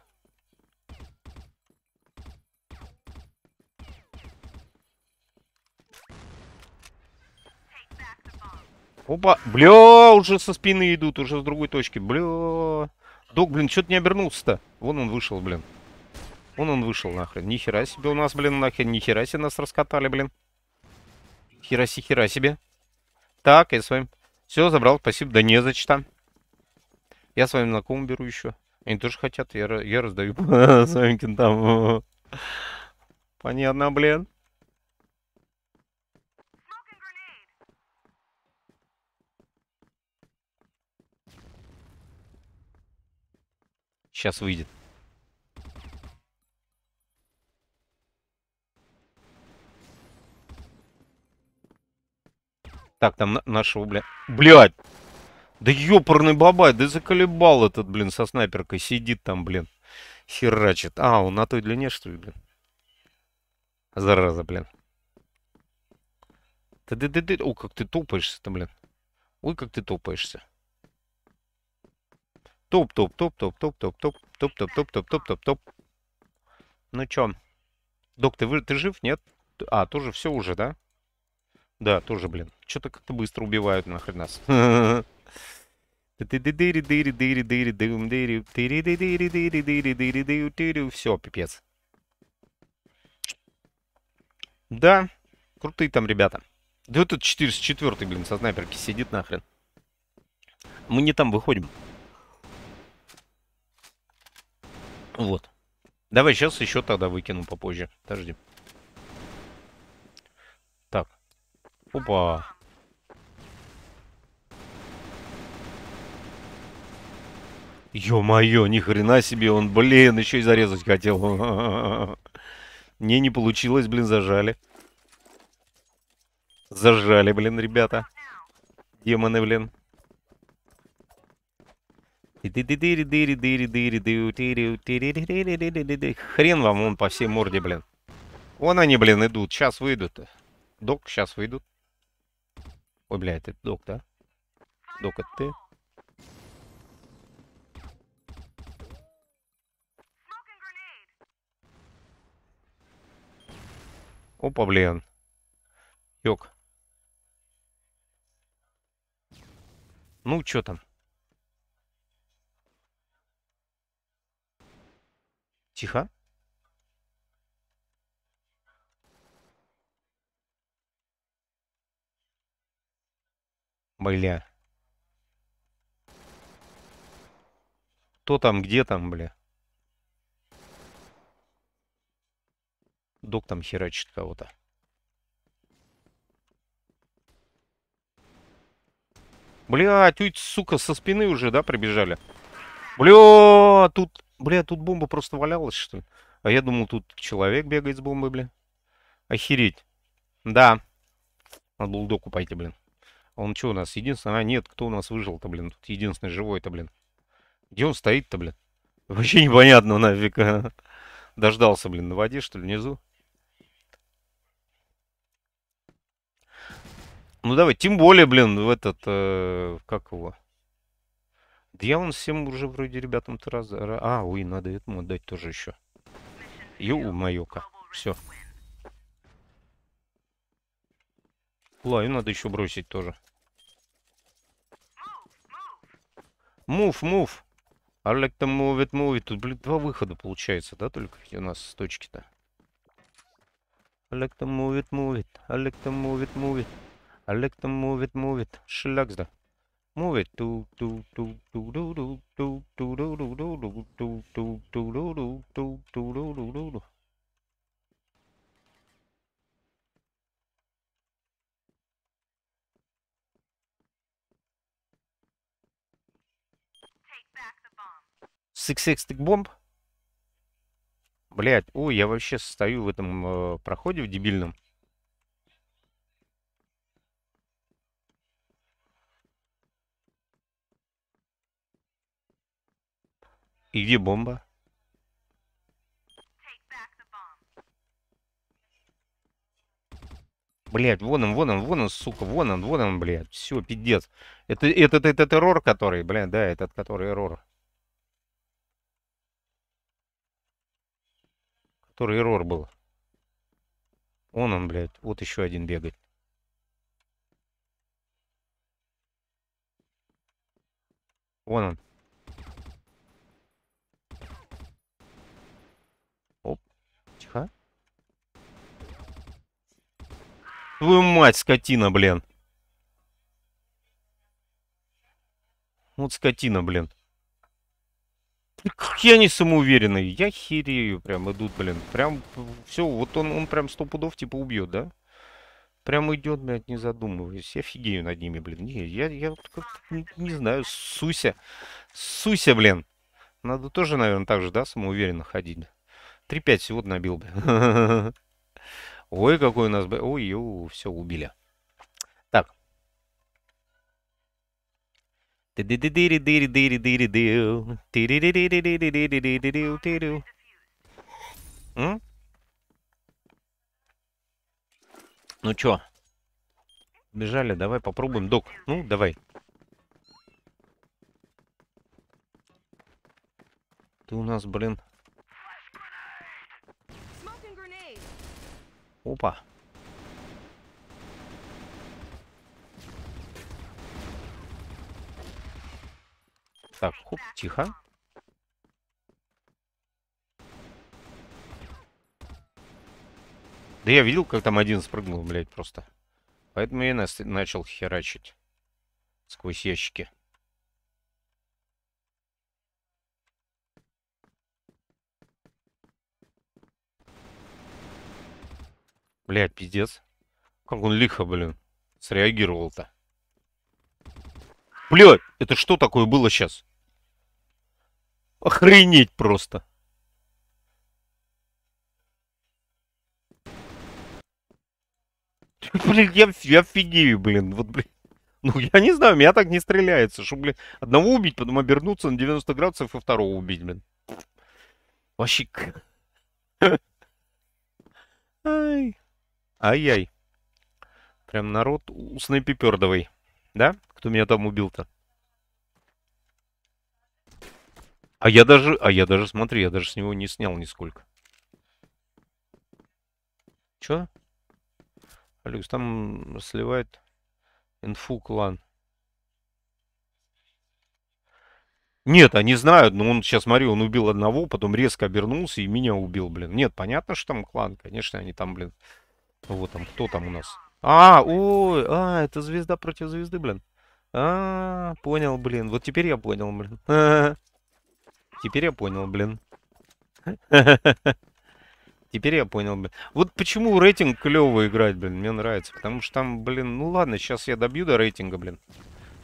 Опа, бля, уже со спины идут, уже с другой точки, бля. Док, блин, что ты не обернулся-то? Вон он вышел, блин. Вон он вышел, нахрен. Нихера себе у нас, блин, нахрен. Нихера себе нас раскатали, блин. Хераси, хера себе. Так, я с вами... Все, забрал, спасибо. Да не за что. Я с вами знакомым беру еще. Они тоже хотят, я, я раздаю своим кентам. Понятно, блин. Сейчас выйдет. Так, там на нашего, бля... Блядь! Да ёпарный бабай, да заколебал этот, блин, со снайперкой. Сидит там, блин. Херачит. А, он на той длине, что ли, блин? Зараза, блин. Ты, ты, ты, ты. О, как ты топаешься-то, блин. Ой, как ты топаешься. Топ. Ну чё? Док, ты, вы, ты жив? Нет? А, тоже все уже, да? Да, тоже, блин. Что-то как-то быстро убивают нахрен нас. Все, пипец. Да, крутые там ребята. Да этот 404, блин, со снайперки сидит нахрен. Мы не там выходим. Вот. Давай сейчас еще тогда выкину попозже. Подожди. Так. Опа. Ё-моё, ни хрена себе, он, блин, еще и зарезать хотел. Не, не получилось, блин, зажали. Зажали, блин, ребята. Демоны, блин. Хрен вам он по всей морде, блин. Вон они, блин, идут. Сейчас выйдут. Док, сейчас выйдут. Ой, бля, это док, да? Док, это ты? Опа, блин. Йок. Ну, чё там? Тихо. Бля. Кто там, где там, бля? Док там херачит кого-то. Блядь, уйти, сука, со спины уже, да, прибежали? Бля, тут, бля, тут бомба просто валялась, что ли? А я думал, тут человек бегает с бомбой, бля. Охереть. Да. Надо было доку пойти, блин. А Он что у нас? Единственный... А, нет, кто у нас выжил-то, блин? Тут единственный живой-то, блин. Где он стоит-то, блин? Вообще непонятно нафиг. Дождался, блин, на воде, что ли, внизу? Ну давай, тем более, блин, в этот, э, как его? Да я вон всем уже вроде ребятам-то раз... А, ой, надо этому отдать тоже еще. Ю, майока. Все. Лаю надо еще бросить тоже. Мув, мув. Олег там мувит, мувит. Тут, блин, два выхода получается, да, только у нас с точки-то. Олег там мувит, мувит. Олег там мувит, мувит. Олег там мувит, мувит. Шлякс, да. Move it. Stick Bomb? Блять, ой, я вообще стою в этом э, проходе в дебильном. И где бомба? Блять, вон он, вон он, вон он, сука, вон он, вон он, блядь. Все, пиздец. Это этот, этот эррор, который, блядь, да, этот, который эррор. Который эррор был. Вон он, блядь, вот еще один бегает. Вон он. Оп, тихо. Твою мать, скотина, блин. Вот скотина, блин. Блин, Какие они самоуверенные. Я херею. Прям идут, блин. Прям все. Вот он, он прям сто пудов типа убьет, да? Прям идет, блядь, не задумываясь. Я офигею над ними, блин. Не, я, я не, не знаю. Суся. Суся, блин. Надо тоже, наверное, так же, да, самоуверенно ходить. 3-5 всего набил, блин. Ой, какой у нас... Ой, ой, все, убили. Так. М? Ну чё? Бежали, давай попробуем. Док, ну давай. Ты у нас, блин, опа. Так, хоп, тихо. Да я видел, как там один спрыгнул, блядь, просто. Поэтому я и начал херачить сквозь ящики. Блядь, пиздец. Как он лихо, блин, среагировал-то. Блядь, это что такое было сейчас? Охренеть просто. Блин, я, я офигею, блин. Вот, блин. Ну, я не знаю, меня так не стреляется. Что, блин, одного убить, потом обернуться на 90 градусов и второго убить, блин. Вообще... Ай. Ай-яй. Прям народ у снайпипердовый. Да? Кто меня там убил-то? А я даже, а я даже, смотри, я даже с него не снял нисколько. Чё? Люкс, там сливает инфу клан. Нет, они знают, но он сейчас, смотри, он убил одного, потом резко обернулся и меня убил, блин. Нет, понятно, что там клан, конечно, они там, блин. Вот там, кто там у нас? А, ой, а, это звезда против звезды, блин. А, понял, блин. Вот теперь я понял, блин. Теперь я понял, блин. Теперь я понял, блин. Вот почему рейтинг клево играть, блин, мне нравится. Потому что там, блин, ну ладно, сейчас я добью до рейтинга, блин.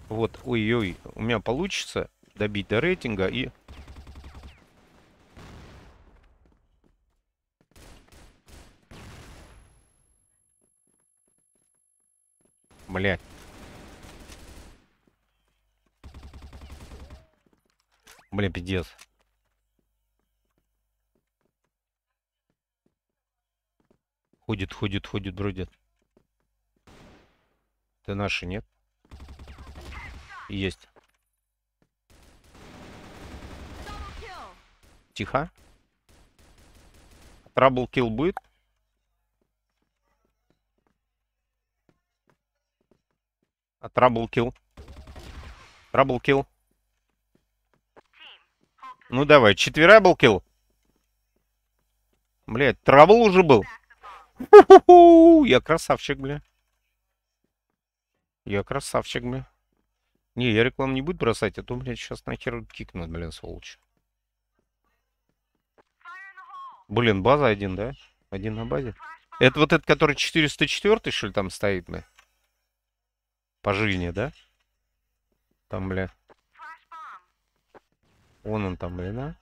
Вот, ой-ой, у меня получится добить до рейтинга и... Блять. Бля, пиздец. Ходит, ходит, ходит, бродит. Ты наши, нет? Есть. Тихо. Трабл килл будет? Трабл килл? Трабл килл. Ну давай, четверабл килл. Блять, трабл уже был. Ху-ху-ху, Я красавчик, бля. Я красавчик, бля. Не, я рекламу не буду бросать, а то, блядь, сейчас нахер кикнут, блин, сволочь. Блин, база один, да? Один на базе. Это вот этот, который 404 что ли, там стоит, бля? По жизни, да? Там, бля. Вон он там, блин, а?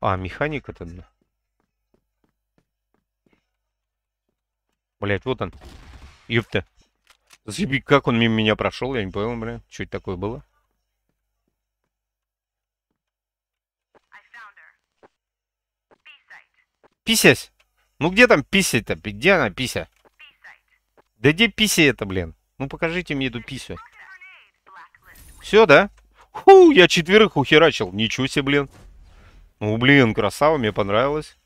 А, механик этот, бля. Блять, вот он. Ёпта. Заеби, как он мимо меня прошел, я не понял, бля. Что это такое было? Писясь. Ну где там пися-то? Где она, пися? Да где пися это, блин? Ну покажите мне эту писю. Все, да? Ху, я четверых ухерачил. Ничего себе, блин. Ну, блин, красава, мне понравилось.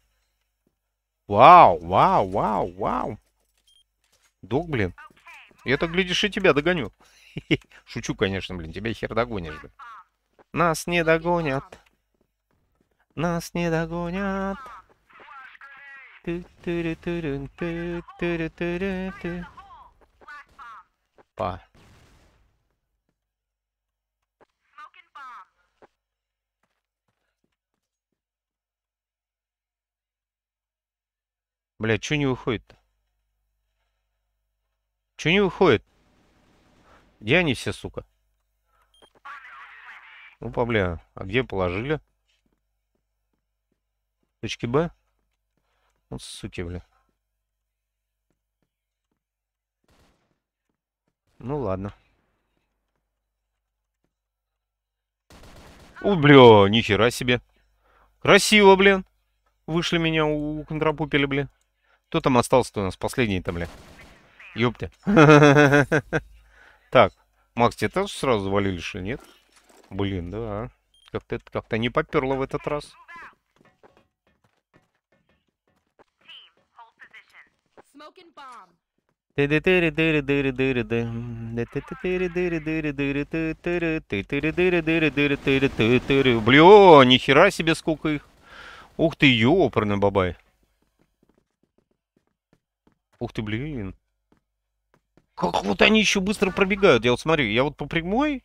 Вау, вау, вау, вау. Док, блин. Я так, глядишь, и тебя догоню. Шучу, конечно, блин, тебя хер догонишь, блин. Нас не догонят. Нас не догонят. Па. Блядь, что не выходит-то? Че не выходит? Где они все, сука? Ну, бля, а где положили? Точки Б? Вот суки, бля. Ну ладно. О, бля, нихера себе. Красиво, блин. Вышли меня у контрапупили, блин. Кто там остался-то у нас последний-то, бля? Ёпта. Так, Макс, тебе тоже сразу завалили, что нет? Блин, да. Как-то как-то не поперло в этот раз. Smoking bomb. Бля, нихера себе сколько их. Ух ты, ёпарный бабай. Ух ты, блин. Как вот они еще быстро пробегают. Я вот смотрю, я вот по прямой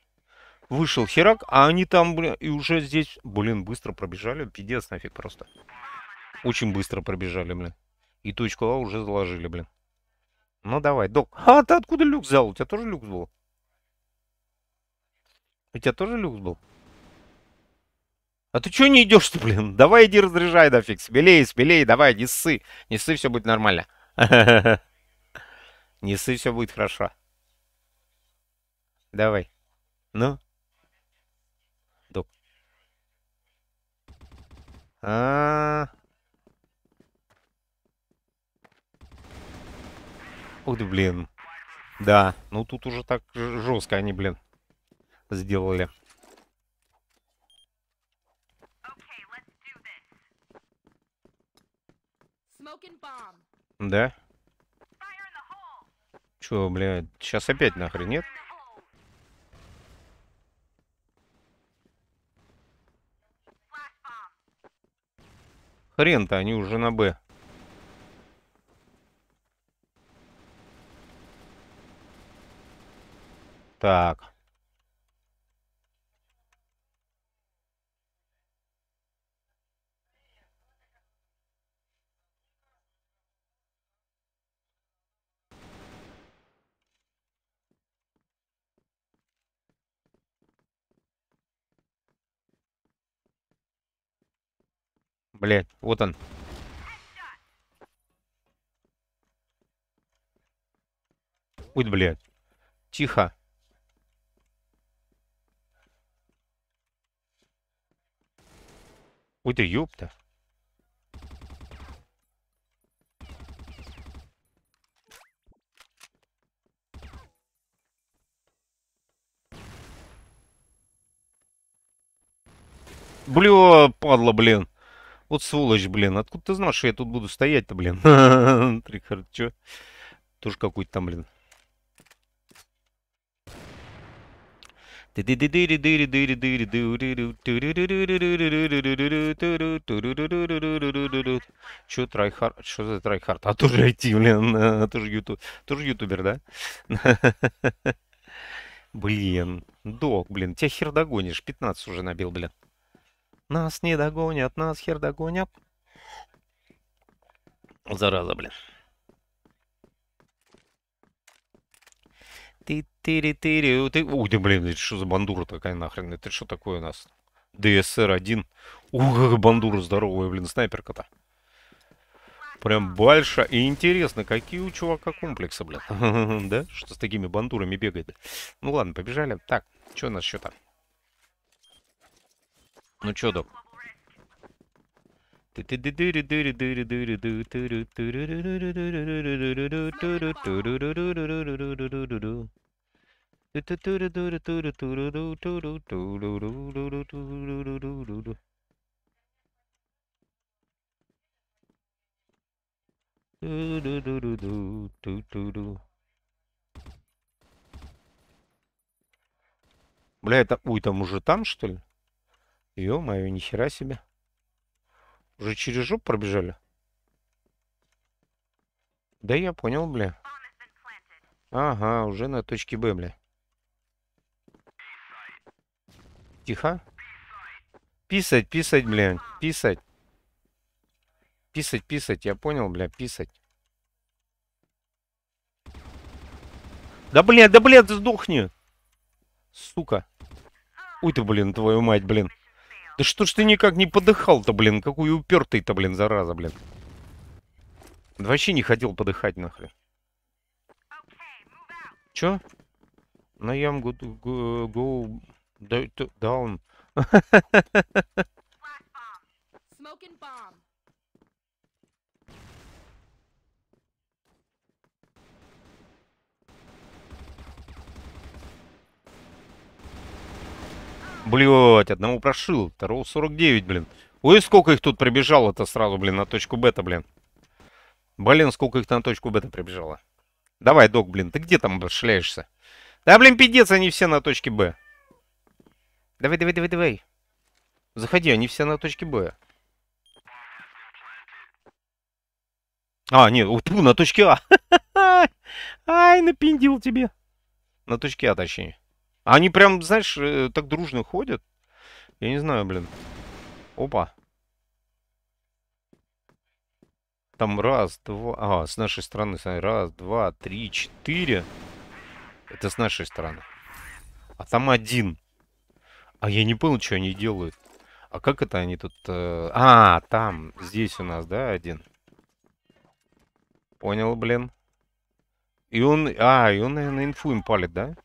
вышел, херак, а они там, бля, и уже здесь, блин, быстро пробежали. Пиздец нафиг просто. Очень быстро пробежали, блин. И точку А уже заложили, блин. Ну давай, док. А, ты откуда люкс взял? У тебя тоже люкс был? У тебя тоже люкс был? А ты чё не идешь-то, блин? Давай иди разряжай нафиг. Смелей, смелей, давай, не ссы. Не ссы, все будет нормально. Не ссы, все будет хорошо. Давай. Ну? Док. А, Ух ты, блин. Да, ну тут уже так жестко они, блин, сделали. Да? Чё, блядь, сейчас опять нахрен, нет? Хрен-то, они уже на Б. Так. Блять, вот он. Ой, блядь. Тихо. Ты ёпта. Бля, падла, блин. Вот сволочь, блин. Откуда ты знал, что я тут буду стоять-то, блин? Tryhard, чё? Тоже какой-то там, блин. Чё tryhard? Что за tryhard? А тоже YT, блин. Тоже ютуб. Тоже ютубер, да? Блин. Док, блин. Тебя хер догонишь. 15 уже набил, блин. Нас не догонят, нас хер догонят. Зараза, блин. ты тыри тыри ты Ух, да, блин, что за бандура такая нахрен? Это что такое у нас? ДСР-1. Ух, бандура здоровая, блин, снайперка-то. Прям большая. И интересно, какие у чувака комплексы, блин. да? Что с такими бандурами бегает? Ну ладно, побежали. Так, что у нас что-то? Ну чё, док? Бля, это... Ой, там уже там, что ли? Ё-моё, нихера себе. Уже через жопу пробежали? Да я понял, бля. Ага, уже на точке Б, бля. Тихо. Писать, писать, бля. Писать. Писать, писать, я понял, бля, писать. Да, бля, да, бля, ты сдохни. Сука. Ой ты, блин, твою мать, блин. Да что ж ты никак не подыхал-то, блин? Какой упертый-то, блин, зараза, блин. Да вообще не хотел подыхать, нахрен. Чё? На ям go, go, go down. Блять, одного прошил, второго 49, блин. Ой, сколько их тут прибежало-то сразу, блин, на точку бета, блин. Блин, сколько их на точку бета прибежало. Давай, док, блин, ты где там шляешься? Да, блин, пиздец, они все на точке Б. Давай, давай, давай, давай. Заходи, они все на точке Б. А, нет, у, тьфу, на точке А. Ай, напиндил тебе. На точке А, точнее. Они прям, знаешь, э, так дружно ходят. Я не знаю, блин. Опа. Там раз, два... А, с нашей стороны. смотри, Раз, два, три, четыре. Это с нашей стороны. А там один. А я не понял, что они делают. А как это они тут... э, А, там, здесь у нас, да, один? Понял, блин. И он... А, и он, наверное, инфу им палит, да?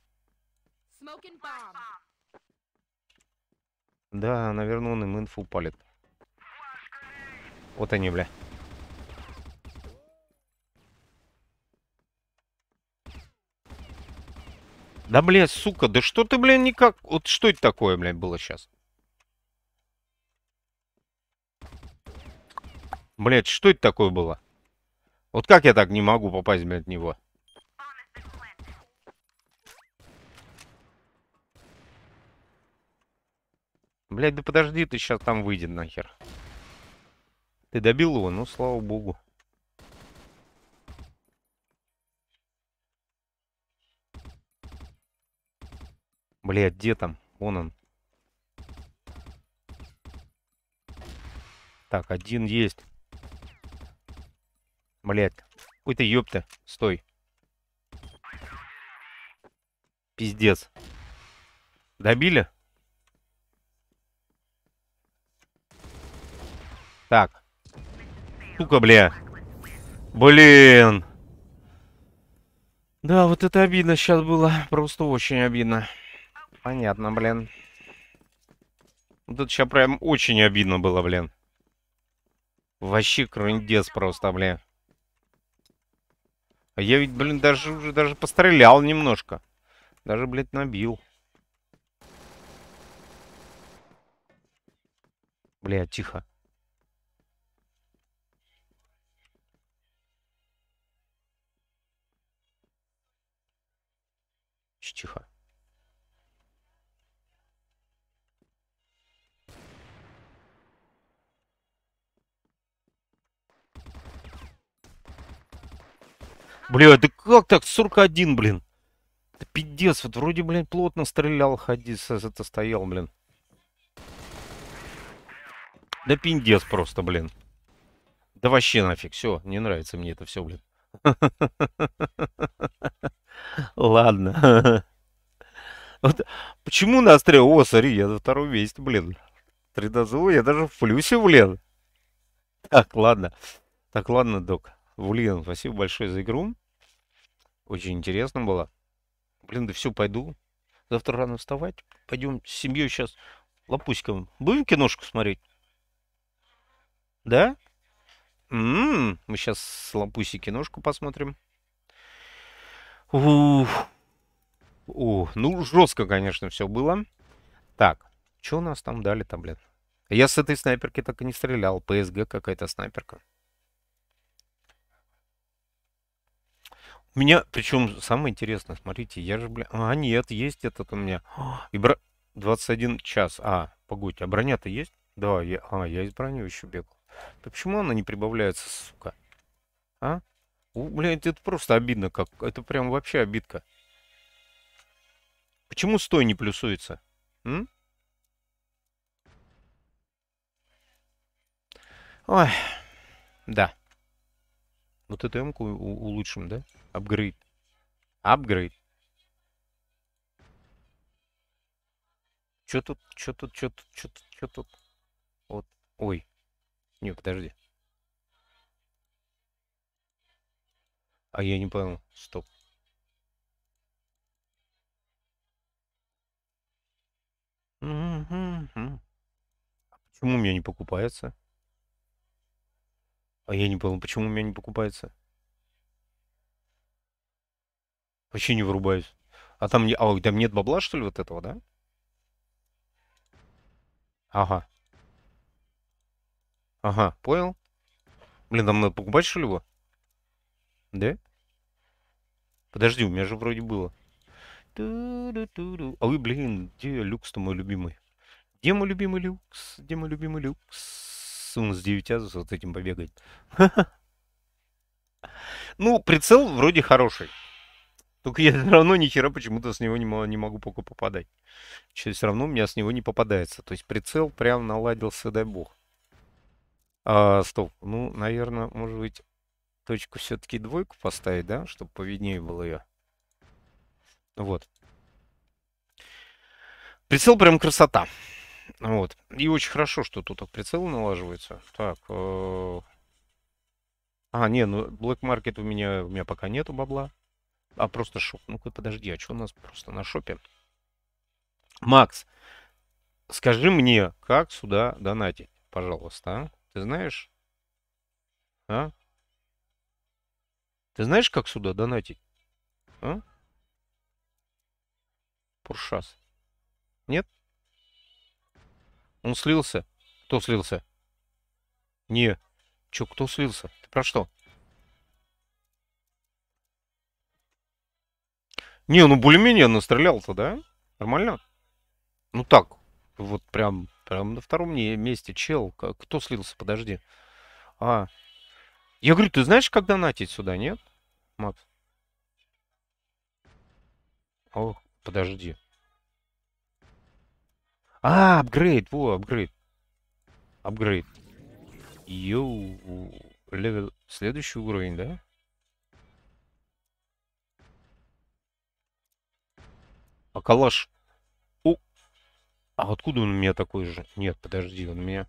Да, наверное, он им инфу палит. Вот они, бля. Да, бля, сука, да что ты, бля, никак... Вот что это такое, бля, было сейчас? Блять, что это такое было? Вот как я так не могу попасть, блядь, в него? Блядь, да подожди, ты сейчас там выйдет нахер. Ты добил его? Ну, слава богу. Блядь, где там? Вон он. Так, один есть. Блядь. Ой ты ёпта. Стой. Пиздец. Добили? Так. Сука, бля. Блин. Да, вот это обидно сейчас было. Просто очень обидно. Понятно, блин. Это сейчас прям очень обидно было, блин. Вообще крындец просто, бля. А я ведь, блин, даже уже даже пострелял немножко. Даже, блядь, набил. Бля, тихо. Тихо. Бля, да как так? 41, блин. Да пиздец, вот вроде, блин, плотно стрелял, ходи, это стоял, блин. Да пиндец просто, блин. Да вообще нафиг, все, не нравится мне это все, блин. Ладно. Вот почему на острие? О, смотри, я на втором месте, блин. Три дозу, я даже в плюсе, блин. Так, ладно. Так, ладно, док. Блин, спасибо большое за игру. Очень интересно было. Блин, да все, пойду. Завтра рано вставать. Пойдем с семьей сейчас лапуськом. Будем киношку смотреть? Да? М, Мы сейчас с лапусей киношку посмотрим. Ух. О, ну жестко, конечно, все было. Так, что у нас там дали-то, блин? Я с этой снайперки так и не стрелял. ПСГ какая-то снайперка. Меня, причем самое интересное, смотрите, я же, бля... А, нет, есть этот у меня. И бро... 21 час. А, погодь, а броня-то есть? Да, я... А, я из брони еще бегал. Да почему она не прибавляется, сука? А? У, блядь, это просто обидно, как... Это прям вообще обидка. Почему стой не плюсуется? М? Ой, да. Вот эту эмку улучшим, да? Апгрейд. Апгрейд. Чё тут, чё тут, чё тут, чё тут, чё тут? Вот, ой. Не, подожди. А я не понял. Стоп. А Почему у меня не покупается? А я не понял, почему у меня не покупается? Вообще не вырубаюсь. А там, не... а, там нет бабла, что ли, вот этого, да? Ага. Ага, понял. Блин, там надо покупать, что ли, его? Да? Подожди, у меня же вроде было. Ту-ду-ту-ду. Ой, блин, где люкс-то мой любимый? Где мой любимый люкс? Где мой любимый люкс? Он с 9 азус вот этим побегает. Ну, прицел вроде хороший. Только я все равно ни хера почему-то с него не, мо- не могу пока попадать. Все равно у меня с него не попадается. То есть прицел прям наладился, дай бог. А, стоп. Ну, наверное, может быть, точку все-таки двойку поставить, да? Чтобы повиднее было ее. Вот. Прицел прям красота. Вот. И очень хорошо, что тут так прицелы налаживаются. Так. э, А, не, ну Black Market у меня, у меня пока нету бабла. А просто шоп. Ну-ка, подожди, а что у нас просто на шопе? Макс, скажи мне, как сюда донатить, пожалуйста, а? Ты знаешь? А? Ты знаешь, как сюда донатить? А? Пуршас. Нет? Он слился? Кто слился? Не. Чё, кто слился? Ты про что? Не, ну более-менее настрелял-то, да? Нормально? Ну так, вот прям, прям на втором месте чел. Кто слился? Подожди. А, я говорю, ты знаешь, как донатить сюда, нет? Макс? О, подожди. А, апгрейд, во, апгрейд. Апгрейд. Йоу, level, следующий уровень, да? А калаш... О, а откуда он у меня такой же? Нет, подожди, он у меня...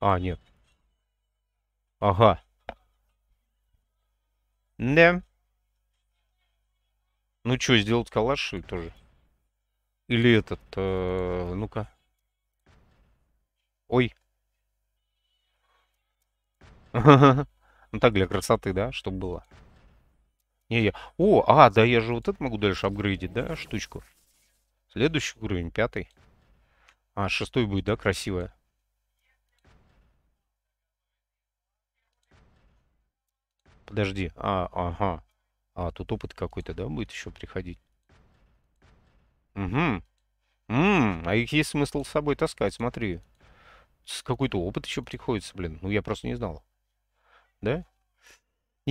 А, нет. Ага. Да. Ну что, сделать калаш тоже? Или этот, э, ну-ка. Ой. Ну так, для красоты, да, чтобы было. Не, я... О, а, да я же вот это могу дальше апгрейдить, да, штучку. Следующий уровень, пятый. А, шестой будет, да, красивая. Подожди. А, ага. А, тут опыт какой-то, да, будет еще приходить? Угу. М, а их есть смысл с собой таскать, смотри. С какой-то опыт еще приходится, блин. Ну, я просто не знал. Да?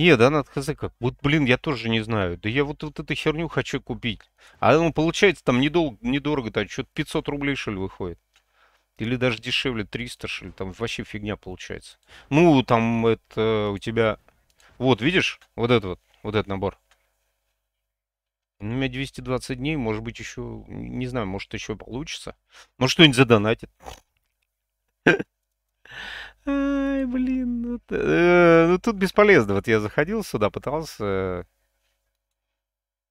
Не, да, надо хз как. Вот, блин, я тоже не знаю. Да я вот, вот эту херню хочу купить. А ну, получается, там недол- недорого-то, что-то 500 рублей, что ли, выходит. Или даже дешевле, 300, что ли. Там вообще фигня получается. Ну, там это у тебя... Вот, видишь? Вот это вот. Вот этот набор. У меня 220 дней, может быть, еще... Не знаю, может, еще получится. Может, что-нибудь задонатит. Ай, блин, ну, э, ну тут бесполезно. Вот я заходил сюда, пытался.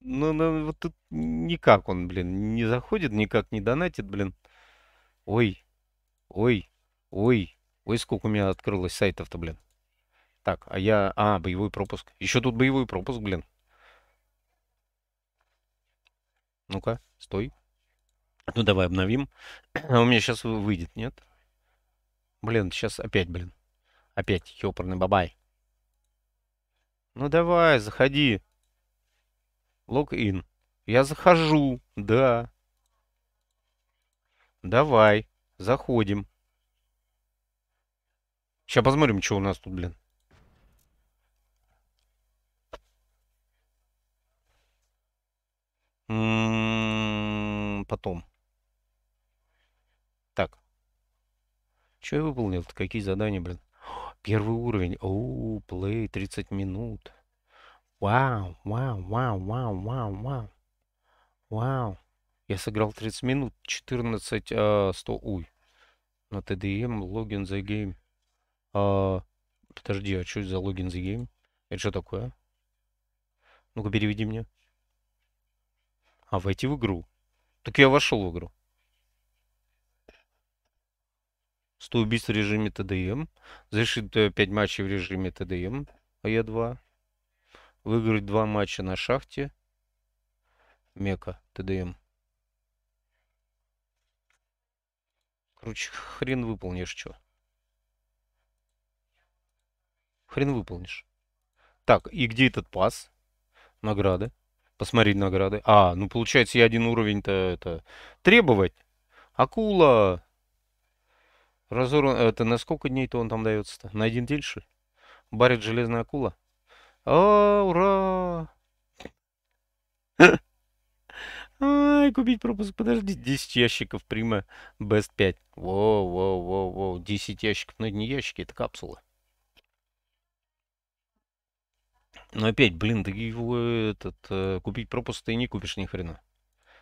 Ну, ну, вот тут никак он, блин, не заходит, никак не донатит, блин. Ой, ой, ой, ой, сколько у меня открылось сайтов-то, блин. Так, а я... А, боевой пропуск. Еще тут боевой пропуск, блин. Ну-ка, стой. Ну, давай обновим. А у меня сейчас выйдет, нет? Блин, сейчас опять, блин. Опять ёпарный бабай. Ну давай, заходи. Логин. Я захожу, да. Давай, заходим. Сейчас посмотрим, что у нас тут, блин. М, Потом. Так. Что я выполнил? Какие задания, блин? Первый уровень. Оу, play 30 минут. Вау, вау, вау, вау, вау, вау. Вау. Я сыграл 30 минут. 14, а, 100. Уй. На TDM, login the game. А, подожди, а что за login the game? Это что такое? Ну-ка, переведи мне. А, войти в игру. Так я вошел в игру. 100 убийств в режиме ТДМ. Завершить 5 матчей в режиме ТДМ. А я 2. Выиграть 2 матча на шахте. Мека ТДМ. Короче, хрен выполнишь что. Хрен выполнишь. Так, и где этот пас? Награды. Посмотреть награды. А, ну получается я один уровень-то это... Требовать. Акула. Разорван... Это на сколько дней-то он там дается-то? На один день, что ли? Барит железная акула. А, ура! Ай, купить пропуск. Подожди, 10 ящиков Прима Best 5. Воу, воу, воу, воу. 10 ящиков. Ну, это не ящики, это капсулы. Но опять, блин, ты его этот, э, купить пропуск ты не купишь ни хрена.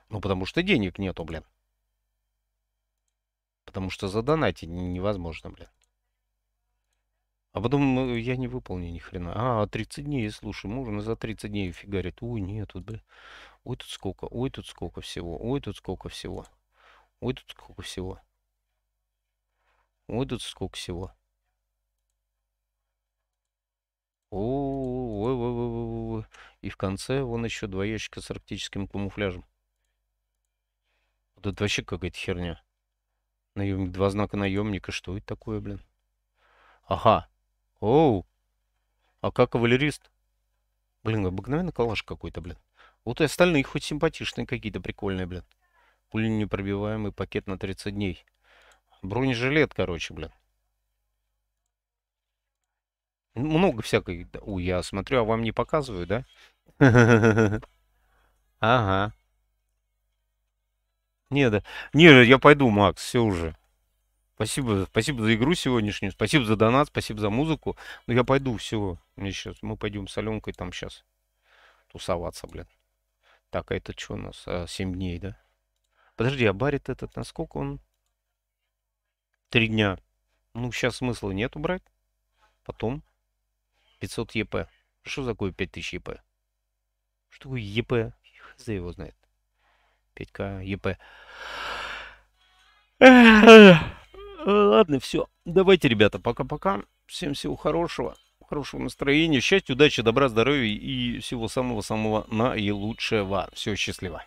Ну, потому что денег нету, блин. Потому что задонатить невозможно, блин. А потом э, я не выполню ни хрена. А, 30 дней, слушай, можно за 30 дней фигарит. Ой, нет, тут, блин. Ой, тут сколько, ой, тут сколько всего, ой, тут сколько всего. Ой, тут сколько всего. Ой, тут сколько всего. О, ой, ой, ой, ой, ой. И в конце вон еще два ящика с арктическим камуфляжем. Вот это вообще какая-то херня. Наемник, два знака наемника. Что это такое, блин? Ага. Оу. А как кавалерист? Блин, обыкновенный калаш какой-то, блин. Вот и остальные хоть симпатичные какие-то прикольные, блин. Пули непробиваемый пакет на 30 дней. Бронежилет, короче, блин. Много всякой. Ой, я смотрю, а вам не показываю, да? Ага. Не, да. Не, я пойду, Макс, все уже. Спасибо, спасибо за игру сегодняшнюю, спасибо за донат, спасибо за музыку. Ну я пойду, все. Мне сейчас, мы пойдем с Аленкой там сейчас тусоваться, блин. Так, а это что у нас? А, 7 дней, да? Подожди, а барит этот, насколько он? Три дня. Ну, сейчас смысла нету брать. Потом 500 ЕП. Что такое 5000 ЕП? Что такое ЕП? Хз его знает. 5К ЕП. Ладно, все. Давайте, ребята, пока-пока. Всем всего хорошего. Хорошего настроения, счастья, удачи, добра, здоровья и всего самого-самого наилучшего. Все, счастливо.